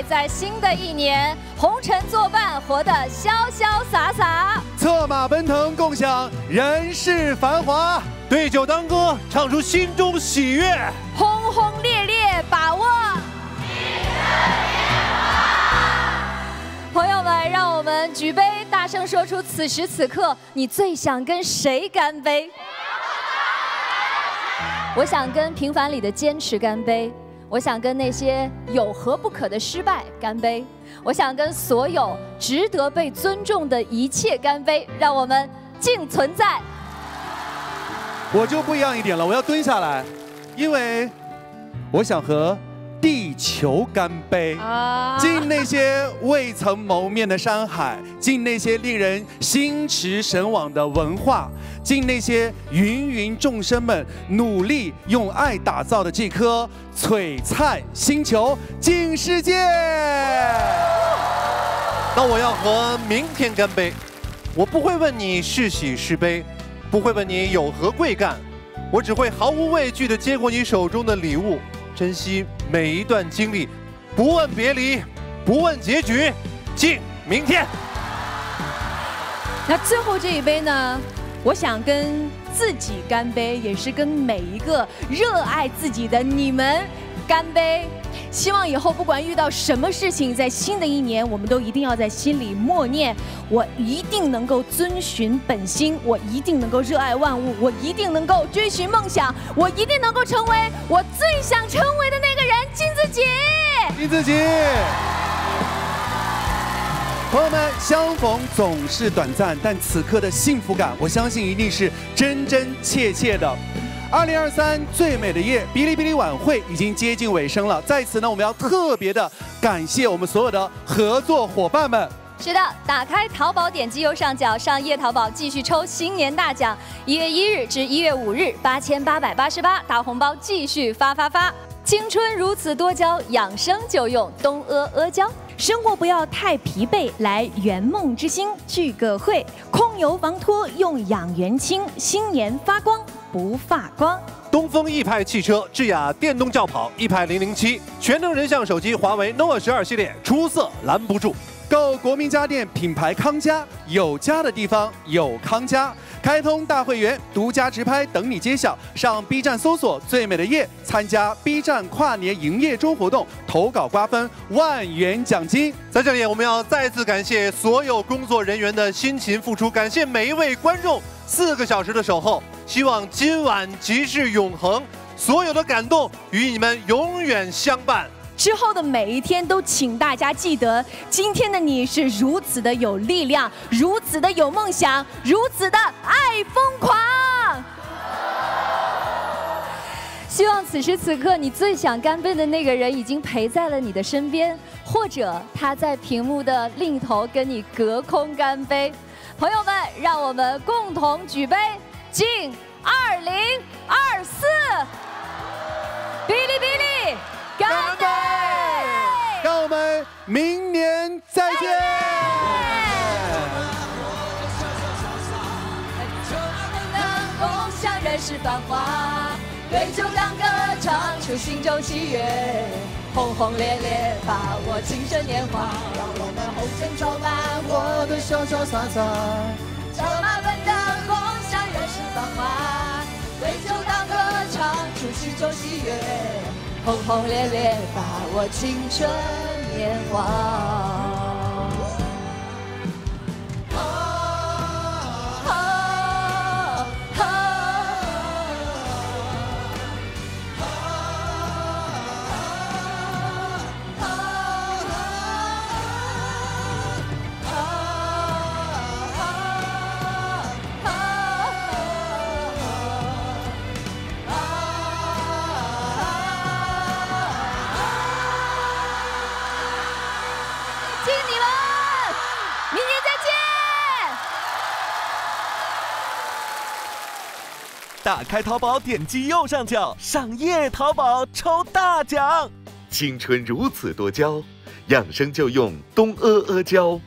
以在新的一年红尘作伴，活得潇潇洒洒。策马奔腾，共享人世繁华。对酒当歌，唱出心中喜悦。轰轰烈烈，把握。朋友们，让我们举杯，大声说出此时此刻你最想跟谁干杯？我想跟平凡里的坚持干杯，我想跟那些有何不可的失败干杯，我想跟所有值得被尊重的一切干杯，让我们敬存在。我就不一样一点了，我要蹲下来，因为我想和地球干杯，敬那些未曾谋面的山海，敬那些令人心驰神往的文化，敬那些芸芸众生们努力用爱打造的这颗璀璨星球，敬世界。那我要和明天干杯，我不会问你是喜是悲。不会问你有何贵干，我只会毫无畏惧地接过你手中的礼物，珍惜每一段经历，不问别离，不问结局，敬明天。那最后这一杯呢？我想跟自己干杯，也是跟每一个热爱自己的你们干杯。希望以后不管遇到什么事情，在新的一年，我们都一定要在心里默念：我一定能够遵循本心，我一定能够热爱万物，我一定能够追寻梦想，我一定能够成为我最想成为的那个人，敬自己。敬自己。朋友们，相逢总是短暂，但此刻的幸福感，我相信一定是真真切切的。二零二三最美的夜，哔哩哔哩晚会已经接近尾声了，在此呢，我们要特别的感谢我们所有的合作伙伴们。是的，打开淘宝，点击右上角上夜淘宝，继续抽新年大奖。一月一日至一月五日，八千八百八十八大红包继续发发发。青春如此多娇，养生就用东阿阿胶。生活不要太疲惫，来圆梦之星聚个会。控油防脱用养元清，新年发光不发光。东风易派汽车智雅电动轿跑一派零零七，全能人像手机华为 nova 十二系列出色拦不住。购国民家电品牌康佳，有家的地方有康佳。开通大会员，独家直拍等你揭晓。上 B 站搜索“最美的夜”，参加 B 站跨年营业中活动，投稿瓜分万元奖金。在这里，我们要再次感谢所有工作人员的辛勤付出，感谢每一位观众四个小时的守候。希望今晚即是永恒，所有的感动与你们永远相伴。之后的每一天都请大家记得，今天的你是如此的有力量，如此的有梦想，如此的爱疯狂。希望此时此刻你最想干杯的那个人已经陪在了你的身边，或者他在屏幕的另一头跟你隔空干杯。朋友们，让我们共同举杯，敬二零二四！哔哩哔哩，干杯！让我们明年再见。共享人世繁华，对酒当歌，唱出心中喜悦，轰轰烈烈把握青春年华，让我们红尘作伴，活得潇潇洒洒。策马奔腾，共享人世繁华，对酒当歌，唱出心中喜悦，轰轰烈烈把我青春年华。打开淘宝，点击右上角上夜淘宝抽大奖。青春如此多娇，养生就用东阿阿胶。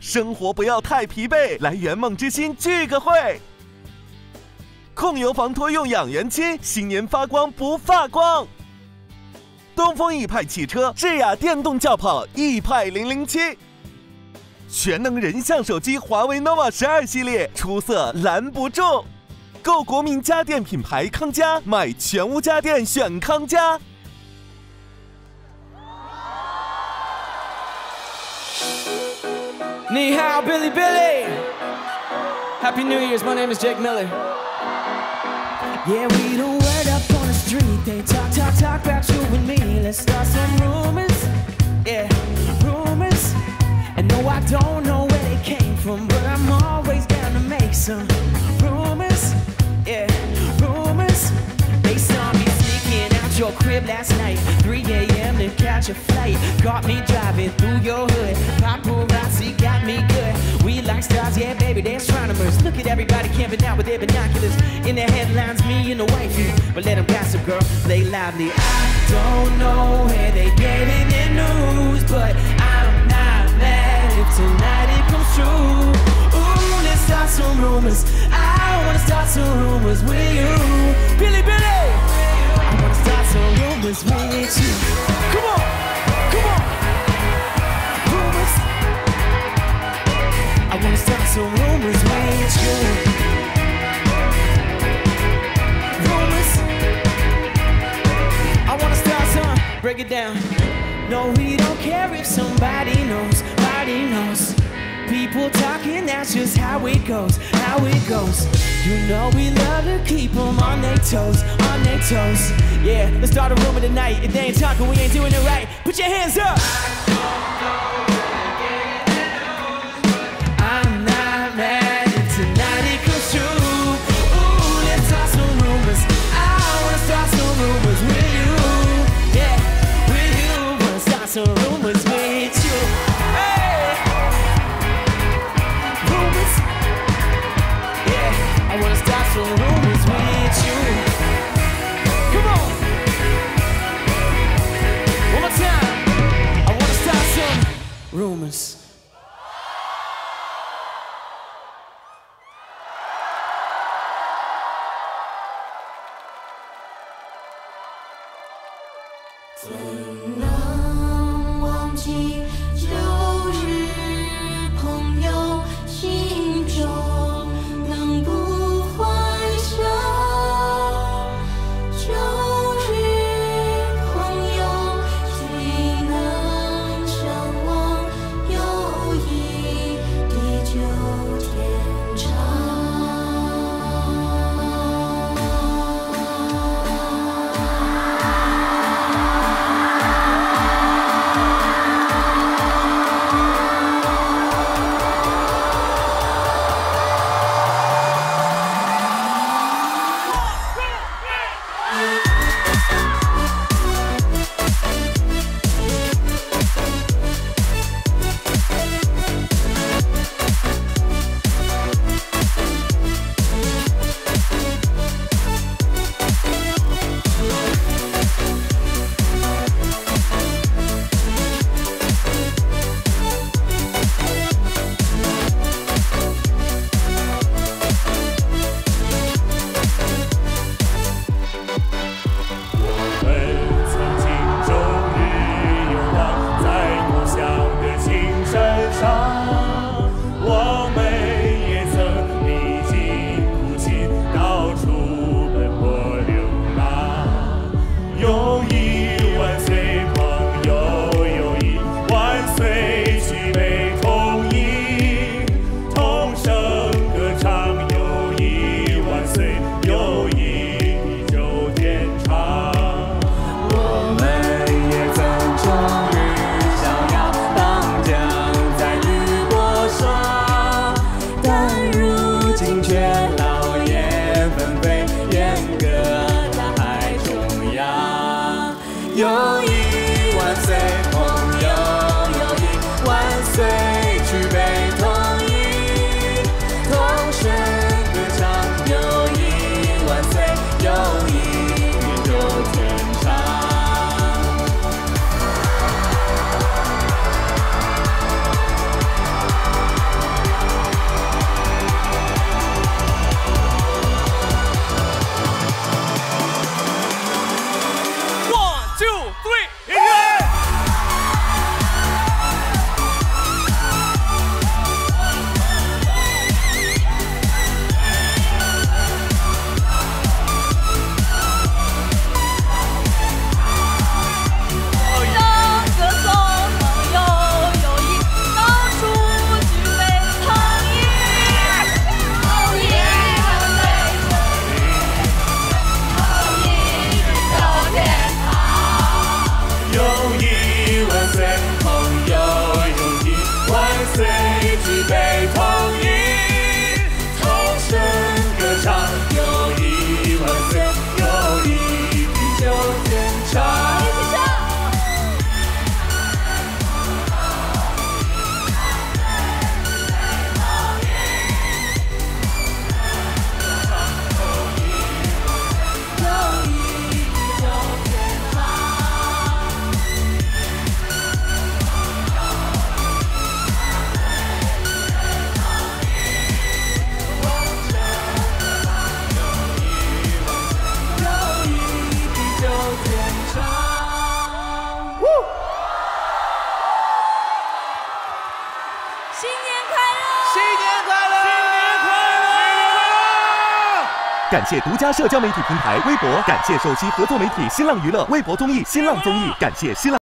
生活不要太疲惫，来圆梦之星聚个会。控油防脱用养元清，新年发光不发光。东风易派汽车智雅电动轿跑易派零零七。全能人像手机华为 nova 十二系列出色拦不住，购国民家电品牌康佳，买全屋家电选康佳。你好 Billy Billy. Happy New Year's. My name is Jake Miller. Yeah, we don't word up on the street. They talk, talk, talk about you and me. Let's start some rumors. Yeah, rumors. And no, I don't know where they came from, but I'm always down to make some your crib last night, 3 a.m. to catch a flight. Caught me driving through your hood. Paparazzi got me good. We like stars, yeah, baby, they're astronomers. Look at everybody camping out with their binoculars. In the headlines, me and the wifey. But let them gossip, girl, play loudly. I don't know where they getting their news, but I'm not mad if tonight it comes true. Ooh, let's start some rumors. I wanna start some rumors with you. Billy, Billy! I wanna start some rumors with you. Come on, come on. Rumors. I wanna start some rumors with you. Rumors. I wanna start some. Break it down. No, we don't care if somebody knows. Body knows. People talking, that's just how it goes. How it goes. You know we love to keep them on their toes. On their toes. Yeah, let's start a rumor tonight. If they ain't talking, we ain't doing it right. Put your hands up. I'm not mad tonight it comes true. Ooh, let's start some rumors. I wanna start some rumors with you. Yeah, with you. Start some rumors rumors.《感谢独家社交媒体平台微博，感谢首席合作媒体新浪娱乐、微博综艺、新浪综艺，感谢新浪。